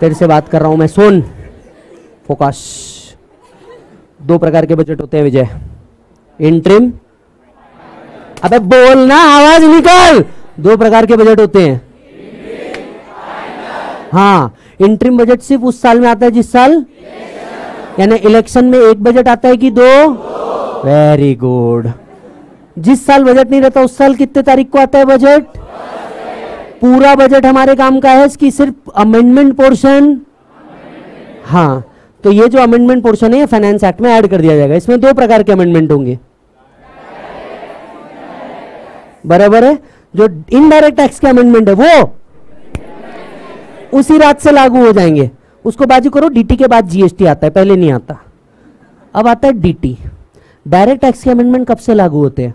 तेरे से बात कर रहा हूँ मैं, सुन। फोकस। दो प्रकार के बजट होते हैं, विजय। इंट्रिम अबे बोलना आवाज़ निकल। दो प्रकार के बजट होते हैं। हाँ इंट्रिम बजट सिर्फ़ उस साल में आता है, जिस साल? यानी इलेक्शन में एक बजट आता है कि दो? वेरी गुड जिस साल बजट नहीं रहता, उस साल कितने तारीख को आता है बजट? पूरा बजट हमारे काम का है कि सिर्फ़ अमेंडमेंट पोर्शन हाँ तो ये जो अमेंडमेंट पोर्शन है, ये फाइनेंस एक्ट में ऐड कर दिया जाएगा। इसमें दो प्रकार के अमेंडमेंट होंगे। बराबर है? जो इनडायरेक्ट टैक्स के अमेंडमेंट है, वो उसी रात से लागू हो जाएँगे। उसको बाजू करो डीटी के बाद जीएसटी आता है, पहले नहीं आता। अब आता है डीटी डायरेक्ट टैक्स के अमेंडमेंट कब से लागू होते हैं?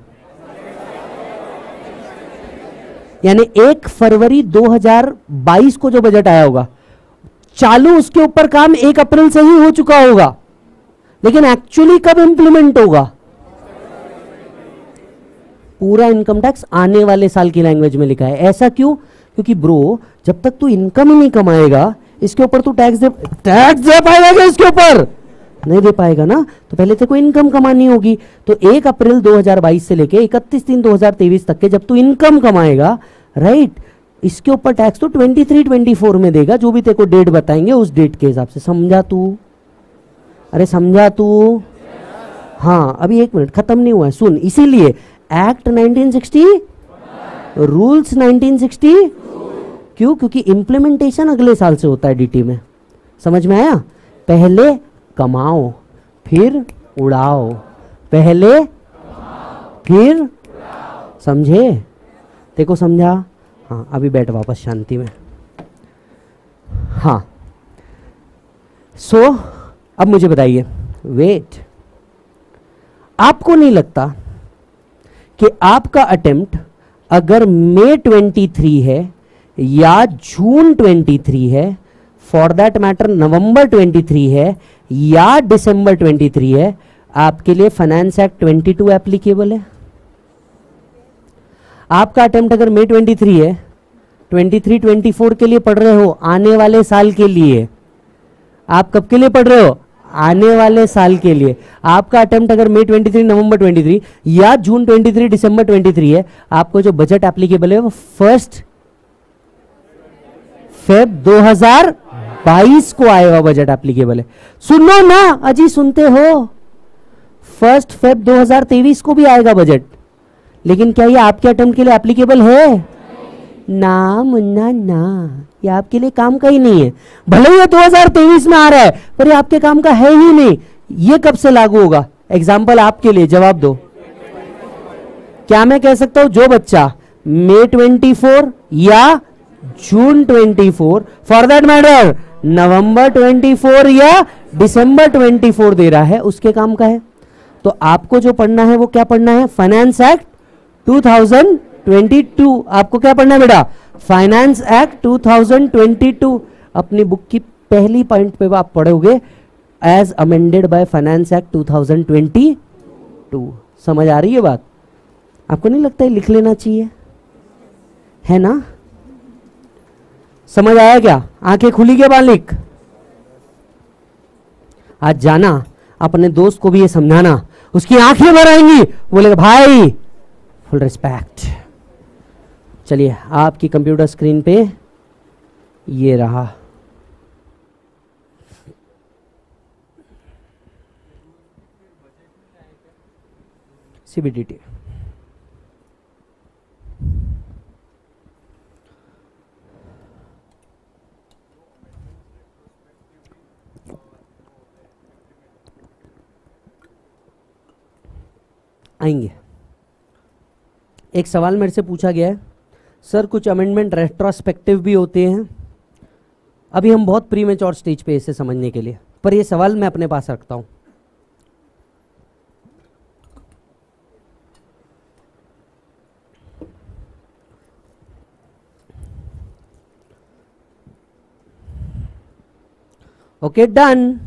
यानी एक फरवरी 2022 को जो बजट आया होगा चालू उसके ऊपर काम एक अप्रैल से ही हो चुका होगा, लेकिन एक्चुअली कब इंप्लीमेंट होगा? पूरा इनकम टैक्स आने वाले साल की लैंग्वेज में लिखा है। ऐसा क्यों? क्योंकि ब्रो जब तक तू इनकम ही नहीं कमाएगा, इसके ऊपर तू टैक्स दे टैक्स दे पाएगा क्या इसके ऊपर? नहीं दे पाएगा ना? तो पहले तेरे को इनकम कमानी होगी। तो एक अप्रैल 2022 से लेके 31 तीन 2023 तक के जब तू इनकम कमाएगा राइट इसके ऊपर टैक्स तो 23 24 में देगा, जो भी तेरे को डेट बताएँगे, उस डेट के हिसाब से। समझा तू? अरे समझा तू? हाँ अभी एक मिनट खत्म नहीं हुआ है, सुन, इसीलिए एक्ट 1960 रूल्स 1960 क्यों? क्योंकि इंप्लीमेंटेशन अगले साल से होता है डीटी में। समझ में आया? पहले कमाओ, फिर उड़ाओ। पहले फिर समझे? देखो समझा? हाँ अभी बैठ वापस शांति में। हाँ। सो so, अब मुझे बताइए वेट आपको नहीं लगता कि आपका अटेम्प्ट अगर मई 23 है या जून 23 है फॉर दैट मैटर नवंबर 23 है या दिसंबर 23 है आपके लिए फाइनेंस एक्ट 22 एप्लीकेबल है? आपका अटेम्प्ट अगर मई 23 है 23 24 के लिए पढ़ रहे हो, आने वाले साल के लिए। आप कब के लिए पढ़ रहे हो? आने वाले साल के लिए। आपका अटेम्प्ट अगर मई 23 नवंबर 23 या जून 23 दिसंबर 23 है, आपको जो बजट एप्लीकेबल है वो फ़र्स्ट फेब 2022 को आएगा बजट एप्लीकेबल है। सुनो ना, अजी सुनते हो। फ़र्स्ट फेब 2023 को भी आएगा बजट लेकिन क्या ये आपके अटेम्प्ट के लिए एप्लीकेबल है? ना, मुन्ना, ना। ये आपके लिए काम का ही नहीं है। भले ही 2023 में आ रहा है, पर ये आपके काम का है ही नहीं। ये कब से लागू होगा? एग्ज़ाम्पल आपके लिए, जवाब दो। क्या मैं कह सकता हूँ, जो बच्चा मे 24 या जून 24 फॉर दैट मैटर, नवंबर 24 या दिसंबर 24 दे रहा है, उसके काम का है। तो आपको जो पढ़ना है, वो क्या पढ़ना है? फाइनेंस एक्ट 2022 आपको क्या पढ़ना है बेटा? फाइनेंस एक्ट 2022 अपनी बुक की पहली पॉइंट पे आप पढ़ोगे as amended by finance act 2022 समझ आ रही है बात? आपको नहीं लगता है लिख लेना चाहिए? है ना? समझ आया क्या? आँखें खुली के मालिक आज जाना, अपने दोस्त को भी ये समझाना। उसकी आँखें भर आएँगी। बोले भाई फुल रिस्पेक्ट। चलिए आपकी कंप्यूटर स्क्रीन पे ये रहा। सीबीडीटी आएँगे। एक सवाल मेरे से पूछा गया है। सर, कुछ अमेंडमेंट रेट्रोस्पेक्टिव भी होते हैं। अभी हम बहुत प्री और स्टेज पे इसे समझने के लिए। पर ये सवाल मैं अपने पास रखता हूँ। Okay done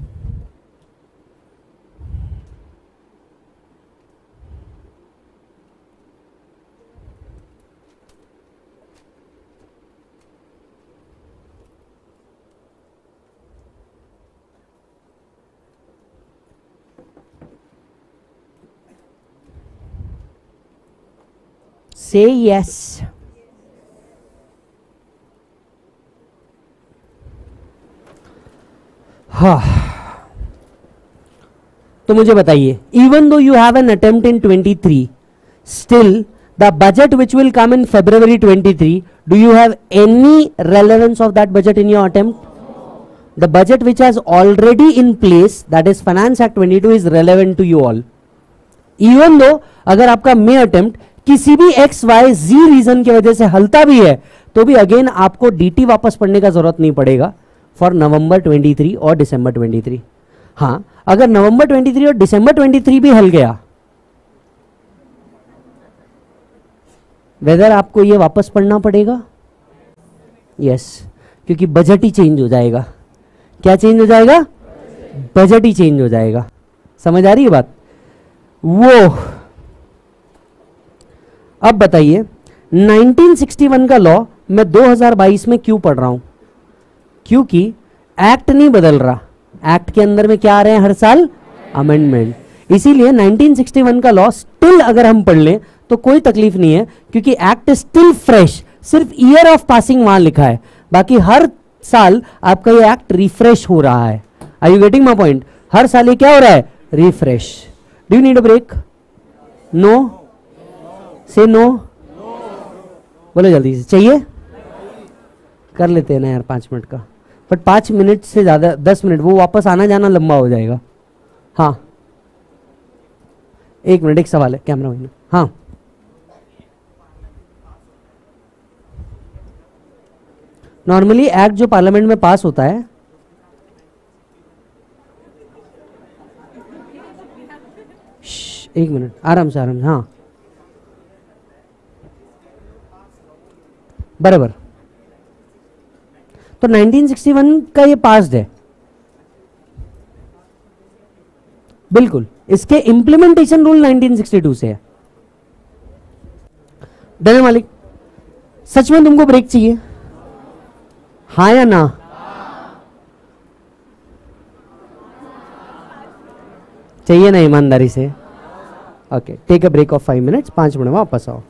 Say yes. तो मुझे बताइए even though you have an attempt in 23 still the budget which will come in February 23 do you have any relevance of that budget in your attempt the budget which has already in place that is finance act 22 is relevant to you all even though अगर आपका मे attempt किसी भी x Y जी reason की वजह से हलता भी है तो भी अगेन आपको डीटी वापस पढ़ने का ज़रूरत नहीं पड़ेगा फॉर नवंबर 23 और दिसंबर 23 हाँ अगर नवंबर 23 और दिसंबर 23 भी हल गया वेदर आपको ये वापस पढ़ना पड़ेगा? यस yes, क्योंकि बजट ही चेंज हो जाएगा. क्या चेंज हो जाएगा? बजट ही चेंज हो जाएगा. समझ आ रही है बात? वो अब बताइए 1961 का लॉ मैं 2022 में क्यों पढ़ रहा हूँ? क्योंकि एक्ट नहीं बदल रहा। एक्ट के अंदर में क्या आ रहे हैं हर साल? अमेंडमेंट इसीलिए 1961 का लॉ स्टिल अगर हम पढ़ लें तो कोई तकलीफ़ नहीं है, क्योंकि एक्ट स्टिल फ्रेश, सिर्फ़ ईयर ऑफ़ पासिंग वहाँ लिखा है। बाकी हर साल आपका ये एक्ट रिफ्रेश हो रहा है। I you getting my point हर साल ये क्या हो रहा है? Refresh do need a break no से नो बोलो जल्दी से। चाहिए? कर लेते हैं ना यार, पाँच मिनट का। बट पाँच मिनट से ज़्यादा, दस मिनट वो वापस आना जाना लंबा हो जाएगा। हाँ। एक मिनट, एक सवाल है कैमरा मैन हाँ। नॉर्मली एक्ट जो पार्लियामेंट में पास होता है एक मिनट, आराम से आराम से हाँ। बराबर। तो 1961 का ये पास्ड है। बिल्कुल, इसके इंप्लीमेंटेशन रूल 1962 से है। डन मालिक, सच में तुमको ब्रेक चाहिए? हाँ या ना? चाहिए ना ईमानदारी से? Okay take a break of five minutes पाँच मिनट वापस आओ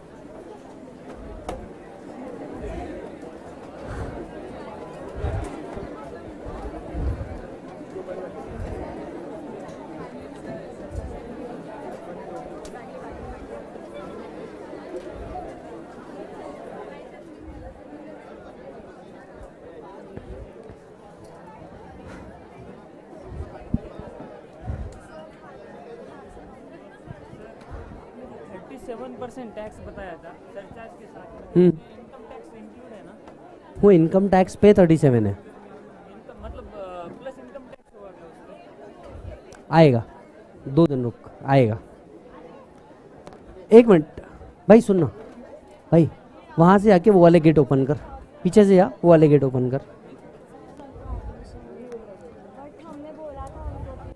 थर्टी सेवन परसेंट टैक्स बताया था सरचार्ज के साथ हम्म इनकम टैक्स इंक्लूड है ना वो इनकम टैक्स पे थर्टी सेवन है। आएगा। दो दिन रुक, आएगा। एक मिनट। भाई सुनना भाई, वहाँ से आके वो वाले गेट ओपन कर। पीछे से जा वो वाले गेट ओपन कर बट हमने बोला था उनको कि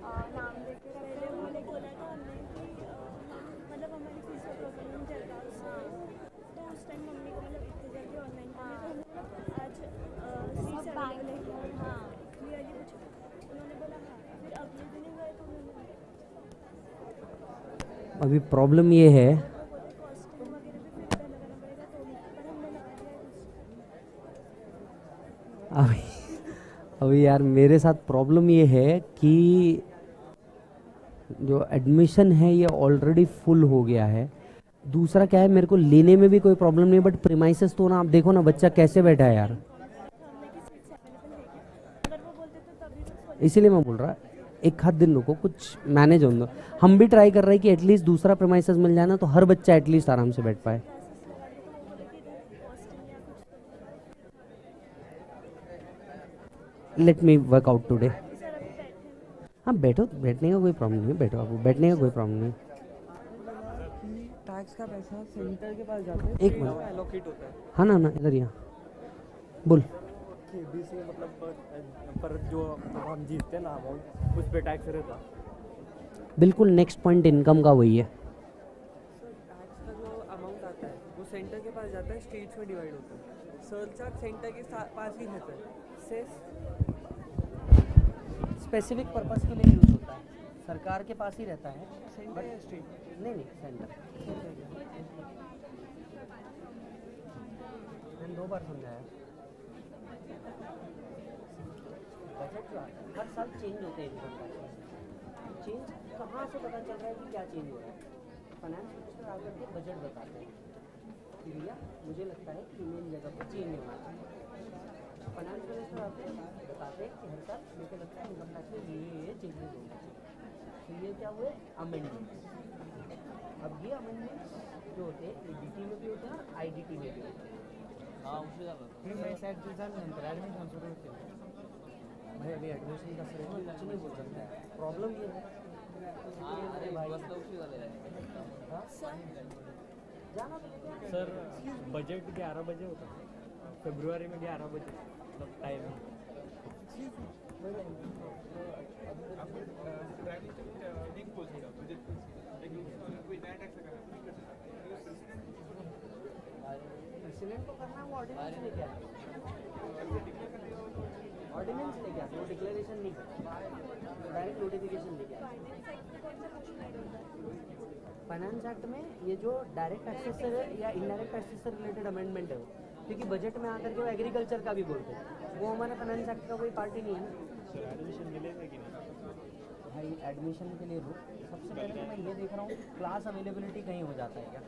अ, नाम देख के पहले उन्होंने बोला था हमने कि अ, मतलब हमारी फ़ीस का प्रॉब्लम चल रहा है तो उस टाइम मम्मी को मतलब इतनी जल्दी ऑनलाइन करनी तो हमने बोला आज फ़ीस अवेलेबल है हाँ क्लियरली पूछा उन्होंने बोला हाँ फिर अगले दिन ही गए तो उन्होंने अभी प्रॉब्लम ये है। अभी अभी यार मेरे साथ प्रॉब्लम ये है कि जो एडमिशन है ये ऑलरेडी फुल हो गया है। दूसरा क्या है, मेरे को लेने में भी कोई प्रॉब्लम नहीं बट प्रीमाइसेस तो ना, आप देखो ना बच्चा कैसे बैठा है यार। इसीलिए मैं बोल रहा एक हाथ दिन रुको कुछ मैनेज हो दो। हम भी ट्राई कर रहे हैं कि एटलीस्ट दूसरा प्रीमाइसेस मिल जाए ना तो हर बच्चा एटलीस्ट आराम से बैठ पाए। Let me work out today हाँ बैठो बैठने का कोई प्रॉब्लम नहीं है बैठो आप बैठने का कोई प्रॉब्लम नहीं। टैक्स का पैसा सेंटर के पास जाता है एक मिनट। एलोकेट होता है हाँ ना ना इधर यहाँ बोल। केबी से मतलब अ, पर जो हम जीतते हैं ना अमाउंट उस पर टैक्स रहता। बिल्कुल नेक्स्ट पॉइंट इनकम का वही है। टैक्स का जो अमाउंट आता है वो सेंटर के पास जाता है स्टेट्स में डिवाइड होता है। सरचार्ज सेंटर के पास ही रहता है। सेस स्पेसिफिक पर्पस के लिए यूज़ होता है। सरकार के पास ही रहता है सेंटर या स्टेट नहीं नहीं सेंटर मैंने दो बार समझाया बजट जो आता है, हर साल चेंज होते हैं इनकम चेंज कहाँ से पता चल रहा है कि क्या चेंज हो रहा है? फाइनेंस मिनिस्टर आकर के बजट बताते हैं कि भैया मुझे लगता है कि मेरी जगह पर चेंज होना चाहिए। फाइनेंस मिनिस्टर आते बताते हैं कि हर साल मुझे लगता है इनकम टैक्स में ये ये चेंजेस होंगे तो ये क्या हुए? अमेंडमेंट्स अब ये अमेंडमेंट्स जो होते हैं डी में भी होते हैं और आई में भी होते हैं। भाई अभी एडमिशन का सर कुछ नहीं बोल सकता है। प्रॉब्लम ये है। अरे भाई। हाँ? तो लेते सर बजट ग्यारह बजे होता है। फेब्रुआरी में ग्यारह बजे मतलब टाइम प्रेसिडेंट को करना है वो ऑर्डिनेंस लेके आए ऑर्डिनेंस लेके आते वो डिक्लेरेशन नहीं करते डायरेक्ट नोटिफिकेशन लेके आते फाइनेंस एक्ट में ये जो डायरेक्ट एक्सेस से है या इनडायरेक्ट एक्सेस से रिलेटेड अमेंडमेंट है वो क्योंकि बजट में आकर के वो एग्रीकल्चर का भी बोलते हैं। वो हमारे फाइनेंस एक्ट का कोई पार्टी नहीं है। एडमिशन मिलेगा कि नहीं? भाई एडमिशन के लिए रुक। सबसे पहले तो मैं ये देख रहा हूँ क्लास अवेलेबिलिटी कहीं हो जाता है क्या?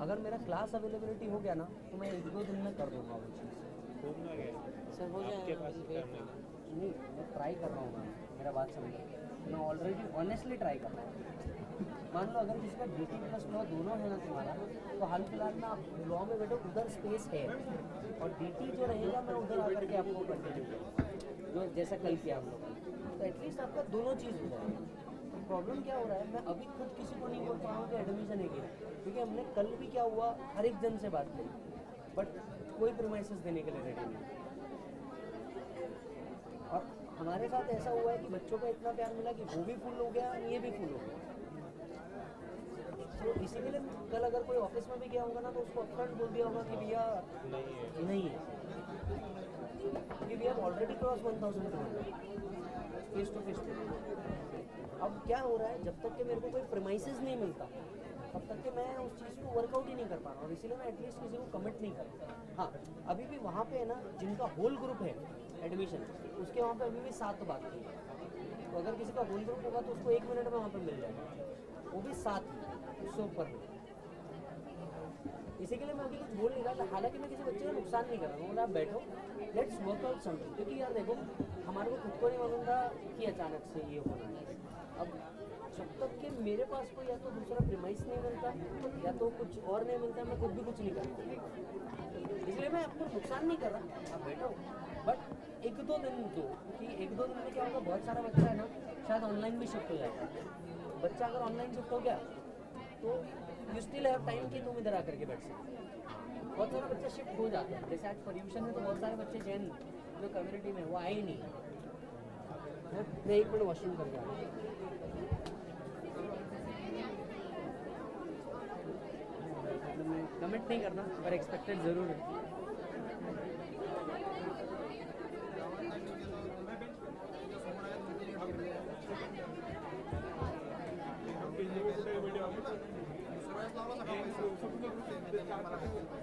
अगर मेरा क्लास अवेलेबिलिटी हो गया ना तो मैं एक दो दिन में कर दूँगा वो चीज़। सर हो करने का नहीं मैं ट्राई कर रहा हूँ मेरा बात समझो मैं ऑलरेडी ऑनेस्टली ट्राई कर रहा हूँ। मान लो अगर किसी का डी टी प्लस लॉ दोनों है ना तुम्हारा तो हाल फ़िलहाल में आप लॉ में बैठो उधर स्पेस है। और डी टी जो रहेगा मैं उधर आकर के आपको कंटिन्यू जो जैसा कल किया हम लोग ने। तो एटलीस्ट आपका दोनों चीज़ हो जाएगा। प्रॉब्लम क्या हो रहा है? मैं अभी खुद किसी को नहीं बोल पा रहा हूँ कि एडमिशन है क्या क्योंकि हमने कल भी क्या हुआ? हर एक जन से बात करी। बट कोई प्रोमाइस देने के लिए रेडी नहीं। हमारे साथ ऐसा हुआ है कि बच्चों का इतना प्यार मिला कि वो भी फुल हो गया ये भी फुल हो गया। तो इसी के लिए कल अगर कोई ऑफ़िस में भी गया होगा ना तो उसको अपफ्रंट बोल दिया होगा कि भैया नहीं है। नहीं है। Have already cross one thousand face to face अब क्या हो रहा है जब तक कि मेरे को कोई प्रमाइसिस नहीं मिलता तब तक कि मैं उस चीज़ को वर्कआउट ही नहीं कर पा रहा और इसीलिए मैं एटलीस्ट किसी को कमिट नहीं कर रहा हाँ। अभी भी वहाँ पे है ना जिनका होल ग्रुप है एडमिशन उसके वहाँ पे अभी भी सात बाकी है। तो अगर किसी का होल ग्रुप होगा तो उसको एक मिनट में वहाँ पे मिल जाएगा। वो भी सात उससे ऊपर इसी के लिए मैं अभी कुछ बोल नहीं रहा हालाँकि मैं किसी बच्चे का नुकसान नहीं कर रहा हूँ। बोला आप बैठो लेट्स वर्क आउट समथिंग क्योंकि यार देखो, हमारे को खुद को नहीं मालूम था कि अचानक से ये होना है। अब जब तक कि मेरे पास कोई या तो दूसरा प्रिमाइस नहीं मिलता, या तो कुछ और नहीं मिलता, मैं खुद भी कुछ नहीं करता। इसलिए मैं आपको नुकसान नहीं कर रहा। आप बैठो। बट एक दो दिन दो कि एक दो दिन में क्या होगा, बहुत सारा बच्चा है ना, शायद ऑनलाइन भी शिफ्ट हो जाएगा। बच्चा अगर ऑनलाइन शिफ्ट हो गया तो यू स्टिल हैव टाइम कि तुम इधर आकर के बैठ सकते बहुत सारा बच्चा शिफ्ट हो जाता है। जैसे आज पर्यूशन में तो बहुत सारे बच्चे जैन, जो कम्युनिटी में वो आए ही नहीं। मैं एक मिनट वॉशरूम मतलब मैं कमेंट नहीं करना पर एक्सपेक्टेड ज़रूर है। なるほど。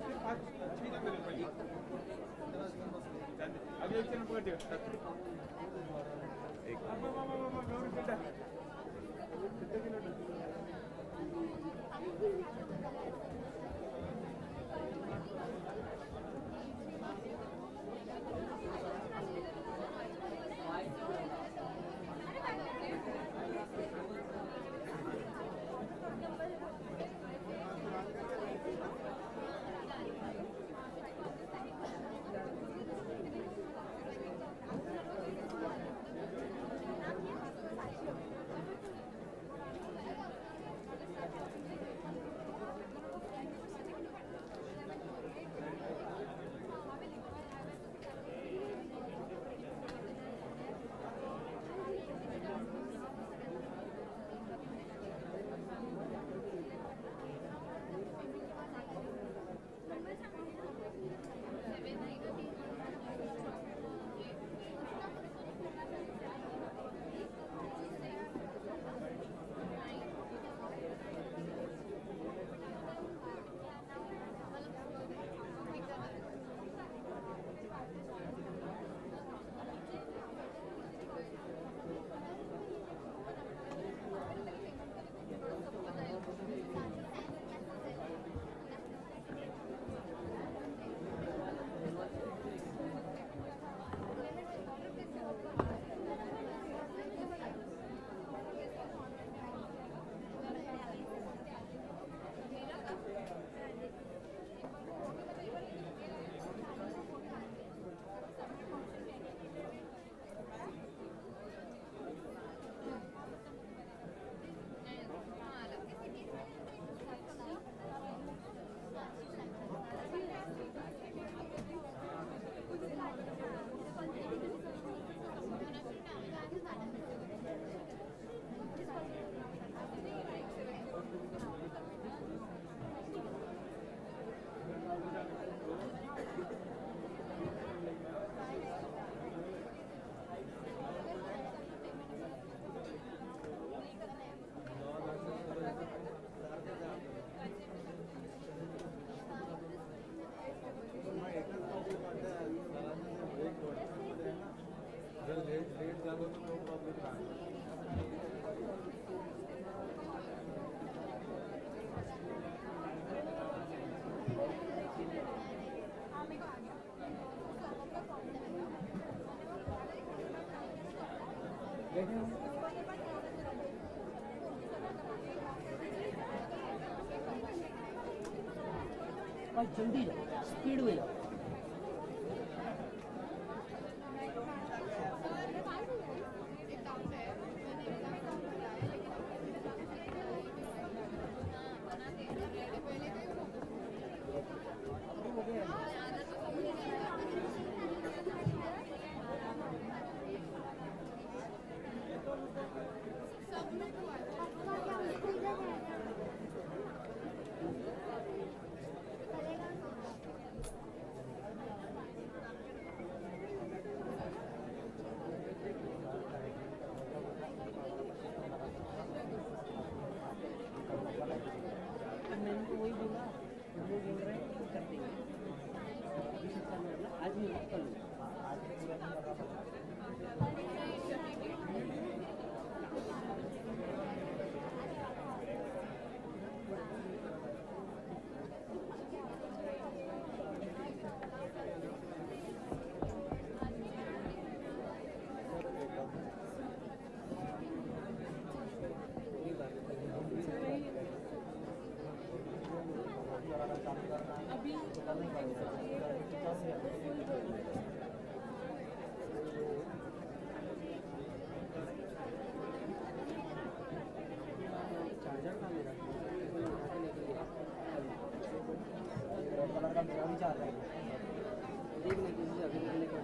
जल्दी जाओ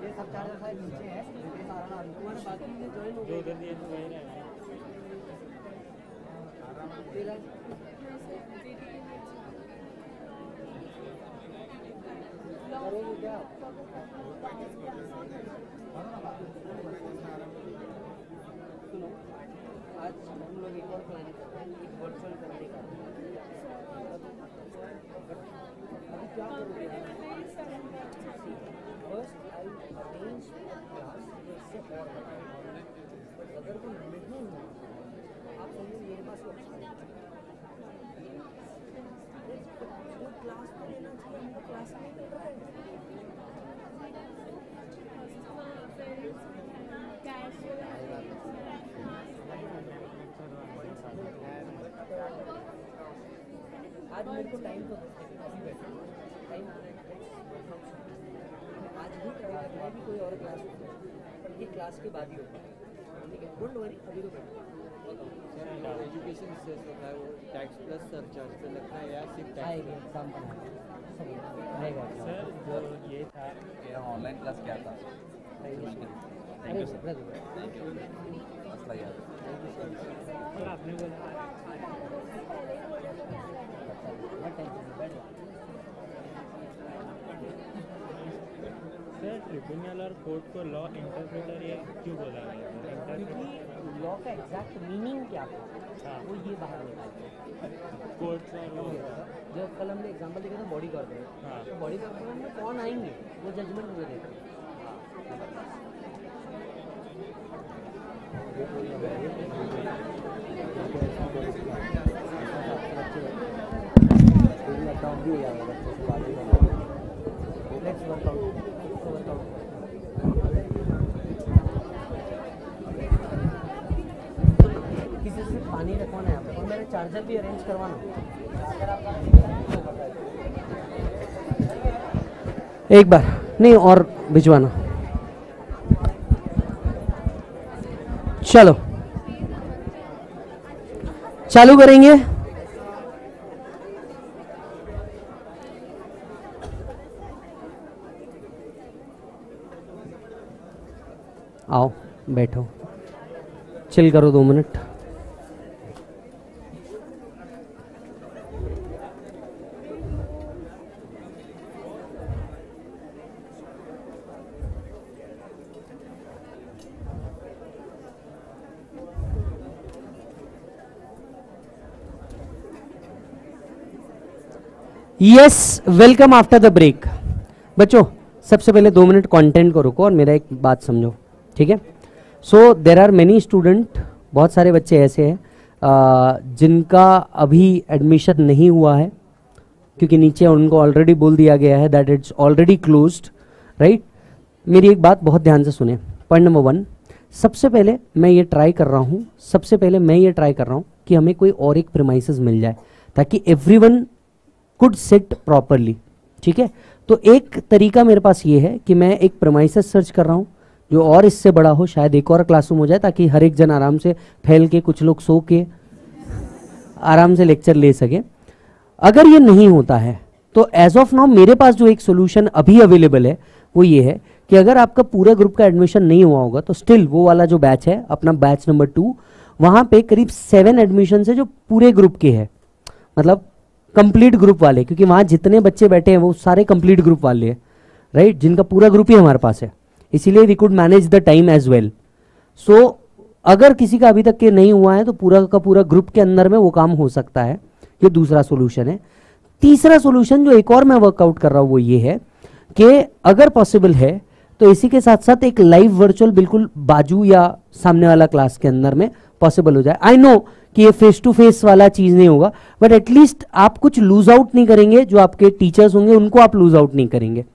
ये सब चार्जर शायद नीचे है ये सारा तुम्हारे बाकी ये जॉइन हो जो उधर दिए वही रहेगा करोगे क्या सुनो, आज हम लोग एक और प्लान कर रहे हैं एक वर्चुअल करने का अभी क्या करोगे फ़र्स्ट अरेंज क्लास जैसे और अगर वो नहीं आप समझो मेरे पास वो क्लास तो लेना चाहिए हम तो क्लास नहीं कर रहे हैं आज मेरे को टाइम तो अभी बैठे टाइम आज भी करना है कि कोई और क्लास हो पर ये क्लास के बाद ही होगा ठीक है डोंट वरी अभी तो बैठो। एजुकेशन से होता है वो टैक्स प्लस सरचार्ज पे लगता है या सिर्फ़ टैक्स आएगा सर जो ये था ये ऑनलाइन क्लास क्या था? थैंक यू सर मसला याद और आपने बोला ट्रिब्यूनल और कोर्ट को लॉ इंटरप्रेटर या क्यों बोला गया? इंटरप्रेटर लॉ का एग्जैक्ट मीनिंग क्या था? हाँ। वो ये बाहर निकालते कोर्ट जब कल हमने एग्ज़ाम्पल देखा था। बॉडी हाँ। तो बॉडी गार्ड में कौन आएँगे? वो जजमेंट हुए देते लॉकडाउन भी हो। जाएगा मेरा चार्जर भी अरेंज करवाना। एक बार, नहीं, और भिजवाना। चलो। चालू करेंगे। आओ, बैठो। चिल करो दो minute. Yes welcome after the break बच्चों, सबसे पहले दो मिनट कंटेंट को रुको और मेरा एक बात समझो, ठीक है? So there are many student बहुत सारे बच्चे ऐसे हैं जिनका अभी एडमिशन नहीं हुआ है, क्योंकि नीचे उनको ऑलरेडी बोल दिया गया है that it's already closed right मेरी एक बात बहुत ध्यान से सुने। पॉइंट नंबर वन सबसे पहले मैं ये ट्राई कर रहा हूँ, सबसे पहले मैं ये ट्राई कर रहा हूँ कि हमें कोई और एक प्रेमाइसिस मिल जाए, ताकि एवरीवन कुड सिट प्रॉपरली ठीक है? तो एक तरीका मेरे पास ये है कि मैं एक प्रेमाइसिस सर्च कर रहा हूँ, जो और इससे बड़ा हो, शायद एक और क्लासरूम हो जाए, ताकि हर एक जन आराम से फैल के, कुछ लोग सो के आराम से लेक्चर ले सके। अगर ये नहीं होता है तो एज ऑफ़ नाउ मेरे पास जो एक सोल्यूशन अभी अवेलेबल है, वो ये है कि अगर आपका पूरा ग्रुप का एडमिशन नहीं हुआ होगा तो स्टिल वो वाला जो बैच है, अपना बैच नंबर टू वहाँ पे करीब सेवन एडमिशन है जो पूरे ग्रुप के हैं। मतलब कंप्लीट ग्रुप वाले, क्योंकि वहाँ जितने बच्चे बैठे हैं, वो सारे कंप्लीट ग्रुप वाले हैं राइट जिनका पूरा ग्रुप ही हमारे पास है। इसीलिए we could manage the time as well so अगर किसी का अभी तक के नहीं हुआ है तो पूरा का पूरा ग्रुप के अंदर में वो काम हो सकता है। ये दूसरा सोल्यूशन है। तीसरा सोल्यूशन जो एक और मैं वर्कआउट कर रहा हूँ, वो ये है कि अगर पॉसिबल है तो इसी के साथ साथ एक लाइव वर्चुअल बिल्कुल बाजू या सामने वाला क्लास के अंदर में पॉसिबल हो जाए। आई नो कि ये फेस टू फेस वाला चीज़ नहीं होगा बट एटलीस्ट आप कुछ लूज आउट नहीं करेंगे, जो आपके टीचर्स होंगे, उनको आप लूज आउट नहीं करेंगे।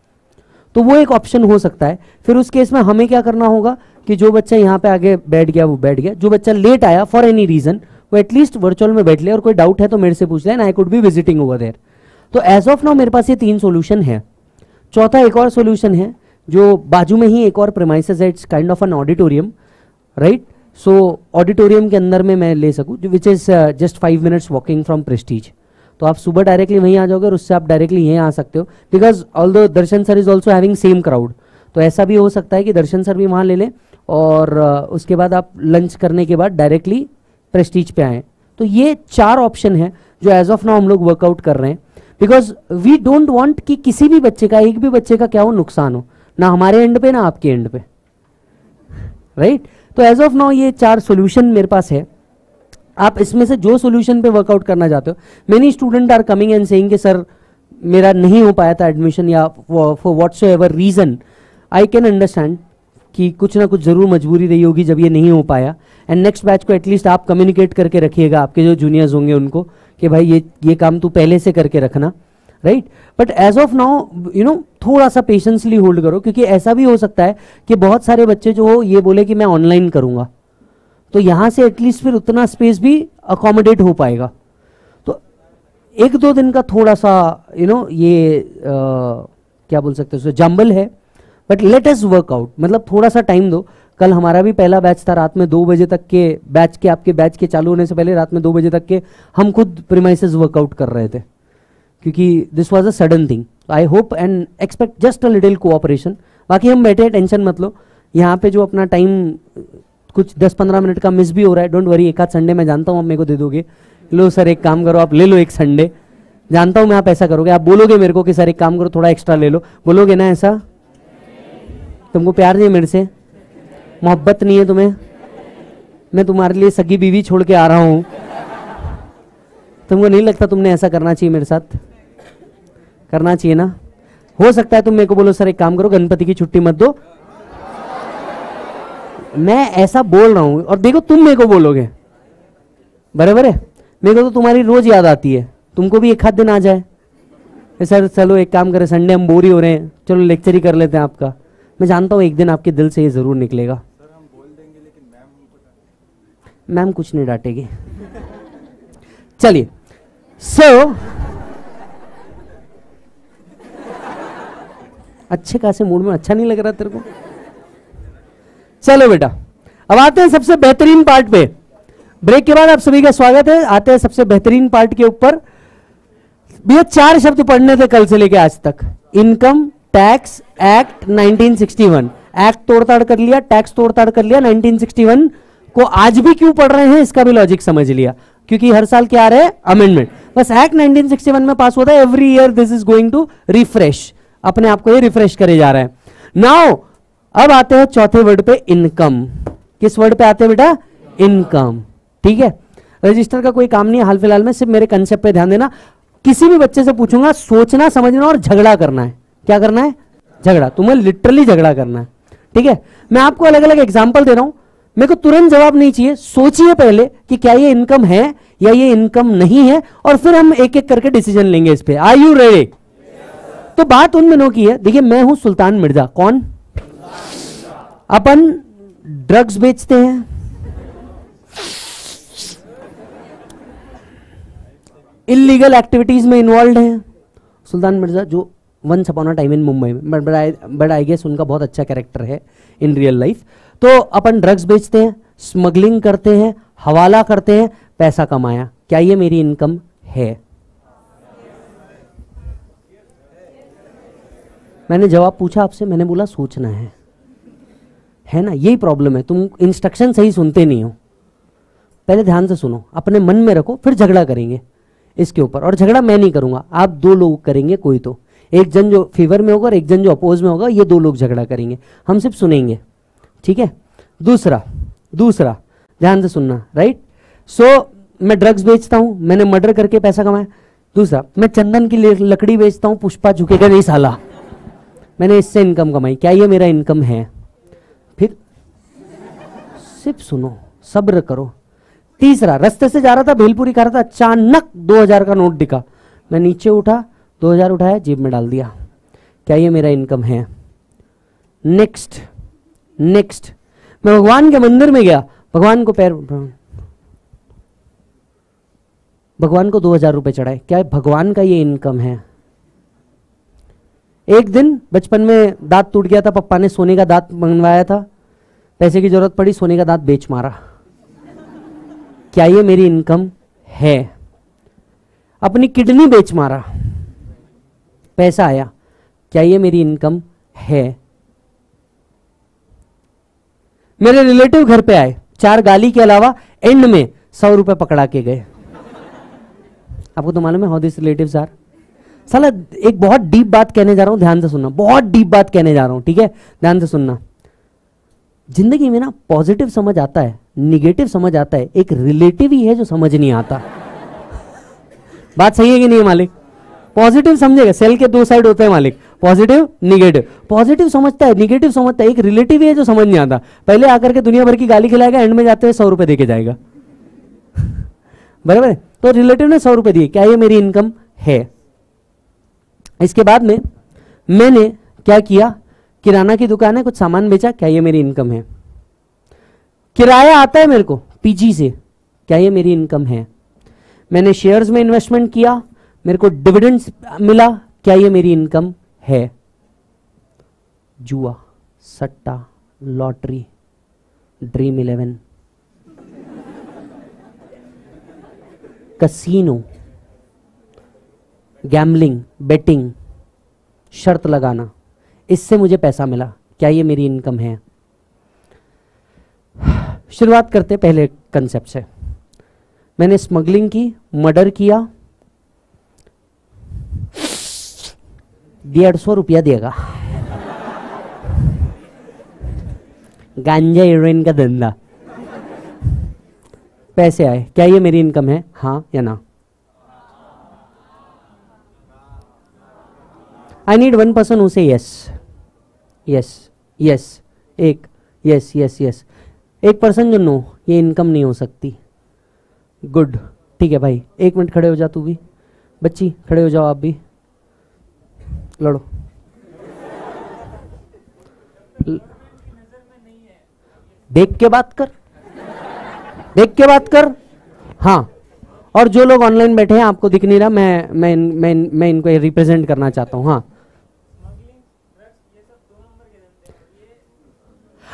तो वो एक ऑप्शन हो सकता है। फिर उस केस में हमें क्या करना होगा कि जो बच्चा यहाँ पे आगे बैठ गया, वो बैठ गया। जो बच्चा लेट आया फॉर एनी रीजन वो एटलीस्ट वर्चुअल में बैठ ले और कोई डाउट है तो मेरे से पूछ ले I could be visiting over there तो एज ऑफ़ नाउ मेरे पास ये तीन सोल्यूशन है। चौथा एक और सोल्यूशन है, जो बाजू में ही एक और प्रेमाइसिस है it's kind of an auditorium right so auditorium के अंदर में मैं ले सकूँ which is just five minutes walking from Prestige तो आप सुबह डायरेक्टली वहीं आ जाओगे और उससे आप डायरेक्टली यहीं आ सकते हो। Because although Darshan sir is also having same crowd तो ऐसा भी हो सकता है कि दर्शन सर भी वहाँ ले लें और uh, उसके बाद आप लंच करने के बाद डायरेक्टली प्रेस्टीज पे आए। तो ये चार ऑप्शन है जो एज ऑफ़ नाउ हम लोग वर्कआउट कर रहे हैं। बिकॉज़ वी डोंट वॉन्ट कि किसी भी बच्चे का एक भी बच्चे का क्या हो नुकसान हो। ना हमारे एंड पे ना आपके एंड पे। Right right? तो एज ऑफ़ नाउ ये चार सोल्यूशन मेरे पास है। आप इसमें से जो सोल्यूशन पे वर्कआउट करना चाहते हो many student are coming and saying कि, सर, मेरा नहीं हो पाया था एडमिशन या for what's ever reason I can understand कि कुछ ना कुछ ज़रूर मजबूरी रही होगी जब ये नहीं हो पाया। एंड नेक्स्ट बैच को एटलीस्ट आप कम्युनिकेट करके रखिएगा, आपके जो जूनियर्स होंगे उनको, कि भाई ये ये काम तू पहले से करके रखना। Right but as of now you know थोड़ा सा पेशेंसली होल्ड करो क्योंकि ऐसा भी हो सकता है कि बहुत सारे बच्चे जो हो ये बोले कि मैं ऑनलाइन करूँगा। तो यहाँ से एटलीस्ट फिर उतना स्पेस भी अकोमोडेट हो पाएगा। तो एक दो दिन का थोड़ा सा यू you नो know, ये आ, क्या बोल सकते हैं जंबल है। बट लेट एस वर्कआउट मतलब थोड़ा सा टाइम दो। कल हमारा भी पहला बैच था रात में दो बजे तक के बैच के आपके बैच के चालू होने से पहले रात में दो बजे तक के हम खुद प्रीमाइसेस वर्कआउट कर रहे थे। क्योंकि this was a sudden thing I hope and expect just a little cooperation बाकी हम बैठे टेंशन मत लो। यहाँ पे जो अपना टाइम कुछ दस पंद्रह मिनट का मिस भी हो रहा है डोंट वरी एक आध संडे मैं जानता हूँ आप मेरे को दे दोगे। लो सर एक काम करो, आप ले लो एक संडे जानता हूँ मैं आप ऐसा करोगे। आप बोलोगे मेरे को कि सर एक काम करो, थोड़ा एक्स्ट्रा ले लो। बोलोगे ना ऐसा? तुमको प्यार नहीं है मेरे से? मोहब्बत नहीं है तुम्हें? मैं तुम्हारे लिए सगी बीवी छोड़ के आ रहा हूँ। तुमको नहीं लगता तुमने ऐसा करना चाहिए मेरे साथ? करना चाहिए ना? हो सकता है तुम मेरे को बोलो सर एक काम करो गणपति की छुट्टी मत दो। मैं ऐसा बोल रहा हूँ और देखो तुम मेरे को बोलोगे। बराबर है? मेरे को तो तुम्हारी रोज याद आती है। तुमको भी एक हाथ दिन आ जाए। सर चलो एक काम करें संडे हम बोर ही रहे हैं। चलो लेक्चर ही कर लेते हैं आपका। मैं जानता हूँ एक दिन आपके दिल से ये ज़रूर निकलेगा। मैम कुछ नहीं डांटेगी। चलिए। सो so, अच्छे खासे मूड में अच्छा नहीं लग रहा तेरे को? चलो बेटा, अब आते हैं सबसे बेहतरीन पार्ट पे। ब्रेक के बाद आप सभी का स्वागत है। आते हैं सबसे बेहतरीन पार्ट के ऊपर। भैया, चार शब्द पढ़ने थे कल से लेके आज तक। इनकम टैक्स एक्ट 1961 एक्ट तोड़ताड़ कर लिया टैक्स तोड़ताड़ कर लिया 1961 को आज भी क्यों पढ़ रहे हैं, इसका भी लॉजिक समझ लिया। क्योंकि हर साल क्या आ रहा है? अमेंडमेंट बस एक्ट 1961 में पास होता है every year this is going to refresh अपने आप को ये रिफ्रेश करे जा रहा है। नाउ अब आते हैं चौथे वर्ड पे इनकम किस वर्ड पे आते हैं बेटा? इनकम ठीक है? रजिस्टर का कोई काम नहीं है हाल फ़िलहाल में, सिर्फ़ मेरे कंसेप्ट पे ध्यान देना। किसी भी बच्चे से पूछूँगा, सोचना, समझना और झगड़ा करना है। क्या करना है? झगड़ा। तुम्हें लिटरली झगड़ा करना है। ठीक है? मैं आपको अलग अलग एग्ज़ाम्पल दे रहा हूँ। मेरे को तुरंत जवाब नहीं चाहिए। सोचिए पहले कि क्या ये इनकम है या ये इनकम नहीं है और फिर हम एक एक करके डिसीज़न लेंगे इस पर आई यू रेडी तो बात उन दिनों की है। देखिए, मैं हूँ सुल्तान मिर्ज़ा। कौन? अपन ड्रग्स बेचते हैं। इलीगल एक्टिविटीज़ में इन्वॉल्व हैं। सुल्तान मिर्ज़ा, जो once upon a time in Mumbai में बट बट आई गेस उनका बहुत अच्छा कैरेक्टर है इन रियल लाइफ तो अपन ड्रग्स बेचते हैं स्मगलिंग करते हैं, हवाला करते हैं, पैसा कमाया। क्या ये मेरी इनकम है? मैंने जवाब पूछा आपसे, मैंने बोला, सोचना है। है ना? यही प्रॉब्लम है। तुम इंस्ट्रक्शन सही सुनते नहीं हो। पहले ध्यान से सुनो। अपने मन में रखो, फिर झगड़ा करेंगे इसके ऊपर। और झगड़ा मैं नहीं करूँगा। आप दो लोग करेंगे, कोई तो। एक जन जो फेवर में होगा और एक जन जो अपोज में होगा, ये दो लोग झगड़ा करेंगे। हम सिर्फ़ सुनेंगे। ठीक है? दूसरा दूसरा, ध्यान से सुनना। राइट सो मैं ड्रग्स बेचता हूँ। मैंने मर्डर करके पैसा कमाया। दूसरा, मैं चंदन की लकड़ी बेचता हूँ। पुष्पा झुकेगा नहीं साला। मैंने इससे इनकम कमाई, क्या ये मेरा इनकम है? फिर सिर्फ़ सुनो, सब्र करो। तीसरा, रास्ते से जा रहा था, भेलपुरी खा रहा था, अचानक दो हज़ार का नोट दिखा। मैं नीचे उठा, दो हज़ार उठाया, जेब में डाल दिया। क्या ये मेरा इनकम है? Next next. मैं भगवान के मंदिर में गया, भगवान को पैर भगवान को दो हज़ार रुपये चढ़ाए। क्या भगवान का ये इनकम है? एक दिन बचपन में दांत टूट गया था, पप्पा ने सोने का दांत मंगवाया था, पैसे की ज़रूरत पड़ी, सोने का दांत बेच मारा। क्या ये मेरी इनकम है? अपनी किडनी बेच मारा। पैसा आया। क्या ये मेरी इनकम है? मेरे रिलेटिव घर पे आए। चार गाली के अलावा एंड में सौ रुपए पकड़ा के गए। आपको तो मालूम है हाउ दिस रिलेटिव्स आर साला, एक बहुत डीप बात कहने जा रहा हूँ, ध्यान से सुनना। बहुत डीप बात कहने जा रहा हूँ, ठीक है? ध्यान से सुनना। ज़िंदगी में ना पॉजिटिव समझ आता है निगेटिव समझ आता है, एक रिलेटिव ही है जो समझ नहीं आता। बात सही है कि नहीं मालिक? पॉजिटिव समझेगा सेल के दो साइड होते हैं, मालिक। पॉजिटिव निगेटिव पॉजिटिव समझता है निगेटिव समझता है, एक रिलेटिव ही है जो समझ नहीं आता। पहले आकर के दुनिया भर की गाली खिलाएगा एंड में जाते हुए सौ रुपए देके जाएगा। बराबर है? तो रिलेटिव ने सौ रुपए दिए, क्या ये मेरी इनकम है? इसके बाद में मैंने क्या किया? किराना की दुकान है, कुछ सामान बेचा, क्या ये मेरी इनकम है? किराया आता है मेरे को पीजी से, क्या ये मेरी इनकम है? मैंने शेयर्स में इन्वेस्टमेंट किया, मेरे को डिविडेंड्स मिला, क्या ये मेरी इनकम है? जुआ, सट्टा lottery dream eleven casino gambling betting शर्त लगाना। इससे मुझे पैसा मिला। क्या ये मेरी इनकम है? शुरुआत करते पहले कंसेप्ट से। मैंने स्मगलिंग की मर्डर किया। डेढ़ सौ रुपया देगा। गांजा हीरोइन का धंधा। पैसे आए। क्या ये मेरी इनकम है? हाँ या ना? I need one person who say yes yes yes एक. यस यस यस एक पर्सन जो नो ये इनकम नहीं हो सकती. गुड ठीक है भाई. एक मिनट खड़े हो जा तू भी. बच्ची, खड़े हो जाओ आप भी. लड़ो. देख के बात कर. देख के बात कर. हाँ. और जो लोग ऑनलाइन बैठे हैं, आपको दिख नहीं रहा. मैं मैं मैं मैं इनको रिप्रेजेंट करना चाहता हूँ. हाँ.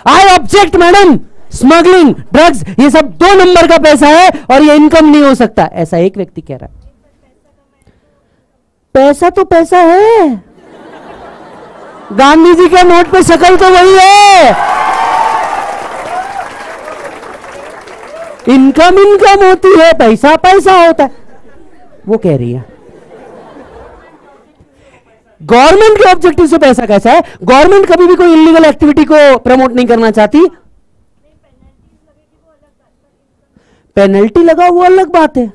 I object madam smuggling drugs ये सब दो नंबर का पैसा है और ये इनकम नहीं हो सकता। ऐसा एक व्यक्ति कह रहा है। पैसा तो पैसा है। गांधी जी के नोट पे शक्ल तो वही है। इनकम इनकम होती है, पैसा पैसा होता है। वो कह रही है। गवर्नमेंट के ऑब्जेक्टिव से पैसा कैसा है? गवर्नमेंट कभी भी कोई इलीगल एक्टिविटी को प्रमोट नहीं करना चाहती। पेनल्टी लगा, वो अलग बात है।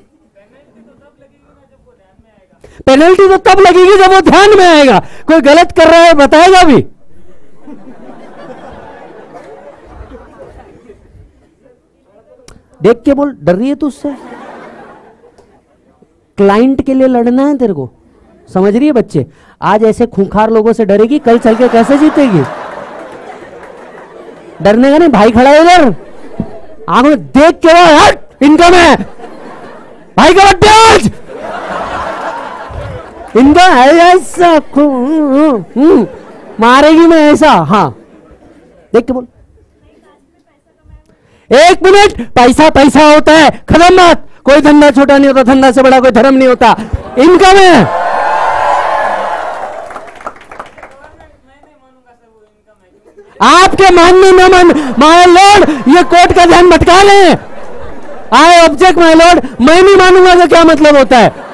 पेनल्टी तो तब लगेगी जब वो ध्यान में आएगा। कोई गलत कर रहा है, बताएगा भी। देख के बोल, डर रही है तू उससे? क्लाइंट के लिए लड़ना है तेरे को। समझ रही है बच्चे? आज ऐसे खूंखार लोगों से डरेगी कल चल के कैसे जीतेगी? डरने का नहीं भाई खड़ा है इधर। आँखों में देख के हट इनकम है भाई का आज। इनका है ऐसा हम्म, मारेगी मैं ऐसा हाँ। देख के बोल। एक मिनट पैसा पैसा होता है खत्म बात। कोई धंधा छोटा नहीं होता धंधा से बड़ा कोई धर्म नहीं होता। इनकम है आपके मानने न मन। माय लॉर्ड, ये कोर्ट का ध्यान भटका ले। आई ऑब्जेक्ट माय लॉर्ड मैं नहीं मानूँगा तो क्या मतलब होता है।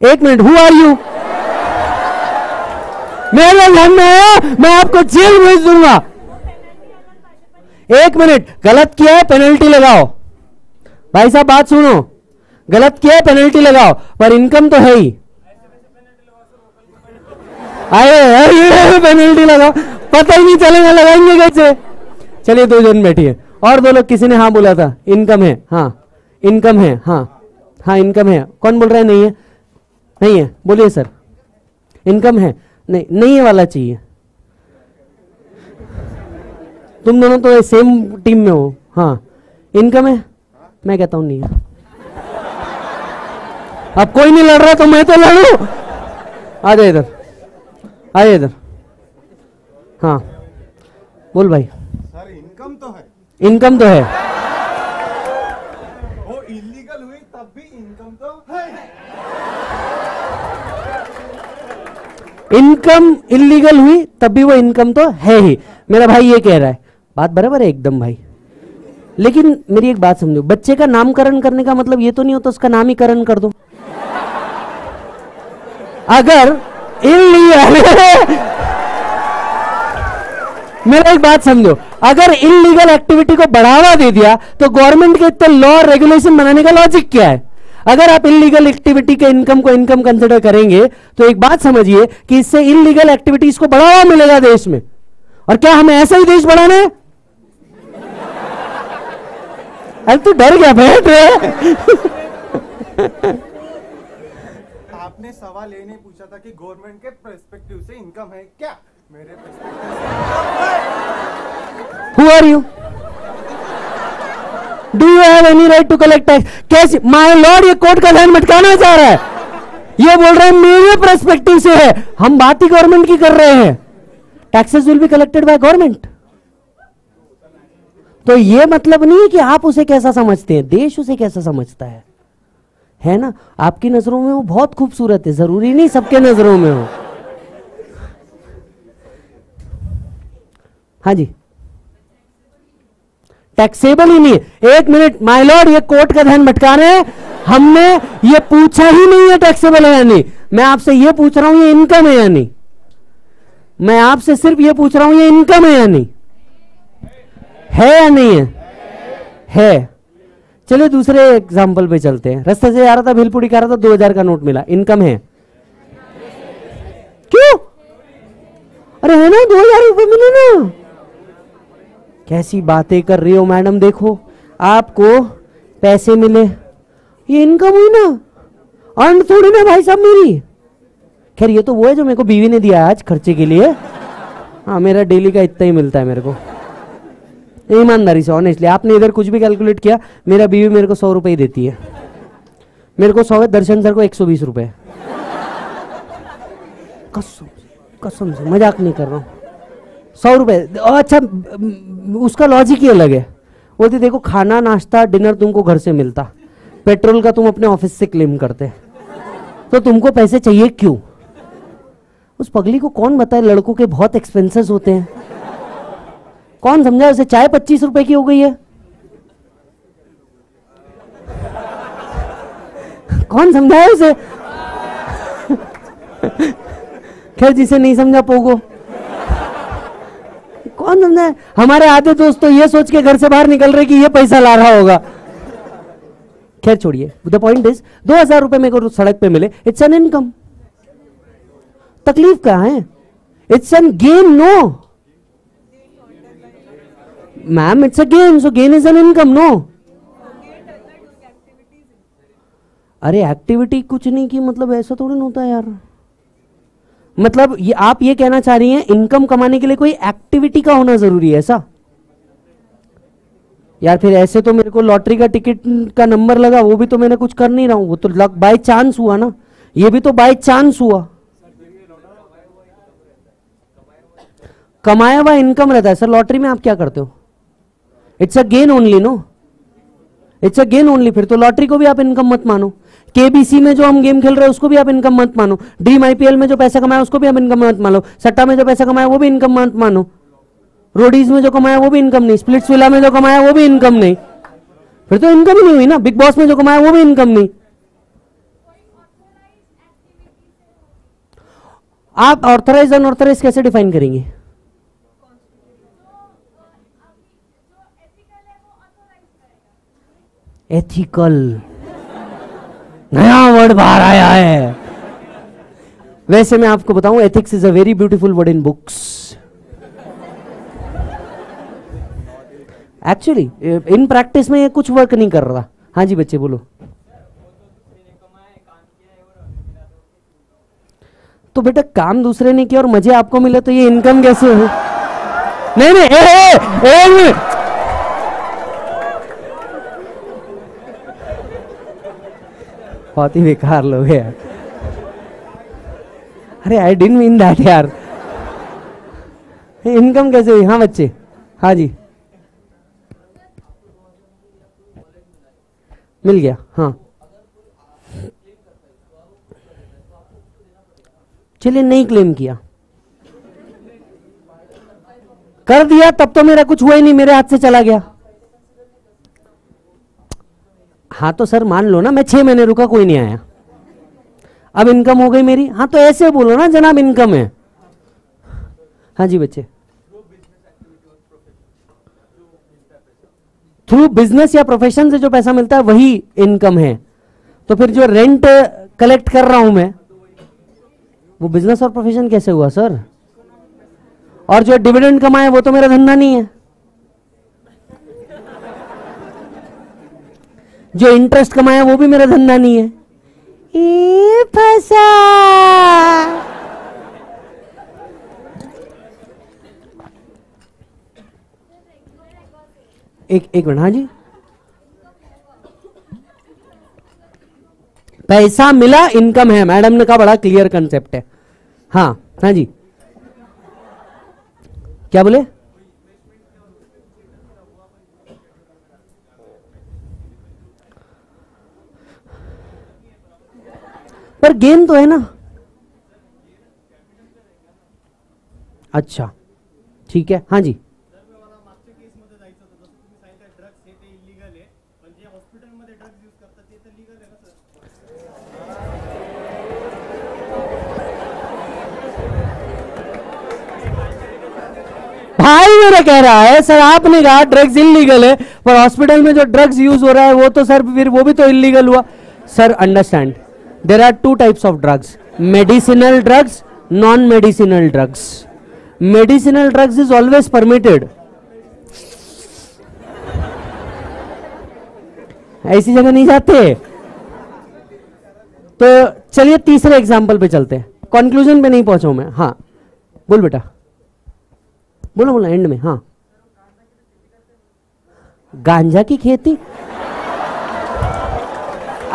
एक मिनट हु आर यू मेरे ध्यान में आया मैं आपको जेल भेज दूँगा। एक मिनट, गलत किया है पेनल्टी लगाओ। भाई साहब, बात सुनो। गलत किया पेनल्टी लगाओ, पर इनकम तो है ही। आए पेनल्टी लगाओ। पता ही नहीं चलेगा, लगाएँगे कैसे? चलिए, दो जन बैठिए। और दो लोग, किसी ने हाँ बोला था इनकम है हाँ इनकम है हाँ हाँ इनकम है। कौन बोल रहा है, नहीं है? नहीं है, बोलिए सर। इनकम है, नहीं नहीं है वाला चाहिए। तुम दोनों तो सेम टीम में हो हाँ। इनकम है? मैं कहता हूँ, नहीं है। अब कोई नहीं लड़ रहा तो मैं तो लड़ू। आ जाए इधर आ जाए इधर। हाँ बोल भाई। सर इनकम तो है। इनकम तो है। वो इलीगल हुई तब भी इनकम तो है। इनकम इलीगल हुई तब भी वो इनकम तो है ही। मेरा भाई ये कह रहा है बात बराबर है एकदम भाई। लेकिन मेरी एक बात समझो बच्चे का नामकरण करने का मतलब ये तो नहीं होता उसका नाम ही करण कर दो। अगर इलीगल मेरा एक बात समझो, अगर इलीगल एक्टिविटी को बढ़ावा दे दिया तो गवर्नमेंट के इतने लॉ रेगुलेशन बनाने का लॉजिक क्या है? अगर आप इलीगल एक्टिविटी के इनकम को इनकम कंसिडर करेंगे तो एक बात समझिए कि इससे इलीगल एक्टिविटीज़ को बढ़ावा मिलेगा देश में। और क्या हमें ऐसा ही देश बढ़ाना है? अरे तू डर गया, बैठ सवाल ये नहीं पूछा था कि गवर्नमेंट के पर्सपेक्टिव से इनकम है क्या? मेरे who are you do you have any right to collect tax कैसे? माय लॉर्ड ये कोर्ट का ध्यान भटकाना चाह रहा है। ये बोल रहे हैं, मेरे पर्सपेक्टिव से है। हम बात ही गवर्नमेंट की कर रहे हैं। Taxes will be collected by government तो ये मतलब नहीं है कि आप उसे कैसा समझते हैं? देश उसे कैसा समझता है? है ना? आपकी नज़रों में वो बहुत खूबसूरत है। ज़रूरी नहीं सबके नज़रों में हो। हाँ जी। टैक्सेबल ही नहीं है। एक मिनट माय लॉर्ड ये कोर्ट का ध्यान भटका रहे हैं। हमने ये पूछा ही नहीं है टैक्सेबल है या नहीं। मैं आपसे ये पूछ रहा हूँ, ये इनकम है या नहीं? मैं आपसे सिर्फ़ ये पूछ रहा हूँ, ये इनकम है या नहीं? है या नहीं है? है। चलिए दूसरे एग्ज़ाम्पल पे चलते हैं। रास्ते से आ रहा था, भेलपुरी का रहा था दो हज़ार का नोट मिला। इनकम है। क्यों? अरे है ना, दो हज़ार रुपये मिले ना। कैसी बातें कर रही हो मैडम, देखो। आपको पैसे मिले। ये इनकम हुई ना। अर्न थोड़ी ना भाई साहब मेरी। खैर, ये तो वो है जो मेरे को बीवी ने दिया आज खर्चे के लिए। हाँ मेरा डेली का इतना ही मिलता है मेरे को। ईमानदारी से ऑनेस्टली आपने इधर कुछ भी कैलकुलेट किया, मेरा बीवी मेरे को सौ रुपये ही देती है। मेरे को सौ दर्शन सर को एक सौ बीस रुपये कसम कसम से, मज़ाक नहीं कर रहा हूँ। सौ रुपये अच्छा उसका लॉजिक ही अलग है। बोलती देखो, खाना, नाश्ता डिनर तुमको घर से मिलता। पेट्रोल का तुम अपने ऑफ़िस से क्लेम करते। तो तुमको पैसे चाहिए क्यों? उस पगली को कौन बताए? लड़कों के बहुत एक्सपेंसेस होते हैं। कौन समझा उसे चाय पच्चीस रुपए की हो गई है? कौन समझाया उसे? खैर, जिसे नहीं समझा पोगो। कौन समझा? हमारे आधे दोस्त तो ये सोच के घर से बाहर निकल रहे कि ये पैसा ला रहा होगा। खैर, छोड़िए। द पॉइंट इज़ दो हज़ार रुपए मेरे को सड़क पे मिले। इट्स एन इनकम तकलीफ़ कहाँ है? It's an gain no ma'am it's a gain so gain is an income no अरे एक्टिविटी कुछ नहीं की मतलब ऐसा थोड़ी ना होता यार। मतलब ये, आप ये कहना चाह रही हैं इनकम कमाने के लिए कोई एक्टिविटी का होना ज़रूरी है, ऐसा? यार, फिर ऐसे तो मेरे को लॉटरी का टिकट का नंबर लगा, वो भी तो मैंने कुछ कर नहीं रहा हूँ, वो तो लग बाय चांस हुआ ना। ये भी तो बाय चांस हुआ। कमाया हुआ इनकम रहता है सर लॉटरी में आप क्या करते हो? It's a gain only no it's a gain only फिर तो लॉटरी को भी आप इनकम मत मानो। केबीसी में जो हम गेम खेल रहे हैं, उसको भी आप इनकम मत मानो। ड्रीम आईपीएल में जो पैसा कमाया, उसको भी आप इनकम मत मानो। सट्टा में जो पैसा कमाया, वो भी इनकम मत मानो। रोडीज में जो कमाया, वो भी इनकम नहीं। स्प्लिट्स विला में जो कमाया, वो भी इनकम नहीं। फिर तो इनकम ही नहीं हुई ना। बिग बॉस में जो कमाया, वो भी इनकम नहीं। आप ऑर्थराइज अनऑर्थराइज कैसे डिफाइन करेंगे? एथिकल नया वर्ड बाहर आया है। वैसे मैं आपको बताऊँ ethics is a very beautiful word in books actually in practice में ये कुछ वर्क नहीं कर रहा। हाँ जी बच्चे बोलो। तो बेटा काम दूसरे ने किया और मज़े आपको मिले तो ये इनकम कैसे हो? नहीं नहीं ए, ए, ए, एक बहुत ही बेकार लोग है यार। अरे आई डिन मीन दैट यार। इनकम कैसे हुई? हाँ बच्चे। हाँ जी। मिल गया। हाँ। चलिए, नहीं क्लेम किया। कर दिया, तब तो मेरा कुछ हुआ ही नहीं, मेरे हाथ से चला गया। हाँ तो सर मान लो ना, मैं छह महीने रुका, कोई नहीं आया। अब इनकम हो गई मेरी। हाँ तो ऐसे बोलो ना, जनाब इनकम है। हाँ जी बच्चे। थ्रू बिज़नेस या प्रोफेशन से जो पैसा मिलता है, वही इनकम है। तो फिर जो रेंट कलेक्ट कर रहा हूँ मैं, वो बिज़नेस और प्रोफेशन कैसे हुआ सर और जो डिविडेंड कमाए वो तो मेरा धंधा नहीं है। जो इंटरेस्ट कमाया वो भी मेरा धंधा नहीं है। ए, फंसा। एक एक मिनट हाँ जी। पैसा मिला इनकम है। मैडम ने कहा बड़ा क्लियर कंसेप्ट है। हाँ हाँ जी। क्या बोले? पर गेम तो है ना। अच्छा ठीक है। हाँ जी। भाई मेरा कह रहा है, सर आपने कहा ड्रग्स इलीगल है, पर हॉस्पिटल में जो ड्रग्स यूज़ हो रहा है, वो तो सर फिर वो भी तो इलीगल हुआ। Sir understand there are two types of drugs medicinal drugs non medicinal drugs medicinal drugs is always permitted ऐसी जगह नहीं जाते। तो चलिए तीसरे एग्ज़ाम्पल पे चलते हैं। कंक्लूजन पे नहीं पहुँचा मैं। हाँ। बोल बेटा। बोलो बोलो एंड में। हाँ। गांजा की खेती?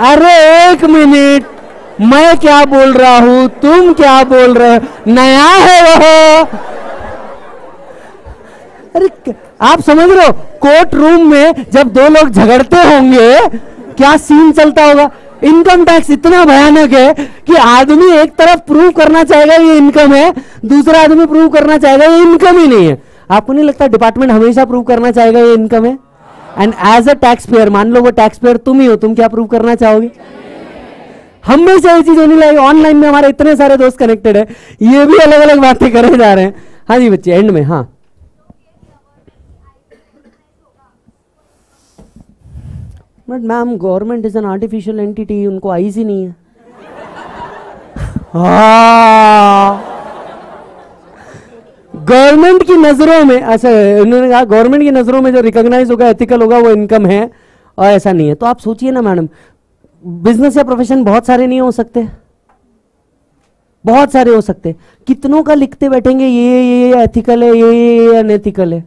अरे एक मिनट। मैं क्या बोल रहा हूँ? तुम क्या बोल रहे हो? नया है वो। अरे, आप समझ रहे हो? कोर्ट रूम में जब दो लोग झगड़ते होंगे, क्या सीन चलता होगा? इनकम टैक्स इतना भयानक है कि आदमी एक तरफ़ प्रूव करना चाहेगा ये इनकम है, दूसरा आदमी प्रूव करना चाहेगा ये इनकम ही नहीं है। आपको नहीं लगता डिपार्टमेंट हमेशा प्रूव करना चाहेगा ये इनकम है? And as a tax payer मान लो वो टैक्स पेयर तुम ही हो, तुम क्या प्रूव करना चाहोगे? हमेशा ये चीज़ होने लगी ऑनलाइन में हमारे इतने सारे दोस्त कनेक्टेड है, ये भी अलग अलग बातें करे जा रहे हैं। हाँ जी बच्चे एंड में हाँ। But ma'am government is an artificial entity उनको आईज ही नहीं है। गवर्नमेंट की नज़रों में अच्छा उन्होंने कहा गवर्नमेंट की नज़रों में जो रिकॉग्नाइज होगा एथिकल होगा, वो इनकम है, और ऐसा नहीं है। तो आप सोचिए ना मैडम बिज़नेस या प्रोफेशन बहुत सारे नहीं हो सकते। बहुत सारे हो सकते। कितनों का लिखते बैठेंगे, ये ये एथिकल है, ये ये अनएथिकल है।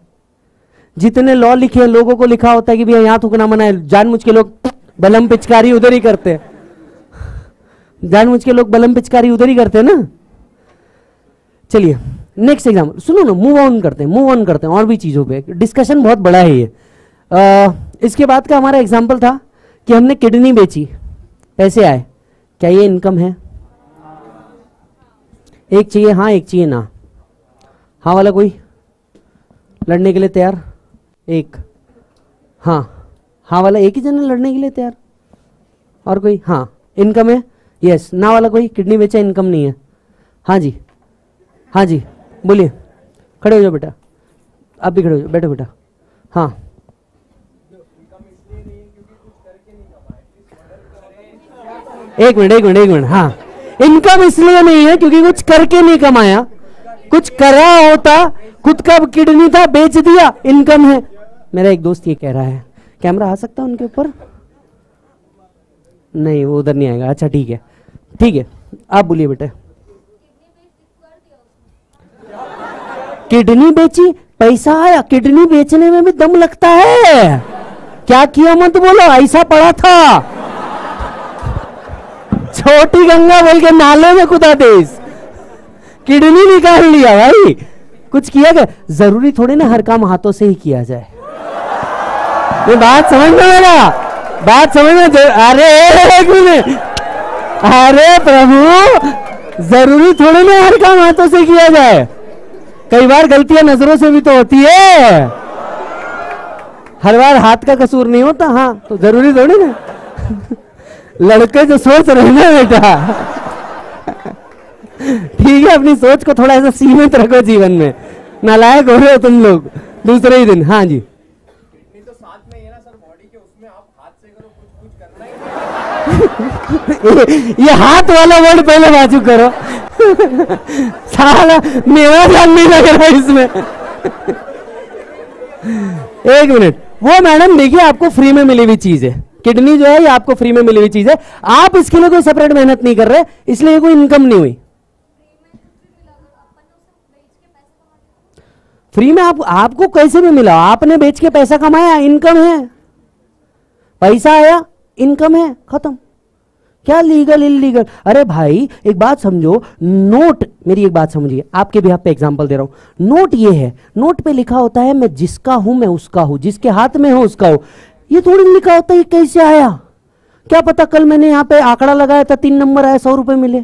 जितने लॉ लिखे हैं, लोगों को लिखा होता है कि भैया यहाँ थूकना मना है, जानबूझ के लोग बलम पिचकारी उधर ही करते हैं। जानबूझ के लोग बलम पिचकारी उधर ही करते हैं ना। चलिए नेक्स्ट एग्ज़ाम्पल सुनो ना मूव ऑन करते हैं मूव ऑन करते हैं, और भी चीज़ों पे। डिस्कशन बहुत बड़ा है ये। इसके बाद का हमारा एग्ज़ाम्पल था कि हमने किडनी बेची। पैसे आए। क्या ये इनकम है? एक चाहिए हाँ एक चाहिए ना। हाँ वाला कोई? लड़ने के लिए तैयार? एक। हाँ। हाँ वाला एक ही जन लड़ने के लिए तैयार? और कोई? हाँ। इनकम है? यस ना वाला कोई? किडनी बेचा, इनकम नहीं है। हाँ जी। हाँ जी। बोलिए। खड़े हो जाओ बेटा। आप भी खड़े हो जाओ। बैठो बेटा। हाँ। एक मिनट एक मिनट एक मिनट हाँ। इनकम इसलिए नहीं है क्योंकि कुछ करके नहीं कमाया। कुछ करा होता, खुद का किडनी था, बेच दिया, इनकम है। मेरा एक दोस्त ये कह रहा है। कैमरा आ सकता है उनके ऊपर? नहीं, वो उधर नहीं आएगा। अच्छा ठीक है। ठीक है, आप बोलिए बेटे। किडनी बेची, पैसा आया। किडनी बेचने में भी दम लगता है। क्या किया मत बोलो? ऐसा पड़ा था। छोटी गंगा बोल के नाले में कुदा देश किडनी निकाल लिया भाई। कुछ किया गया ज़रूरी थोड़ी ना हर काम हाथों से ही किया जाए। ये बात समझ में मेरा बात समझ में अरे, एक मिनट। अरे प्रभु, ज़रूरी थोड़ी ना हर काम हाथों से किया जाए। कई बार गलतियाँ नज़रों से भी तो होती है। हर बार हाथ का कसूर नहीं होता हाँ तो ज़रूरी थोड़ी ना। लड़के जो सोच रहे हैं ना बेटा। ठीक है अपनी सोच को थोड़ा ऐसा सीमित रखो जीवन में। नालायक हो रहे हो तुम लोग। दूसरे ही दिन। हाँ जी। ये, ये हाथ वाला वर्ड पहले बाजू करो। साला मेरा ध्यान नहीं लग रहा इसमें। एक मिनट। वो मैडम देखिए आपको फ्री में मिली हुई चीज़। है किडनी जो है, ये आपको फ्री में मिली हुई चीज़ है। आप इसके लिए कोई सेपरेट मेहनत नहीं कर रहे, इसलिए कोई इनकम नहीं हुई। फ्री में आप, आपको कैसे भी मिला, आपने बेच के पैसा कमाया इनकम है। पैसा आया इनकम है, खत्म। क्या लीगल इलीगल अरे भाई, एक बात समझो नोट मेरी एक बात समझिए, आपके भी पे एग्जांपल दे रहा हूँ। नोट ये है नोट पे लिखा होता है, मैं जिसका हूँ, मैं उसका हूँ, जिसके हाथ में हूँ, उसका हूँ। ये थोड़ी लिखा होता है कैसे आया? क्या पता कल मैंने यहाँ पे आंकड़ा लगाया था, तीन नंबर आया, सौ रुपए मिले।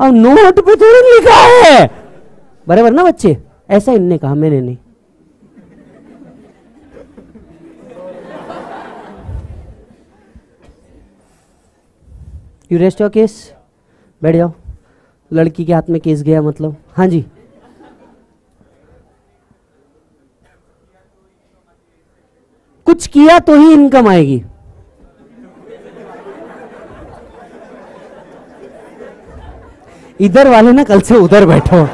और नोट पे थोड़ी लिखा है। बराबर ना बच्चे? ऐसा इनने कहा, मैंने नहीं। यू रेस्ट योर केस बैठ जाओ। लड़की के हाथ में केस गया मतलब। हाँ जी। कुछ किया तो ही इनकम आएगी। इधर वाले ना कल से उधर बैठो।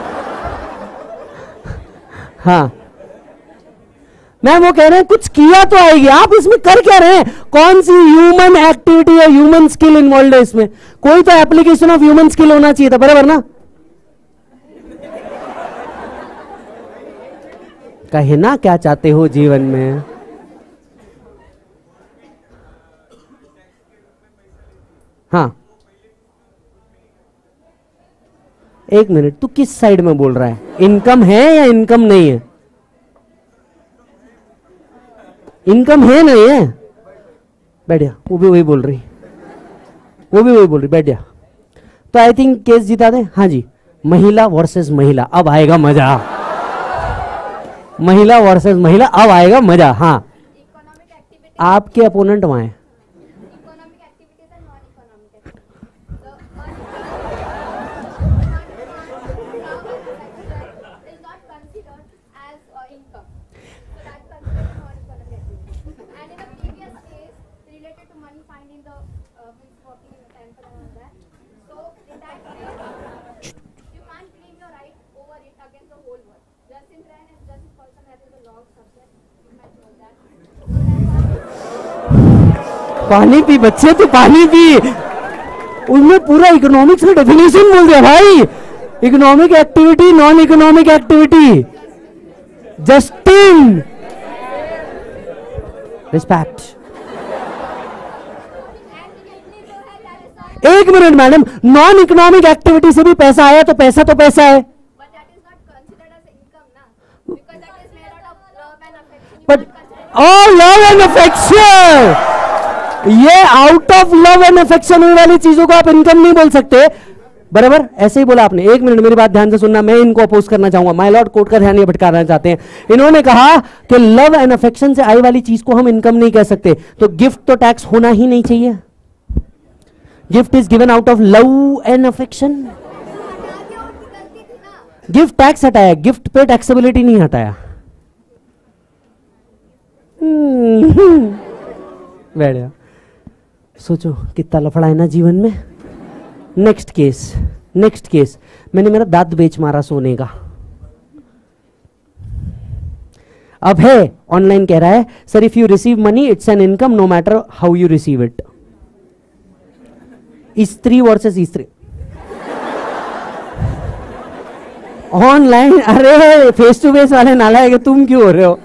हाँ। मैम, वो कह रहे हैं, कुछ किया तो आएगी। आप इसमें कर क्या रहे हैं? कौन सी ह्यूमन एक्टिविटी या ह्यूमन स्किल इन्वॉल्व है इसमें? कोई तो एप्लीकेशन ऑफ़ ह्यूमन स्किल होना चाहिए था, बराबर ना? कहे ना, क्या चाहते हो जीवन में? हाँ। एक मिनट, तू किस साइड में बोल रहा है? इनकम है या इनकम नहीं है? इनकम है नहीं है बैठ जा, वो भी वही बोल रही। वो भी वही बोल रही, बैठ जा। तो आई थिंक केस जिता दे। हाँ जी, महिला वर्सेस महिला, अब आएगा मज़ा। महिला वर्सेस महिला, अब आएगा मज़ा। हाँ। आपके अपोनेंट वहाँ है economic activities and non economic is not considered as uh, income. So that's considered non-economic activity. And in the previous case, related money finding the uh, means working in the temple and all that. So in that case, you can't claim your right over it against the whole world. Just in Justin Tran and Justice Paulson that is a law subject. You might know that. पानी पी बच्चे तू पानी P उनने पूरा economics का definition बोल दिया भाई economic activity non economic activity just in respect एक minute madam. Non economic activity से भी पैसा आया तो पैसा तो पैसा है। But oh love and affection ये out of love and affection होने वाली चीज़ों को आप इनकम नहीं बोल सकते। बराबर? ऐसे ही बोला आपने। एक मिनट मेरी बात ध्यान से सुनना। मैं इनको अपोज करना चाहूँगा। माई लॉर्ड कोर्ट का ध्यान ये भटकाना चाहते हैं। इन्होंने कहा कि लव एंड अफेक्शन से आई वाली चीज़ को हम इनकम नहीं कह सकते। तो गिफ्ट तो टैक्स होना ही नहीं चाहिए। Gift is given out of love and affection gift tax हटाया गिफ्ट पे टैक्सेबिलिटी नहीं हटाया। हम्म, बैठ सोचो कितना लफड़ा है ना जीवन में। नेक्स्ट केस नेक्स्ट केस मैंने मेरा दांत बेच मारा सोने का। अब है ऑनलाइन कह रहा है sir if you receive money it's an income no matter how you receive it स्त्री वर्सेस स्त्री. ऑनलाइन अरे फेस टू फेस वाले नाला है कि तुम क्यों हो रहे हो?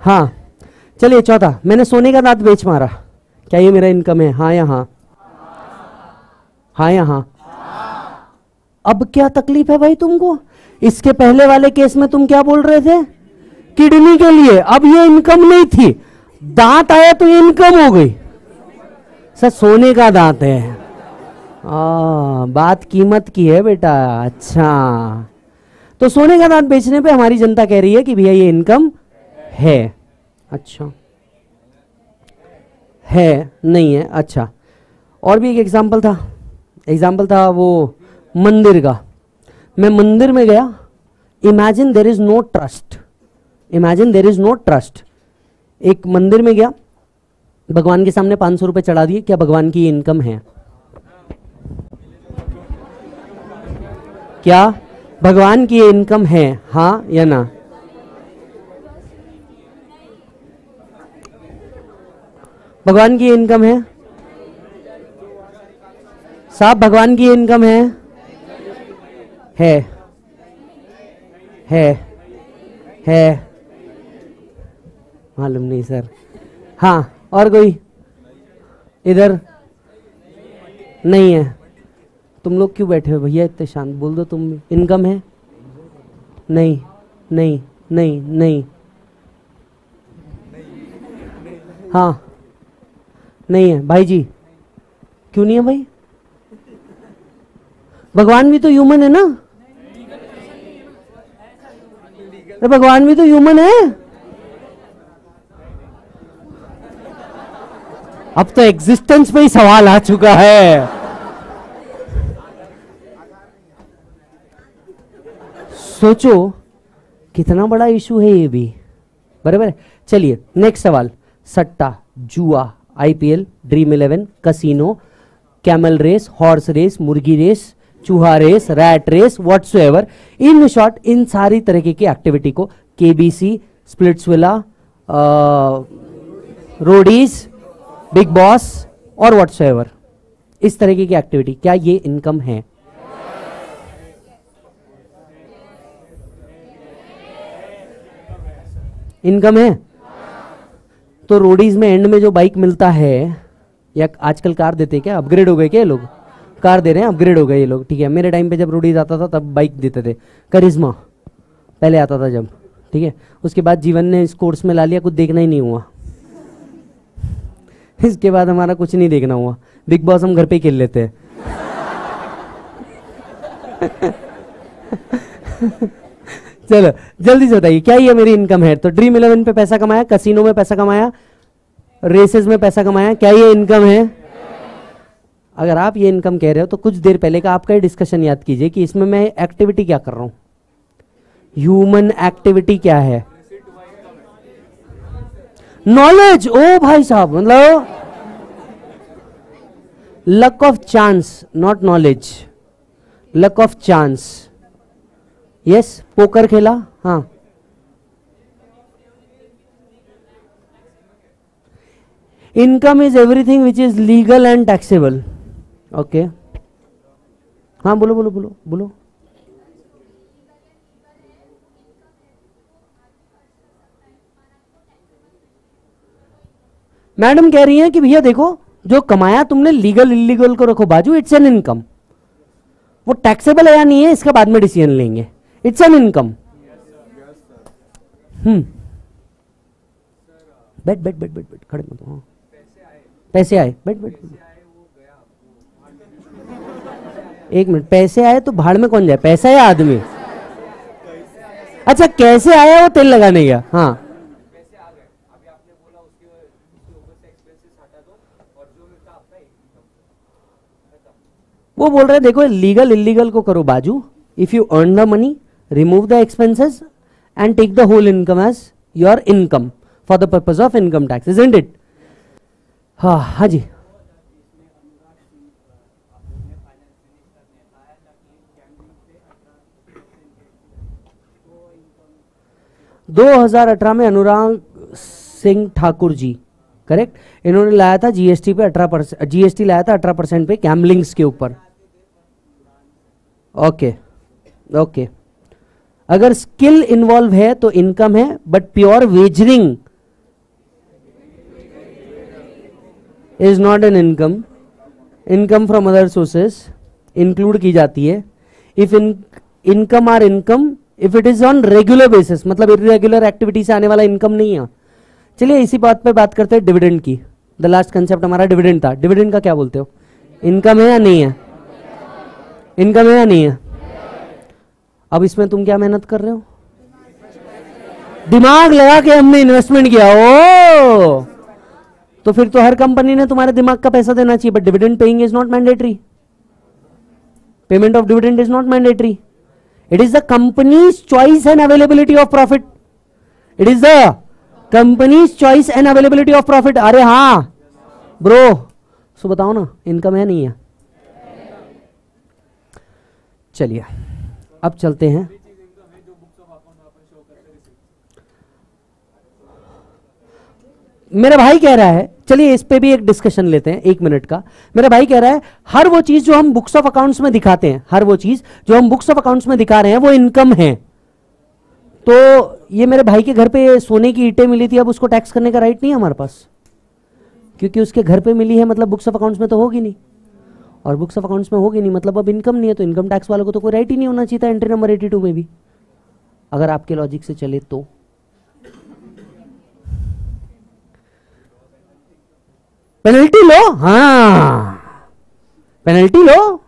हाँ चलिए, चौथा, मैंने सोने का दांत बेच मारा। क्या ये मेरा इनकम है? हाँ या हाँ? हाँ या हाँ? अब क्या तकलीफ़ है भाई तुमको? इसके पहले वाले केस में तुम क्या बोल रहे थे? किडनी के लिए। अब ये इनकम नहीं थी। दांत आया तो इनकम हो गई। सर सोने का दांत है। आ, बात कीमत की है बेटा। अच्छा। तो सोने का दांत बेचने पे हमारी जनता कह रही है कि भैया ये इनकम है। अच्छा। है नहीं है। अच्छा। और भी एक एग्ज़ाम्पल था। एग्ज़ाम्पल था वो मंदिर का। मैं मंदिर में गया। Imagine there is no trust imagine there is no trust एक मंदिर में गया। भगवान के सामने पाँच सौ रुपये चढ़ा दिए, क्या भगवान की इनकम है? क्या भगवान की इनकम है? हाँ या ना? भगवान की इनकम है? साहब, भगवान की इनकम है? है। है। है। मालूम नहीं, सर। हाँ। और कोई? इधर? नहीं है। तुम लोग क्यों बैठे हो भैया इतने शांत? बोल दो तुम इनकम है? नहीं नहीं नहीं नहीं। हाँ। नहीं है। भाई जी, क्यों नहीं है भाई? भगवान भी तो ह्यूमन है ना? भगवान भी तो ह्यूमन है। अब तो एग्जिस्टेंस पे ही सवाल आ चुका है। सोचो, कितना बड़ा इशू है ये भी। बराबर चलिए नेक्स्ट सवाल। सट्टा, जुआ IPL Dream Eleven casino camel race horse race मुर्गी रेस चूहा race rat race ever in short इन सारी तरीके की एक्टिविटी को KBC Splitsvilla Roadies Bigg Boss और व्हाट्स इस तरीके की एक्टिविटी क्या ये इनकम है? इनकम है? तो रोडीज में एंड में जो बाइक मिलता है, या आजकल कार देते क्या? अपग्रेड हो गए क्या लोग? कार दे रहे हैं अपग्रेड हो गए ये लोग। ठीक है, मेरे टाइम पे जब रोडीज आता था, तब बाइक देते थे। करिश्मा, पहले आता था जब। ठीक है, उसके बाद जीवन ने इस कोर्स में ला लिया, कुछ देखना ही नहीं हुआ। इसके बाद हमारा कुछ नहीं देखना हुआ। बिग बॉस हम घर पे खेल लेते हैं। चलो, जल्दी से बताइए, क्या ये मेरी इनकम है? तो ड्रीम इलेवन पे पैसा कमाया कसिनो में पैसा कमाया रेसेस में पैसा कमाया, क्या ये इनकम है? अगर आप ये इनकम कह रहे हो तो कुछ देर पहले का आपका डिस्कशन याद कीजिए कि इसमें मैं एक्टिविटी क्या कर रहा हूँ। ह्यूमन एक्टिविटी क्या है? नॉलेज ओ भाई साहब मतलब luck of chance not knowledge luck of chance yes poker खेला हाँ income is everything which is legal and taxable okay हाँ बोलो बोलो बोलो बोलो मैडम कह रही हैं कि भैया देखो जो कमाया तुमने लीगल इलीगल को रखो बाजू इट्स एन इनकम वो टैक्सेबल है या नहीं है इसका बाद में डिसीज़न लेंगे. इट्स एन इनकम हम्म बैठ बैठ बैठ बैठ बैठ खड़े मत हो, पैसे आए. बैठ बैठ बैठ। एक मिनट पैसे आए तो भाड़ में कौन जाए? पैसा या आदमी? अच्छा कैसे आया वो तेल लगाने गया? हाँ. वो बोल रहे हैं, देखो लीगल इलीगल को करो बाजू। If you earn the money remove the expenses and take the whole income as your income for the purpose of income tax is it हाँ हाँ जी। दो हज़ार अठारह में अनुराग सिंह ठाकुर जी करेक्ट इन्होंने लाया था जीएसटी पे अठारह परसेंट जीएसटी लाया था अठारह परसेंट पे कैमलिंग्स के ऊपर। ओके ओके अगर स्किल इन्वॉल्व है तो इनकम है but pure wagering is not an income income from other sources include की जाती है. If in income are income if it is on regular basis मतलब इरेगुलर एक्टिविटी से आने वाला इनकम नहीं है. चलिए इसी बात पे बात करते हैं डिविडेंड की. द लास्ट कंसेप्ट हमारा डिविडेंड था. डिविडेंड का क्या बोलते हो? इनकम है या नहीं है? इनकम है या नहीं है। अब इसमें तुम क्या मेहनत कर रहे हो? दिमाग लगा के हमने इन्वेस्टमेंट किया ओ तो फिर तो हर कंपनी ने तुम्हारे दिमाग का पैसा देना चाहिए but dividend paying is not mandatory payment of dividend is not mandatory it is the company's choice and availability of profit. It is the company's choice and availability of profit. अरे हाँ bro so बताओ ना income है नहीं है। चलिए, अब चलते हैं। मेरा भाई कह रहा है, चलिए इस पे भी एक डिस्कशन लेते हैं, एक मिनट का। मेरा भाई कह रहा है, हर वो चीज़ जो हम बुक्स ऑफ़ अकाउंट्स में दिखाते हैं, हर वो चीज़ जो हम बुक्स ऑफ़ अकाउंट्स में दिखा रहे हैं, वो इनकम है। तो ये मेरे भाई के घर पे सोने की ईटें मिली थी, अब उसको टैक्स करने का राइट नहीं है हमारे पास। क्योंकि उसके घर पे मिली है मतलब बुक्स ऑफ़ अकाउंट्स में तो होगी नहीं। और बुक्स ऑफ़ अकाउंट्स में होगी नहीं। मतलब अब इनकम नहीं है तो इनकम टैक्स वालों को तो कोई राइट ही नहीं होना चाहिए था एंट्री नंबर 82 में भी। अगर आपके लॉजिक से चले तो। पेनल्टी लो? हाँ। पेनल्टी लो?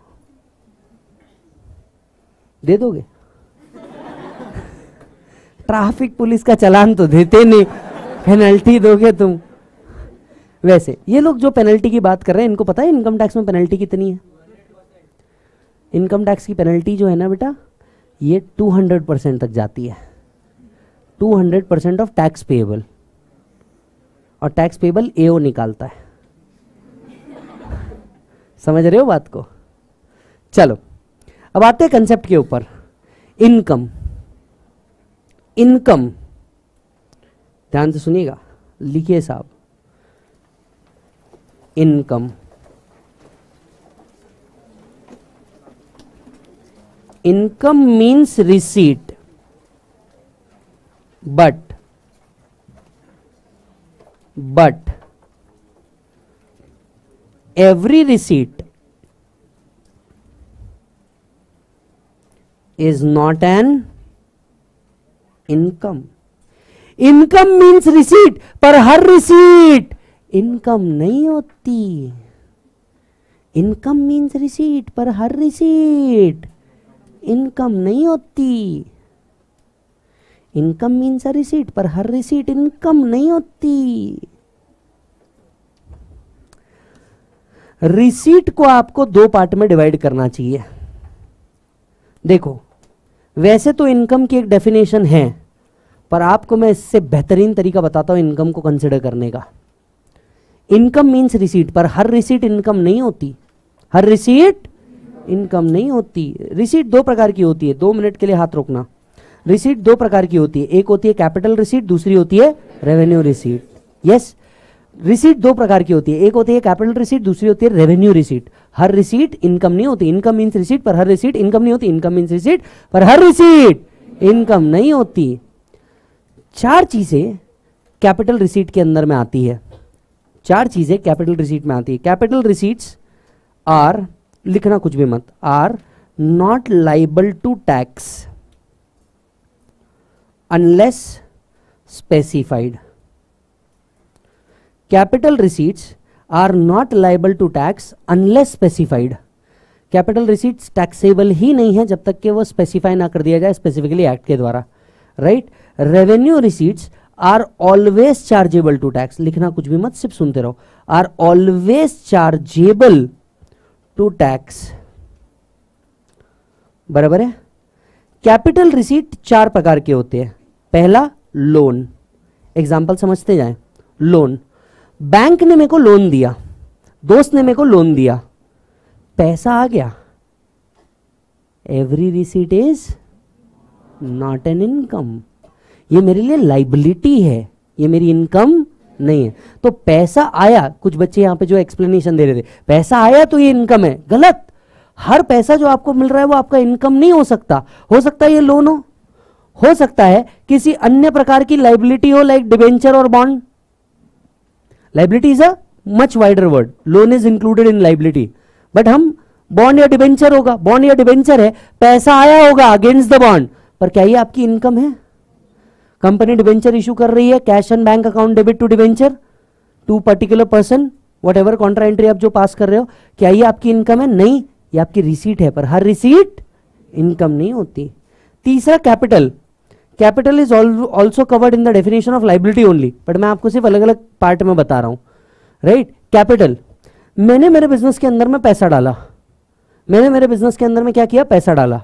दे दोगे? ट्रैफ़िक पुलिस का चलान तो देते नहीं। पेनल्टी दोगे तुम। वैसे, ये लोग जो पेनल्टी की बात कर रहे हैं, इनको पता है इनकम टैक्स में पेनल्टी कितनी है? इनकम टैक्स की पेनल्टी जो है ना बेटा, ये 200 परसेंट तक जाती है। 200 परसेंट ऑफ़ टैक्स पेएबल और टैक्स पेबल एओ निकालता है। समझ रहे हो बात को? चलो, अब आते हैं कंसेप्ट के ऊपर। इनकम इनकम ध्यान से सुनिएगा, लिखिए साहब। income. Income means receipt. But but every receipt is not an income. Income means receipt. Per her receipt. Income नहीं होती। इनकम मीन्स रिसीट पर हर रिसीट इनकम नहीं होती। इनकम मीन्स रिसीट पर हर रिसीट इनकम नहीं होती। रिसीट को आपको दो पार्ट में डिवाइड करना चाहिए। देखो, वैसे तो इनकम की एक डेफिनेशन है, पर आपको मैं इससे बेहतरीन तरीका बताता हूँ इनकम को कंसिडर करने का। इनकम मीन्स रिसीट, पर हर रिसीट इनकम नहीं होती। हर रिसीट इनकम नहीं होती। रिसीट दो प्रकार की होती है, दो मिनट के लिए हाथ रोकना। रिसीट दो प्रकार की होती है, एक होती है कैपिटल रिसीट, दूसरी होती है रेवेन्यू रिसीट। यस, रिसीट दो प्रकार की होती है, एक होती है कैपिटल रिसीट, दूसरी होती है रेवेन्यू रिसीट। हर रिसीट इनकम नहीं होती, इनकम मीन्स रिसीट, पर हर रिसीट इनकम नहीं होती, इनकम मीन्स रिसीट, पर हर रिसीट इनकम नहीं होती। चार चीज़ें कैपिटल रिसीट के अंदर में आती है। चार चीज़ें कैपिटल रिसीट में आती है। कैपिटल रिसीट्स आर लिखना कुछ भी मत are not liable to tax unless specified capital receipts are not liable to tax unless specified capital receipts taxable ही नहीं है जब तक कि वो स्पेसिफाई ना कर दिया जाए स्पेसिफिकली एक्ट के द्वारा right revenue receipts are always chargeable to tax, लिखना कुछ भी मत, सिर्फ़ सुनते रहो। Are always chargeable to tax, बराबर है? कैपिटल रिसीट चार प्रकार के होते हैं। पहला, लोन। एग्ज़ाम्पल समझते जाए। लोन। बैंक ने मेरे को लोन दिया। दोस्त ने मेरे को लोन दिया। पैसा आ गया। Every receipt is not an income. ये मेरे लिए लाइबिलिटी है। ये मेरी इनकम नहीं है। तो पैसा आया, कुछ बच्चे यहाँ पे जो एक्सप्लेनेशन दे रहे थे, पैसा आया तो ये इनकम है। गलत। हर पैसा जो आपको मिल रहा है वो आपका इनकम नहीं हो सकता। हो सकता है ये लोन हो। हो सकता है किसी अन्य प्रकार की लाइबिलिटी हो लाइक डिवेंचर और bond liability is a much wider word loan is included in liability but हम बॉन्ड या डिवेंचर होगा। बॉन्ड या डिवेंचर है। पैसा आया होगा अगेंस्ट द बॉन्ड पर क्या ये आपकी इनकम है? कंपनी डिवेंचर इशू कर रही है cash and bank account debit to debenture to particular person whatever contra entry आप जो पास कर रहे हो, क्या ये आपकी इनकम है? नहीं, ये आपकी रिसीट है, पर हर रिसीट इनकम नहीं होती। तीसरा capital capital is also covered in the definition of liability only but मैं आपको सिर्फ़ अलग अलग पार्ट में बता रहा हूँ। राइट कैपिटल मैंने मेरे बिज़नेस के अंदर में पैसा डाला। मैंने मेरे बिज़नेस के अंदर में क्या किया? पैसा डाला।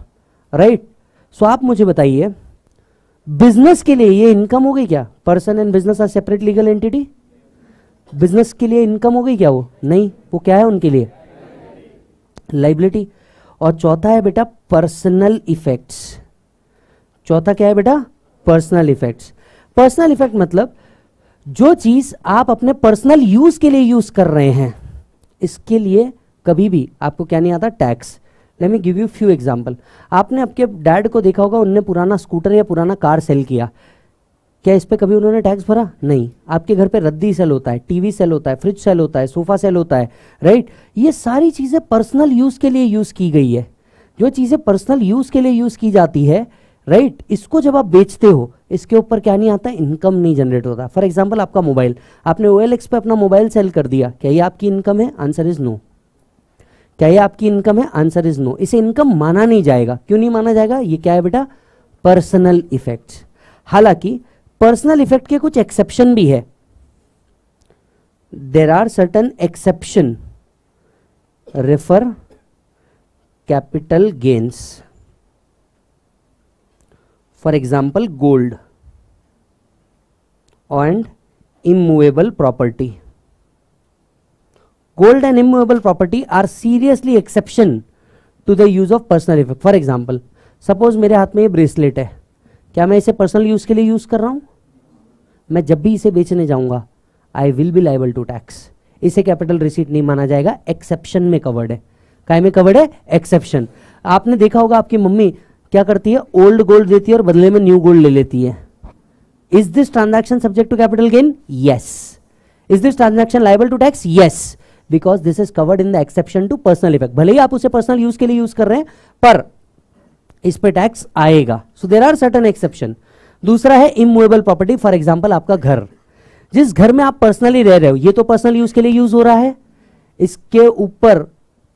Right right? सो so आप मुझे बताइए बिज़नेस के लिए ये इनकम हो गई क्या? Person and business are separate legal entity business के लिए इनकम हो गई क्या वो? नहीं, वो क्या है उनके लिए? लाइबिलिटी और चौथा है बेटा पर्सनल इफेक्ट्स चौथा क्या है बेटा? पर्सनल इफेक्ट्स पर्सनल इफ़ेक्ट मतलब जो चीज़ आप अपने पर्सनल यूज़ के लिए यूज़ कर रहे हैं, इसके लिए कभी भी आपको क्या नहीं आता? Tax let me give you few example आपने आपके डैड को देखा होगा, उनने पुराना स्कूटर या पुराना कार सेल किया। क्या इस पर कभी उन्होंने टैक्स भरा? नहीं। आपके घर पे रद्दी सेल होता है टीवी सेल होता है फ्रिज सेल होता है सोफा सेल होता है राइट ये सारी चीज़ें पर्सनल यूज़ के लिए यूज़ की गई है। जो चीज़ें पर्सनल यूज़ के लिए यूज़ की जाती है राइट right? इसको जब आप बेचते हो, इसके ऊपर क्या नहीं आता? इनकम नहीं जनरेट होता। फॉर एग्ज़ाम्पल आपका मोबाइल आपने OLX पे अपना मोबाइल सेल कर दिया। क्या ये आपकी इनकम है? आंसर इज़ नो क्या ये आपकी इनकम है? आंसर इज़ नो इसे इनकम माना नहीं जाएगा। क्यों नहीं माना जाएगा? ये क्या है बेटा? पर्सनल इफ़ेक्ट हालाँकि पर्सनल इफ़ेक्ट के कुछ एक्सेप्शन भी है। There are certain exception refer capital gains for example gold and immovable property gold and immovable property are seriously exception to the use of personal effect. For example suppose मेरे हाथ में ये bracelet है। क्या मैं इसे पर्सनल यूज़ के लिए यूज़ कर रहा हूँ? मैं जब भी इसे बेचने जाऊँगा I will be liable to tax इसे कैपिटल रिसीट नहीं माना जाएगा एक्सेप्शन में कवर्ड है। काय में कवर्ड है? एक्सेप्शन आपने देखा होगा आपकी मम्मी क्या करती है? ओल्ड गोल्ड देती है और बदले में न्यू गोल्ड ले लेती है। Is this transaction subject to capital gain yes is this transaction liable to tax yes because this is covered in the exception to personal effect भले ही आप उसे पर्सनल यूज़ के लिए यूज़ कर रहे हैं, पर इस पर टैक्स आएगा। So there are certain exception दूसरा है इमूवेबल प्रॉपर्टी फॉर एग्ज़ाम्पल आपका घर। जिस घर में आप पर्सनली रह रहे हो, ये तो पर्सनल यूज़ के लिए यूज़ हो रहा है। इसके ऊपर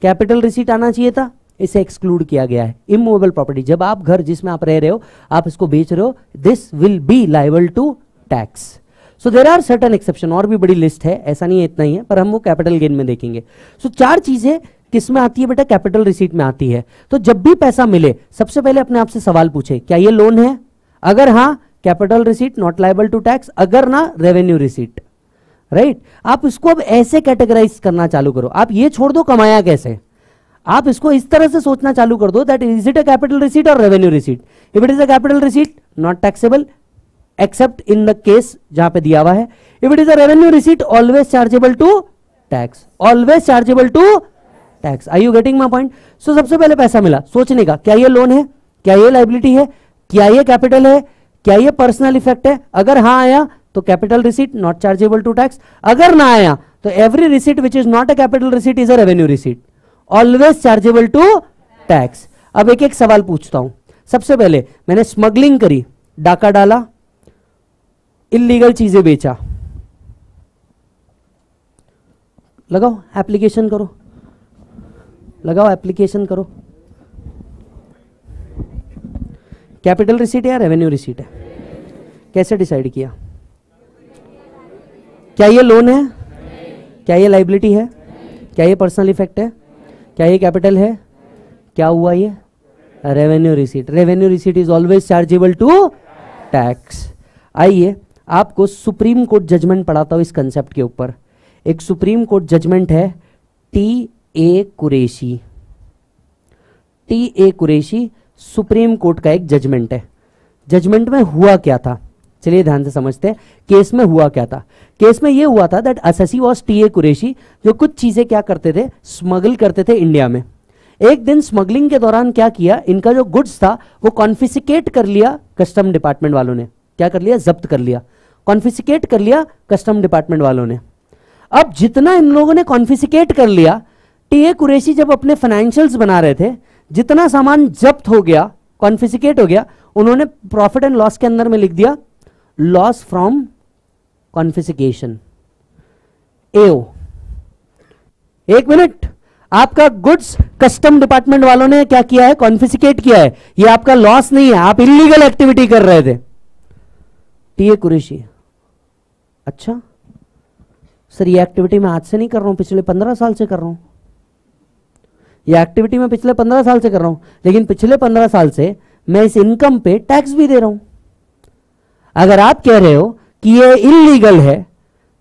कैपिटल रिसीट आना चाहिए था, इसे एक्सक्लूड किया गया है। इमूवेबल प्रॉपर्टी जब आप घर जिसमें आप रह रहे हो, आप इसको बेच रहे हो this will be liable to tax so there are certain exception और भी बड़ी लिस्ट है ऐसा नहीं है इतना ही है पर हम वो कैपिटल गेन में देखेंगे। सो so, चार चीज़ें किसमें आती है बेटा? कैपिटल रिसीट में आती है। तो जब भी पैसा मिले सबसे पहले अपने आप से सवाल पूछे क्या ये लोन है? अगर हाँ capital receipt not liable to tax अगर ना रेवेन्यू रिसीट राइट आप इसको अब ऐसे कैटेगराइज करना चालू करो। आप ये छोड़ दो कमाया कैसे? आप इसको इस तरह से सोचना चालू कर दो that is it a capital receipt और revenue receipt if it is a capital receipt not taxable except in the case जहाँ पे दिया हुआ है if it is a revenue receipt always chargeable to tax always chargeable to tax I you getting my point so सबसे पहले पैसा मिला, सोचने का, क्या ये लोन है? क्या ये लाइबिलिटी है? क्या ये कैपिटल है? क्या ये पर्सनल इफ़ेक्ट है? अगर हाँ आया तो capital receipt not chargeable to tax अगर ना आया तो every receipt which is not a capital receipt is a revenue receipt always chargeable to tax अब एक एक सवाल पूछता हूँ। सबसे पहले, मैंने स्मगलिंग करी, डाका डाला इलीगल चीज़ें बेचा। लगाओ एप्लीकेशन करो। लगाओ एप्लीकेशन करो। कैपिटल रिसीट है या रेवेन्यू रिसीट है? कैसे डिसाइड किया? क्या ये लोन है? क्या ये लाइबिलिटी है? क्या ये पर्सनल इफ़ेक्ट है? क्या ये कैपिटल है? क्या हुआ ये? Revenue receipt revenue receipt is always chargeable to tax आइए आपको सुप्रीम कोर्ट जजमेंट पढ़ाता हूँ इस कंसेप्ट के ऊपर। एक सुप्रीम कोर्ट जजमेंट है T A Qureshi. T A Qureshi Supreme Court का एक जजमेंट है। जजमेंट में हुआ क्या था? चलिए ध्यान से समझते हैं। केस में हुआ क्या था? केस में यह हुआ था that assessee was T A Qureshi जो कुछ चीज़ें क्या करते थे? स्मगल करते थे इंडिया में। एक दिन स्मगलिंग के दौरान क्या किया? इनका जो गुड्स था, वो कॉन्फिसिकेट कर लिया कस्टम डिपार्टमेंट वालों ने। क्या कर लिया? जब्त कर लिया। कॉन्फिसिकेट कर लिया कस्टम डिपार्टमेंट वालों ने। अब जितना इन लोगों ने कॉन्फिसिकेट कर लिया, टीए कुरेशी जब अपने फाइनेंशियल्स बना रहे थे, जितना सामान जब्त हो गया कॉन्फिसिकेट हो गया, उन्होंने प्रॉफिट एंड लॉस के अंदर में लिख दिया लॉस फ्रॉम कॉन्फिसिकेशन एओ एक मिनट, आपका गुड्स कस्टम डिपार्टमेंट वालों ने क्या किया है? कॉन्फिसिकेट किया है। ये आपका लॉस नहीं है, आप इलीगल एक्टिविटी कर रहे थे। T A Qureshi. अच्छा? सर, ये एक्टिविटी मैं आज से नहीं कर रहा हूँ, पिछले पंद्रह साल से कर रहा हूँ। ये एक्टिविटी मैं पिछले पंद्रह साल से कर रहा हूँ, लेकिन पिछले पंद्रह साल से मैं इस इनकम पे टैक्स भी दे रहा हूँ। अगर आप कह रहे हो कि ये इलीगल है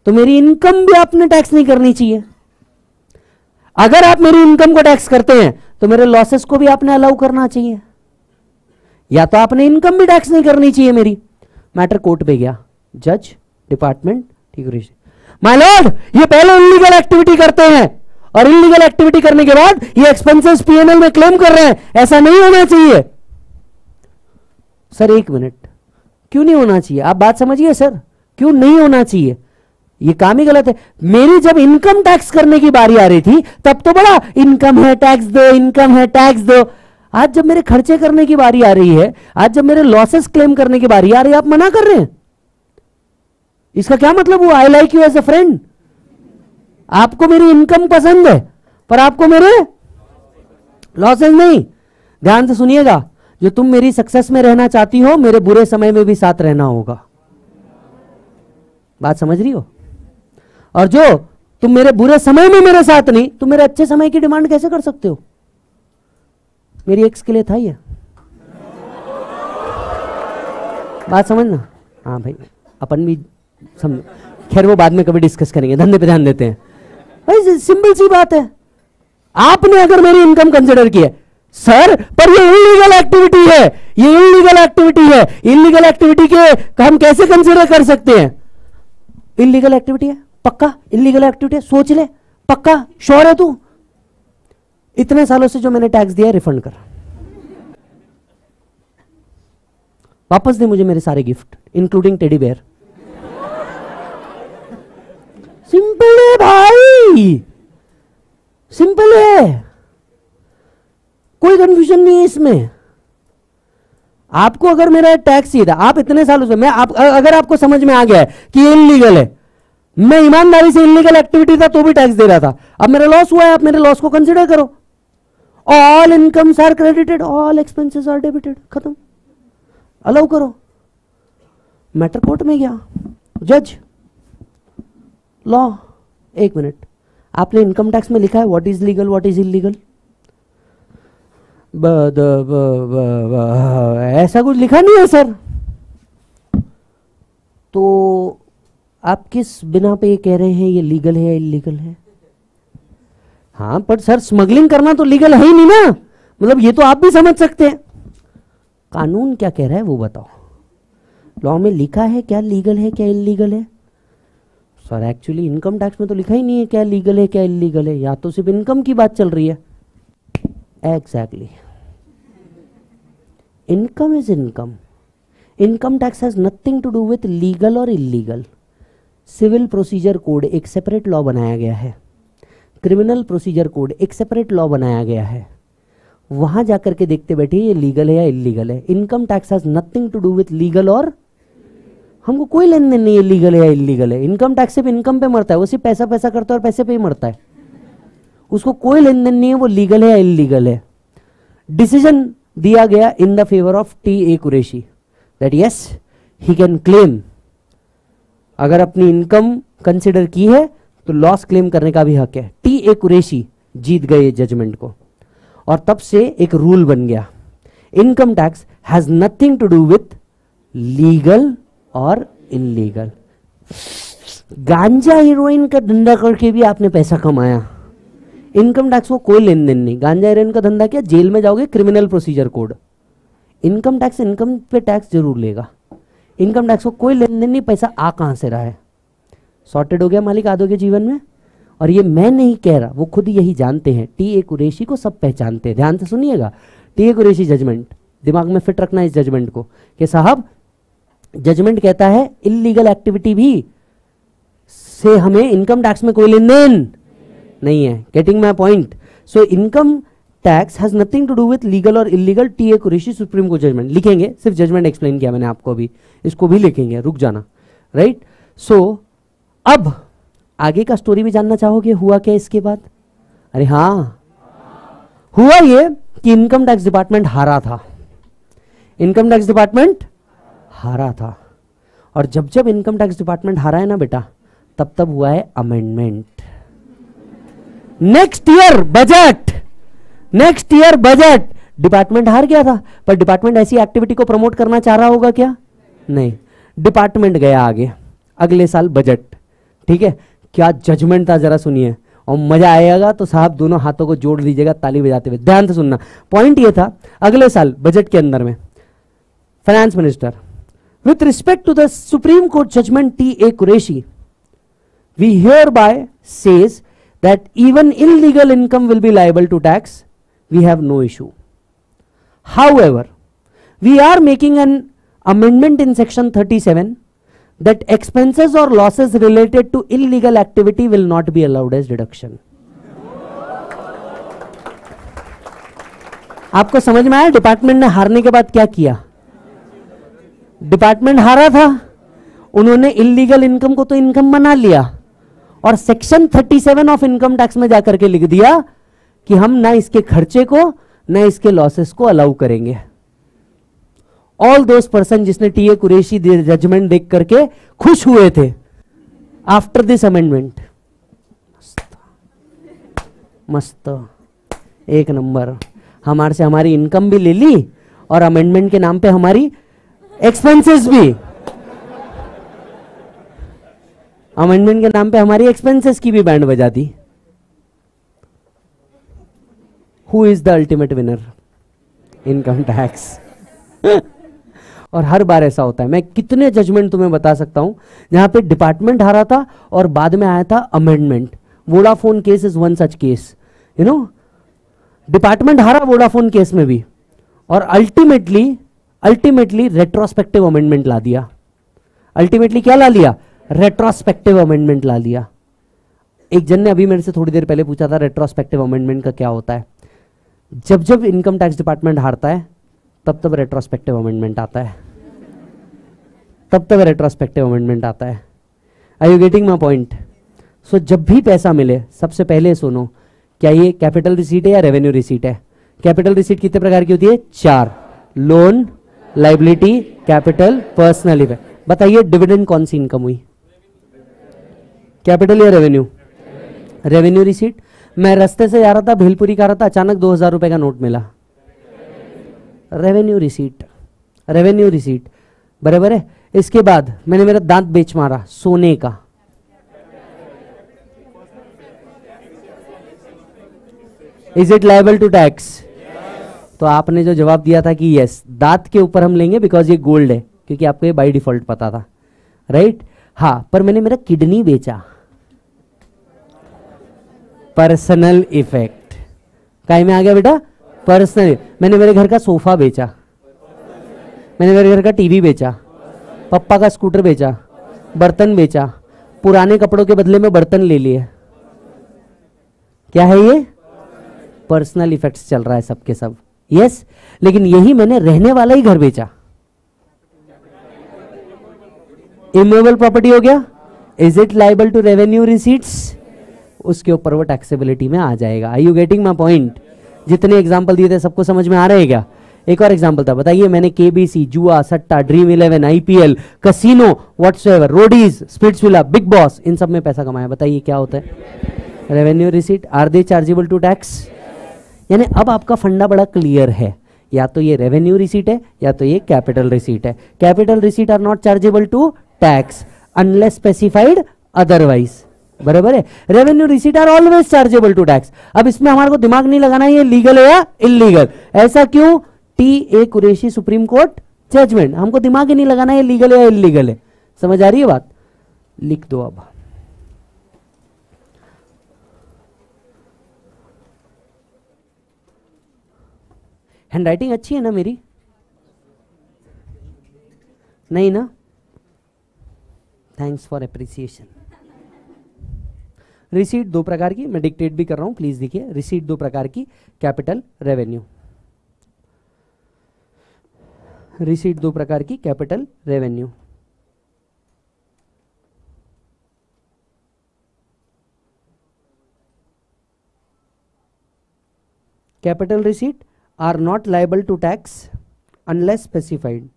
तो मेरी इनकम भी आपने टैक्स नहीं करनी चाहिए। अगर आप मेरी इनकम को टैक्स करते हैं तो मेरे लॉसेस को भी आपने अलाउ करना चाहिए। या तो आपने इनकम भी टैक्स नहीं करनी चाहिए मेरी। मैटर कोर्ट पे गया जज डिपार्टमेंट ठीक माय लॉर्ड ये पहले इलीगल एक्टिविटी करते हैं। और इलीगल एक्टिविटी करने के बाद ये एक्सपेंसेस पीएनएल में क्लेम कर रहे हैं। ऐसा नहीं होना चाहिए। सर एक मिनट क्यों नहीं होना चाहिए? आप बात समझिए सर क्यों नहीं होना चाहिए? ये काम ही गलत है। मेरी जब इनकम टैक्स करने की बारी आ रही थी, तब तो बड़ा इनकम है टैक्स दो इनकम है टैक्स दो। आज जब मेरे खर्चे करने की बारी आ रही है, आज जब मेरे लॉसेस क्लेम करने की बारी आ रही है, आप मना कर रहे हैं। इसका क्या मतलब हुआ? I like you as a friend आपको मेरी इनकम पसंद है, पर आपको मेरे लॉसेज नहीं। ध्यान से सुनिएगा, जो तुम मेरी सक्सेस में रहना चाहती हो, मेरे बुरे समय में भी साथ रहना होगा। बात समझ रही हो? और जो तुम मेरे बुरे समय में मेरे साथ नहीं, तुम मेरे अच्छे समय की डिमांड कैसे कर सकते हो? मेरी एक्स के लिए था ये। बात समझना? हाँ भाई, अपन भी समझो खैर, वो बाद में कभी डिस्कस करेंगे। धंधे पे ध्यान देते हैं। भाई सिंपल सी बात है। आपने अगर मेरी इनकम कंसिडर की है सर पर ये इलीगल एक्टिविटी है। ये इलीगल एक्टिविटी है। इलीगल एक्टिविटी के हम कैसे कंसिडर कर सकते हैं? इलीगल एक्टिविटी है? पक्का? इलीगल एक्टिविटी है? सोच ले। पक्का? श्योर है तू? इतने सालों से जो मैंने टैक्स दिया रिफंड कर। वापस दे मुझे मेरे सारे gift including teddy bear simple है भाई। सिंपल है। कोई कंफ्यूजन नहीं है इसमें। आपको अगर मेरा टैक्स था, आप इतने सालों से, मैं आप अगर आपको समझ में आ गया है कि ये इलीगल है, मैं ईमानदारी से इनलीगल एक्टिविटी था तो भी टैक्स दे रहा था। अब मेरा लॉस हुआ है, आप मेरे लॉस को कंसिडर करो। All incomes are credited all expenses are debited खत्म। अलाउ करो। मैटर कोर्ट में गया। जज लॉ। एक मिनट। आपने इनकम टैक्स में लिखा है what is legal what is illegal ऐसा कुछ लिखा नहीं है सर। तो आप किस बिना पे ये कह रहे हैं ये लीगल है या इलीगल है? हाँ पर सर स्मगलिंग करना तो लीगल है ही नहीं ना। मतलब ये तो आप भी समझ सकते हैं। कानून क्या कह रहा है वो बताओ। लॉ में लिखा है क्या लीगल है क्या इलीगल है? सर एक्चुअली इनकम टैक्स में तो लिखा ही नहीं है क्या लीगल है, क्या इलीगल है। या तो सिर्फ़ इनकम की बात चल रही है। Exactly income is income income tax has nothing to do with legal और इलीगल सिविल प्रोसीजर कोड एक सेपरेट लॉ बनाया गया है। क्रिमिनल प्रोसीजर कोड एक सेपरेट लॉ बनाया गया है। वहाँ जाकर के देखते बैठे ये लीगल है या इलीगल है। Income tax has nothing to do with legal और हमको कोई लेन देन नहीं है लीगल या इलीगल है। इनकम टैक्स सिर्फ़ इनकम पे मरता है, वो सिर्फ़ पैसा पैसा करता है और पैसे पे ही मरता है। उसको कोई लेन देन नहीं है, वो लीगल है या इलीगल है। डिसीज़न दिया गया in the favour of T A Qureshi that yes he can claim अगर अपनी इनकम कंसिडर की है तो लॉस क्लेम करने का भी हक है। टी ए कुरेशी जीत गए जजमेंट को। और तब से एक रूल बन गया। Income tax has nothing to do with legal और इलीगल गांजा हीरोइन का धंधा करके भी आपने पैसा कमाया. इनकम टैक्स को कोई लेन देन नहीं. गांजा हीरोइन का धंधा क्या? जेल में जाओगे criminal procedure code income tax income पे टैक्स ज़रूर लेगा. इनकम टैक्स को कोई लेन देन नहीं, पैसा आ कहाँ से रहा है? सॉर्टेड हो गया मालिक आदो के जीवन में? और ये मैं नहीं कह रहा, वो खुद यही जानते हैं. टी ए कुरेशी को सब पहचानते हैं. ध्यान से सुनिएगा. टी ए कुरेशी जजमेंट दिमाग में फिट रखना इस जजमेंट को कि साहब जजमेंट कहता है इलीगल एक्टिविटी भी से हमें इनकम टैक्स में कोई लेन देन नहीं है. Getting my point so income tax has nothing to do with legal और illegal T A Qureshi Supreme Court judgement लिखेंगे सिर्फ़ जजमेंट एक्सप्लेन किया मैंने आपको अभी. इसको भी लिखेंगे रुक जाना. Right right? सो so, अब आगे का स्टोरी भी जानना चाहोगे हुआ क्या इसके बाद? अरे हाँ. हुआ ये कि इनकम टैक्स डिपार्टमेंट हारा था. इनकम टैक्स डिपार्टमेंट हारा था। और जब जब इनकम टैक्स डिपार्टमेंट हारा है ना बेटा, तब तब हुआ है amendment next year budget next year budget department हार गया था, पर डिपार्टमेंट ऐसी एक्टिविटी को प्रमोट करना चाह रहा होगा क्या? नहीं डिपार्टमेंट गया आगे। अगले साल बजट ठीक है? क्या जजमेंट था जरा सुनिए। और मज़ा आएगा तो साहब दोनों हाथों को जोड़ लीजिएगा ताली बजाते हुए। ध्यान से सुनना। पॉइंट ये था, अगले साल बजट के अंदर में। Finance minister with respect to the supreme court judgement T A Qureshi we hereby says that even illegal income will be liable to tax we have no issue however we are making an amendment in section 37 that expenses or losses related to illegal activity will not be allowed as deduction आपको समझ में आया department ने हारने के बाद क्या किया डिपार्टमेंट हारा था। उन्होंने इलीगल इनकम को तो इनकम बना लिया और सेक्शन 37 ऑफ़ इनकम टैक्स में जाकर के लिख दिया कि हम ना इसके खर्चे को, ना इसके लॉसेस को अलाउ करेंगे। ऑल दोज पर्सन जिसने टीए कुरेशी जजमेंट देख करके खुश हुए थे। आफ्टर दिस अमेंडमेंट मस्त। एक नंबर। हमारे से हमारी इनकम भी ले ली और अमेंडमेंट के नाम पे हमारी एक्सपेंसेस भी। अमेंडमेंट के नाम पे हमारी एक्सपेंसेस की भी बैंड बजा दी who is the ultimate winner income tax और हर बार ऐसा होता है। मैं कितने जजमेंट तुम्हें बता सकता हूँ। जहाँ पे डिपार्टमेंट हारा था और बाद में आया था amendment Vodafone case is one such case you know department हारा वोडाफोन केस में भी। और अल्टीमेटली अल्टीमेटली रेट्रोस्पेक्टिव अमेंडमेंट ला दिया। अल्टीमेटली क्या ला लिया? रेट्रोस्पेक्टिव अमेंडमेंट ला लिया। एक जन ने अभी मेरे से थोड़ी देर पहले पूछा था रेट्रोस्पेक्टिव अमेंडमेंट का क्या होता है? जब जब इनकम टैक्स डिपार्टमेंट हारता है, तब तब रेट्रोस्पेक्टिव अमेंडमेंट आता है। तब तब रेट्रोस्पेक्टिव अमेंडमेंट आता है। I you getting my point so जब भी पैसा मिले, सबसे पहले सुनो, क्या ये कैपिटल रिसीट है या रेवेन्यू रिसीट है? कैपिटल रिसीट कितने प्रकार की होती है? चार। Loan liability capital personal event बताइए डिविडेंड कौन सी इनकम हुई? कैपिटल या रेवेन्यू रेवेन्यू रिसीट मैं रास्ते से जा रहा था, भेलपुरी का रहा था, अचानक दो हज़ार रुपए का नोट मिला। रेवेन्यू रिसीट रेवेन्यू रिसीट बराबर है? इसके बाद मैंने मेरा दांत बेच मारा, सोने का। Is it liable to tax तो आपने जो जवाब दिया था कि यस दांत के ऊपर हम लेंगे बिकॉज़ ये गोल्ड है, क्योंकि आपको ये बाई डिफ़ॉल्ट पता था। राइट हाँ पर मैंने मेरा किडनी बेचा। पर्सनल इफ़ेक्ट काय में आ गया बेटा? पर्सनल मैंने मेरे घर का सोफा बेचा। मैंने मेरे घर का टीवी बेचा। पप्पा का स्कूटर बेचा। बर्तन बेचा। पुराने कपड़ों के बदले में बर्तन ले लिए। क्या है ये? पर्सनल इफेक्ट्स चल रहा है सबके सब। यस लेकिन यही मैंने रहने वाला ही घर बेचा। इमोबल प्रॉपर्टी हो गया। Is it liable to revenue receipts उसके ऊपर वो टैक्सेबिलिटी में आ जाएगा। I you getting my point जितने एग्ज़ाम्पल दिए थे, सबको समझ में आ रहे क्या? एक और एग्ज़ाम्पल था। बताइए, मैंने केबीसी जुआ सट्टा ड्रीम इलेवन आईपीएल कसिनो व्हाट्स रोडीज विला बिग बॉस इन सब में पैसा कमाया। बताइए, क्या होता है? Revenue receipt are they chargeable to tax यानी अब आपका फंडा बड़ा क्लियर है। या तो ये रेवेन्यू रिसीट है, या तो ये कैपिटल रिसीट है। Capital receipt are not chargeable to tax unless specified otherwise बराबर है? Revenue receipt are always chargeable to tax अब इसमें हमारे को दिमाग नहीं लगाना है, ये लीगल है या इलीगल ऐसा क्यों? T A Qureshi supreme court judgment हमको दिमाग ही नहीं लगाना है लीगल है या इलीगल है। समझ आ रही है बात? लिख दो अब। हैंड राइटिंग अच्छी है ना मेरी? नहीं ना? थैंक्स फॉर अप्रिसिएशन रिसीट दो प्रकार की, मैं डिक्टेट भी कर रहा हूँ प्लीज़ देखिए. रिसीट दो प्रकार की कैपिटल रेवेन्यू रिसीट दो प्रकार की capital revenue capital receipt are not liable to tax unless specified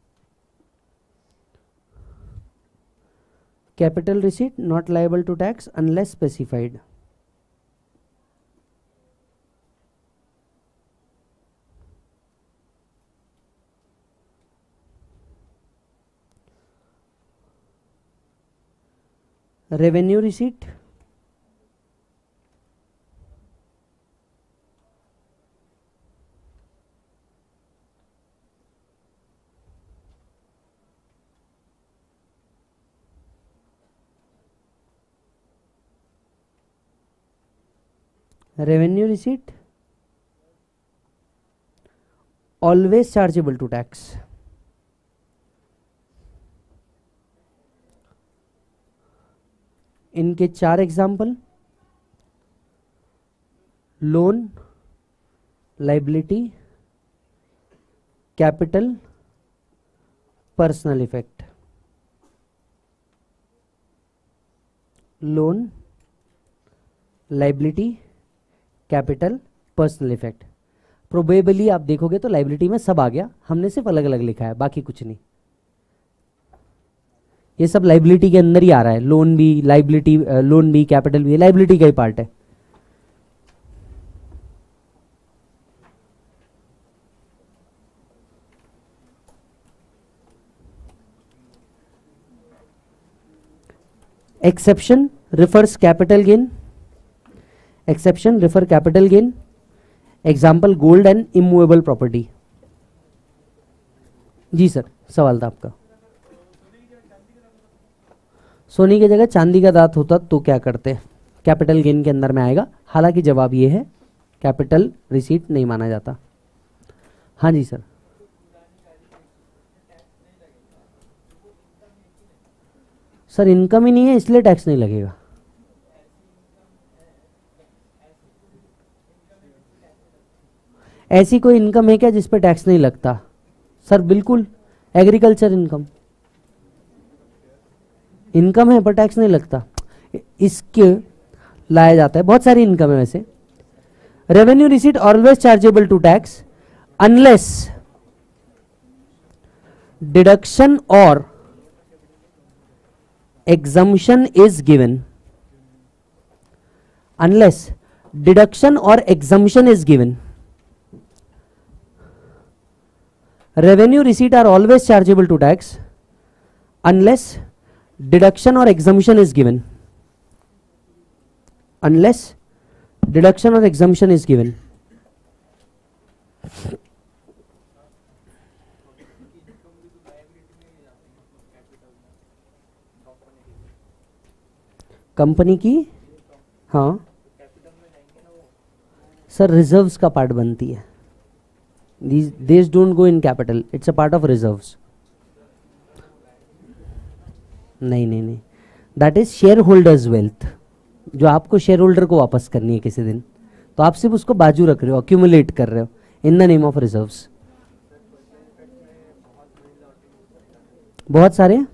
capital receipt not liable to tax unless specified revenue receipt revenue receipt, always chargeable to tax. इनके चार example loan liability capital personal effect loan liability capital, personal effect. Probably आप देखोगे तो liability में सब आ गया, हमने सिर्फ़ अलग अलग लिखा है, बाकी कुछ नहीं। ये सब लाइबिलिटी के अंदर ही आ रहा है। लोन भी लाइबिलिटी लोन भी कैपिटल भी लाइबिलिटी का ही पार्ट है। Exception refers capital gain exception refer capital gain example gold and immovable property ji sir, सवाल था आपका। सोनी की जगह चांदी का दांत होता तो क्या करते? कैपिटल गेन के अंदर में आएगा। हालाँकि जवाब ये है कैपिटल रिसीट नहीं माना जाता। हाँ जी सर। सर इनकम ही नहीं है, इसलिए टैक्स नहीं लगेगा। ऐसी कोई इनकम है क्या जिस पर टैक्स नहीं लगता? सर बिल्कुल एग्रीकल्चर इनकम इनकम है पर टैक्स नहीं लगता। इसके लाया जाता है। बहुत सारी इनकम है वैसे। Revenue receipt always chargeable to tax unless deduction और exemption is given unless deduction और exemption is given revenue receipt are always chargeable to tax unless deduction or exemption is given unless deduction or exemption is given company की हाँ sir reserves का part बनती है this don't go in capital it's a part of reserves नहीं नहीं नहीं. That is shareholders wealth जो आपको शेयर होल्डर को वापस करनी है किसी दिन तो आप सिर्फ़ उसको बाजू रख रहे हो अक्यूमुलेट कर रहे हो in the name of reserves बहुत सारे?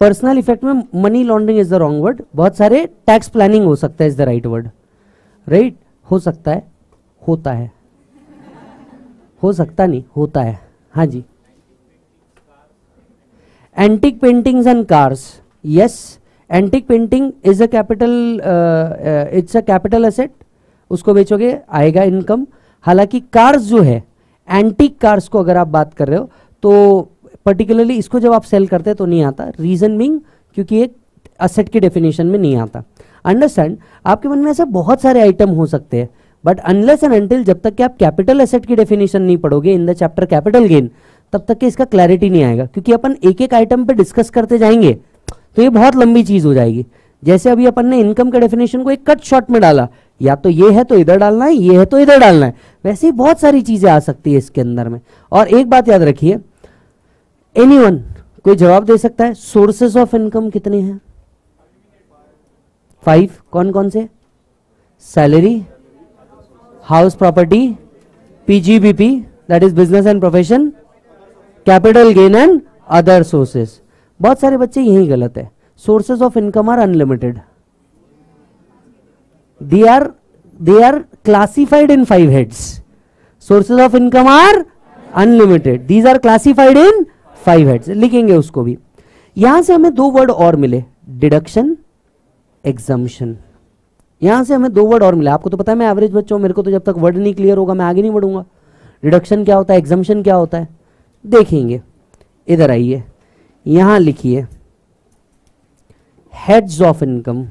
पर्सनल इफ़ेक्ट में money laundering is the wrong word बहुत सारे टैक्स प्लानिंग हो सकता है is the right word right हो सकता है, होता है. हो सकता नहीं, होता है। हाँ जी। Antique paintings and cars yes antique painting is a capital it's a capital asset उसको बेचोगे, आएगा इनकम हालाँकि कार्स जो है एंटिक कार्स को अगर आप बात कर रहे हो तो पर्टिकुलरली इसको जब आप सेल करते हैं तो नहीं आता। रीजन बिंग क्योंकि एक असेट की डेफिनेशन में नहीं आता। अंडरस्टैंड आपके मन में ऐसे बहुत सारे आइटम हो सकते हैं। बट अनलेस एंड अनटिल जब तक कि आप कैपिटल एसेट की डेफिनेशन नहीं पढ़ोगे in the chapter capital gain तब तक कि इसका क्लैरिटी नहीं आएगा। क्योंकि अपन एक एक आइटम पे डिस्कस करते जाएँगे तो ये बहुत लंबी चीज़ हो जाएगी। जैसे अभी अपन ने इनकम के डेफिनेशन को एक कट शॉर्ट में डाला, या तो ये है तो इधर डालना है, ये है तो इधर डालना है। वैसे ही बहुत सारी चीज़ें आ सकती है इसके अंदर में। और एक बात याद रखिए एनीवन कोई जवाब दे सकता है सोर्सेस ऑफ़ इनकम कितने हैं? फाइव कौन कौन से? Salary house property PGBP that is business and profession capital gain and other sources बहुत सारे बच्चे यही गलत है। Sources of income are unlimited they are they are classified in five heads sources of income are unlimited these are classified in five heads लिखेंगे उसको भी। यहाँ से हमें दो वर्ड और मिले। डिडक्शन एग्जाम्शन यहाँ से हमें दो वर्ड और मिले। आपको तो पता है, मैं एवरेज बच्चा मेरे को तो जब तक वर्ड नहीं क्लियर होगा, मैं आगे नहीं बढ़ूँगा। रिडक्शन क्या होता है? एग्जाम्शन क्या होता है? देखेंगे। इधर आइए। यहाँ लिखिए। Heads of income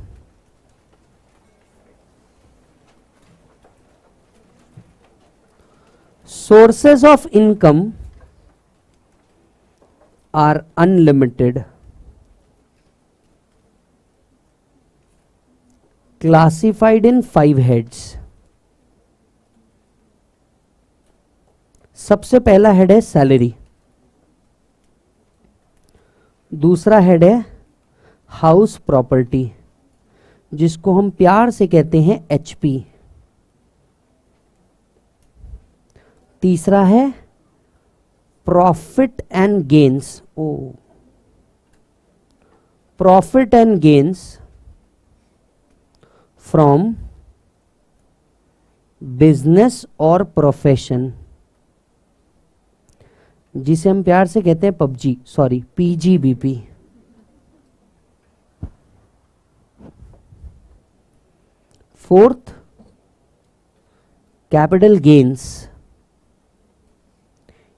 sources of income are unlimited classified in five heads. सबसे पहला हेड है सैलरी दूसरा हेड है हाउस प्रॉपर्टी जिसको हम प्यार से कहते हैं एचपी तीसरा है profit and gains oh profit and gains from business और प्रोफेशन जिसे हम प्यार से कहते हैं PUBG sorry PGBP fourth capital gains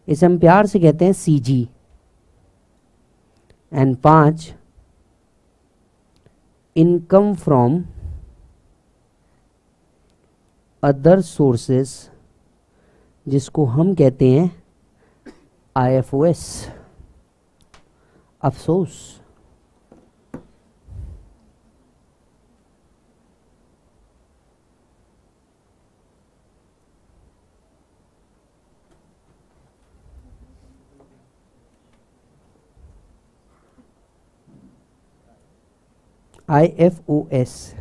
इसे हम प्यार से कहते हैं सीजी एंड पाँच इनकम फ्रॉम अदर सोर्सेस जिसको हम कहते हैं आईएफओएस अफसोस। IFOS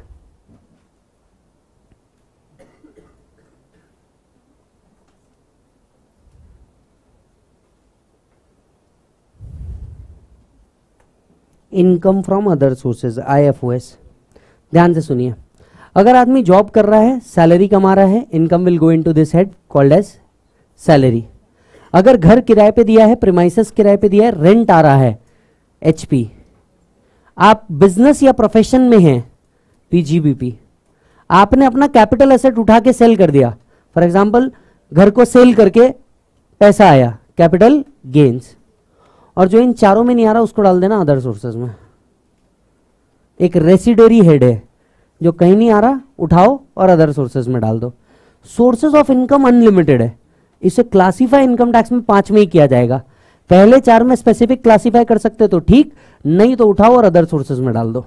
income from other sources IFOS ध्यान से सुनिए। अगर आदमी जॉब कर रहा है सैलरी कमा रहा है income will go into this head called as salary अगर घर किराए पे दिया है प्रीमाइसेस किराए पे दिया है रेंट आ रहा है एचपी आप बिज़नेस या प्रोफेशन में हैं पीजीबीपी आपने अपना कैपिटल एसेट उठा के सेल कर दिया। फॉर एग्ज़ाम्पल घर को सेल करके पैसा आया कैपिटल गेन्स और जो इन चारों में नहीं आ रहा, उसको डाल देना अदर सोर्सेज में। एक रेसिडरी हेड है, जो कहीं नहीं आ रहा, उठाओ और अदर सोर्सेज में डाल दो। सोर्सेज ऑफ़ इनकम अनलिमिटेड है। इसे क्लासीफाई इनकम टैक्स में पाँच में ही किया जाएगा। पहले चार में स्पेसिफिक क्लासीफाई कर सकते तो ठीक, नहीं तो उठाओ और अदर सोर्सेज में डाल दो।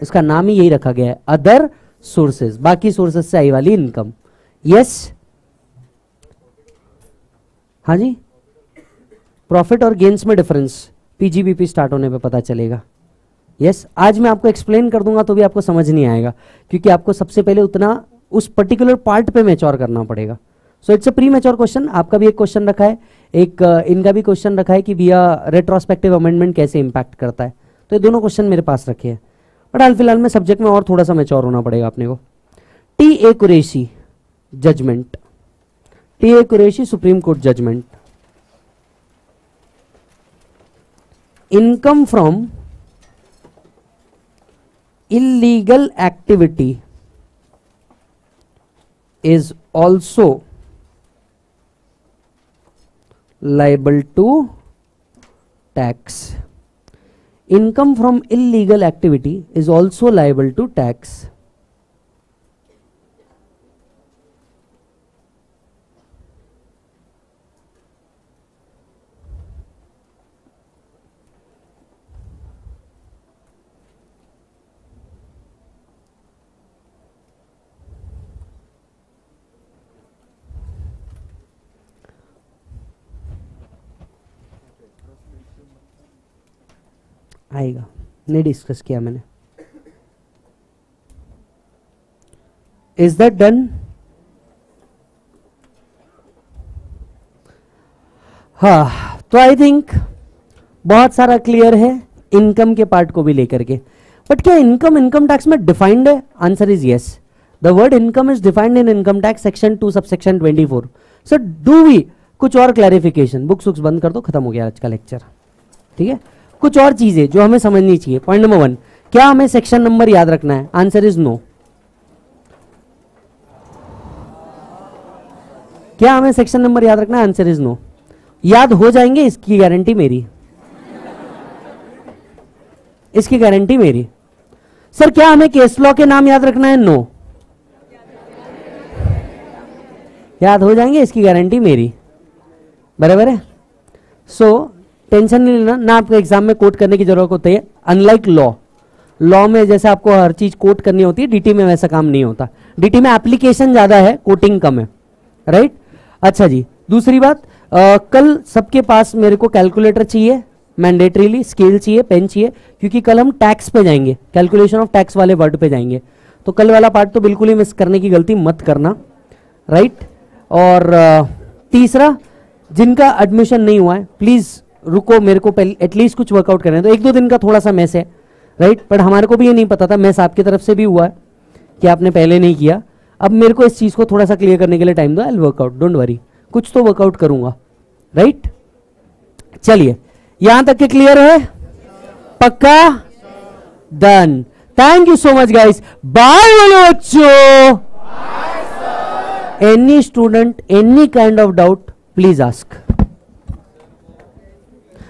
इसका नाम ही यही रखा गया है अदर सोर्सेज बाकी सोर्सेज से आई वाली इनकम यस हाँ जी? प्रॉफिट और गेंस में डिफरेंस पीजीबीपी स्टार्ट होने पे पता चलेगा। यस yes, आज मैं आपको एक्सप्लेन कर दूँगा तो भी आपको समझ नहीं आएगा क्योंकि आपको सबसे पहले उतना उस पर्टिकुलर पार्ट पे मैच्योर करना पड़ेगा। So it's a premature question आपका भी एक क्वेश्चन रखा है एक uh, इनका भी क्वेश्चन रखा है कि भैया रेट्रोस्पेक्टिव अमेंडमेंट कैसे इंपैक्ट करता है। तो ये दोनों क्वेश्चन मेरे पास रखे हैं। बट हाल फ़िलहाल में सब्जेक्ट में और थोड़ा सा मैच्योर होना पड़ेगा अपने को। T A Qureshi judgment T A Qureshi supreme court judgment income from illegal activity is also liable to tax. Income from illegal activity is also liable to tax. आएगा। नहीं डिस्कस किया मैंने। इज़ दैट डन हाँ तो I think बहुत सारा clear है income के पार्ट को भी लेकर के। बट क्या इनकम इनकम टैक्स में डिफाइंड है? Answer is yes the word income is defined in income tax section two subsection twenty four so do we कुछ और क्लैरिफिकेशन बुक्स बुक्स बंद कर दो, खत्म हो गया आज का लेक्चर ठीक है? कुछ और चीज़ें जो हमें समझनी चाहिए। पॉइंट नंबर वन क्या हमें सेक्शन नंबर याद रखना है? आंसर इज़ नो क्या हमें सेक्शन नंबर याद रखना है? आंसर इज़ नो याद हो जाएँगे, इसकी गारंटी मेरी। इसकी गारंटी मेरी। सर क्या हमें केस लॉ के नाम याद रखना है? नो याद हो जाएँगे, इसकी गारंटी मेरी। बराबर है? सो टेंशन नहीं लेना ना आपको एग्ज़ाम में कोट करने की ज़रूरत होती है। अनलाइक लॉ लॉ में जैसे आपको हर चीज़ कोट करनी होती है डीटी में वैसा काम नहीं होता। डीटी में एप्लीकेशन ज़्यादा है कोटिंग कम है राइट अच्छा जी दूसरी बात आ, कल सबके पास मेरे को कैलकुलेटर चाहिए मैंडेटरीली स्केल चाहिए पेन चाहिए क्योंकि कल हम टैक्स पे जाएँगे कैलकुलेशन ऑफ़ टैक्स वाले वर्ड पे जाएँगे। तो कल वाला पार्ट तो बिल्कुल ही मिस करने की गलती मत करना राइट और आ, तीसरा जिनका एडमिशन नहीं हुआ है प्लीज़ रुको, मेरे को पहले एटलीस्ट कुछ वर्कआउट करना है तो एक दो दिन का थोड़ा सा मैस है राइट बट हमारे को भी ये नहीं पता था मैस आपकी तरफ़ से भी हुआ है कि आपने पहले नहीं किया। अब मेरे को इस चीज़ को थोड़ा सा क्लियर करने के लिए टाइम दो आई वर्कआउट डोंट वरी कुछ तो वर्कआउट करूँगा राइट चलिए, यहाँ तक के क्लियर है? पक्का? Done thank you so much guys bye बोलो बच्चों any student any kind of doubt please ask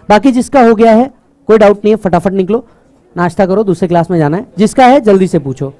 बाकी जिसका हो गया है, कोई डाउट नहीं है, फटाफट निकलो। नाश्ता करो, दूसरे क्लास में जाना है। जिसका है, जल्दी से पूछो।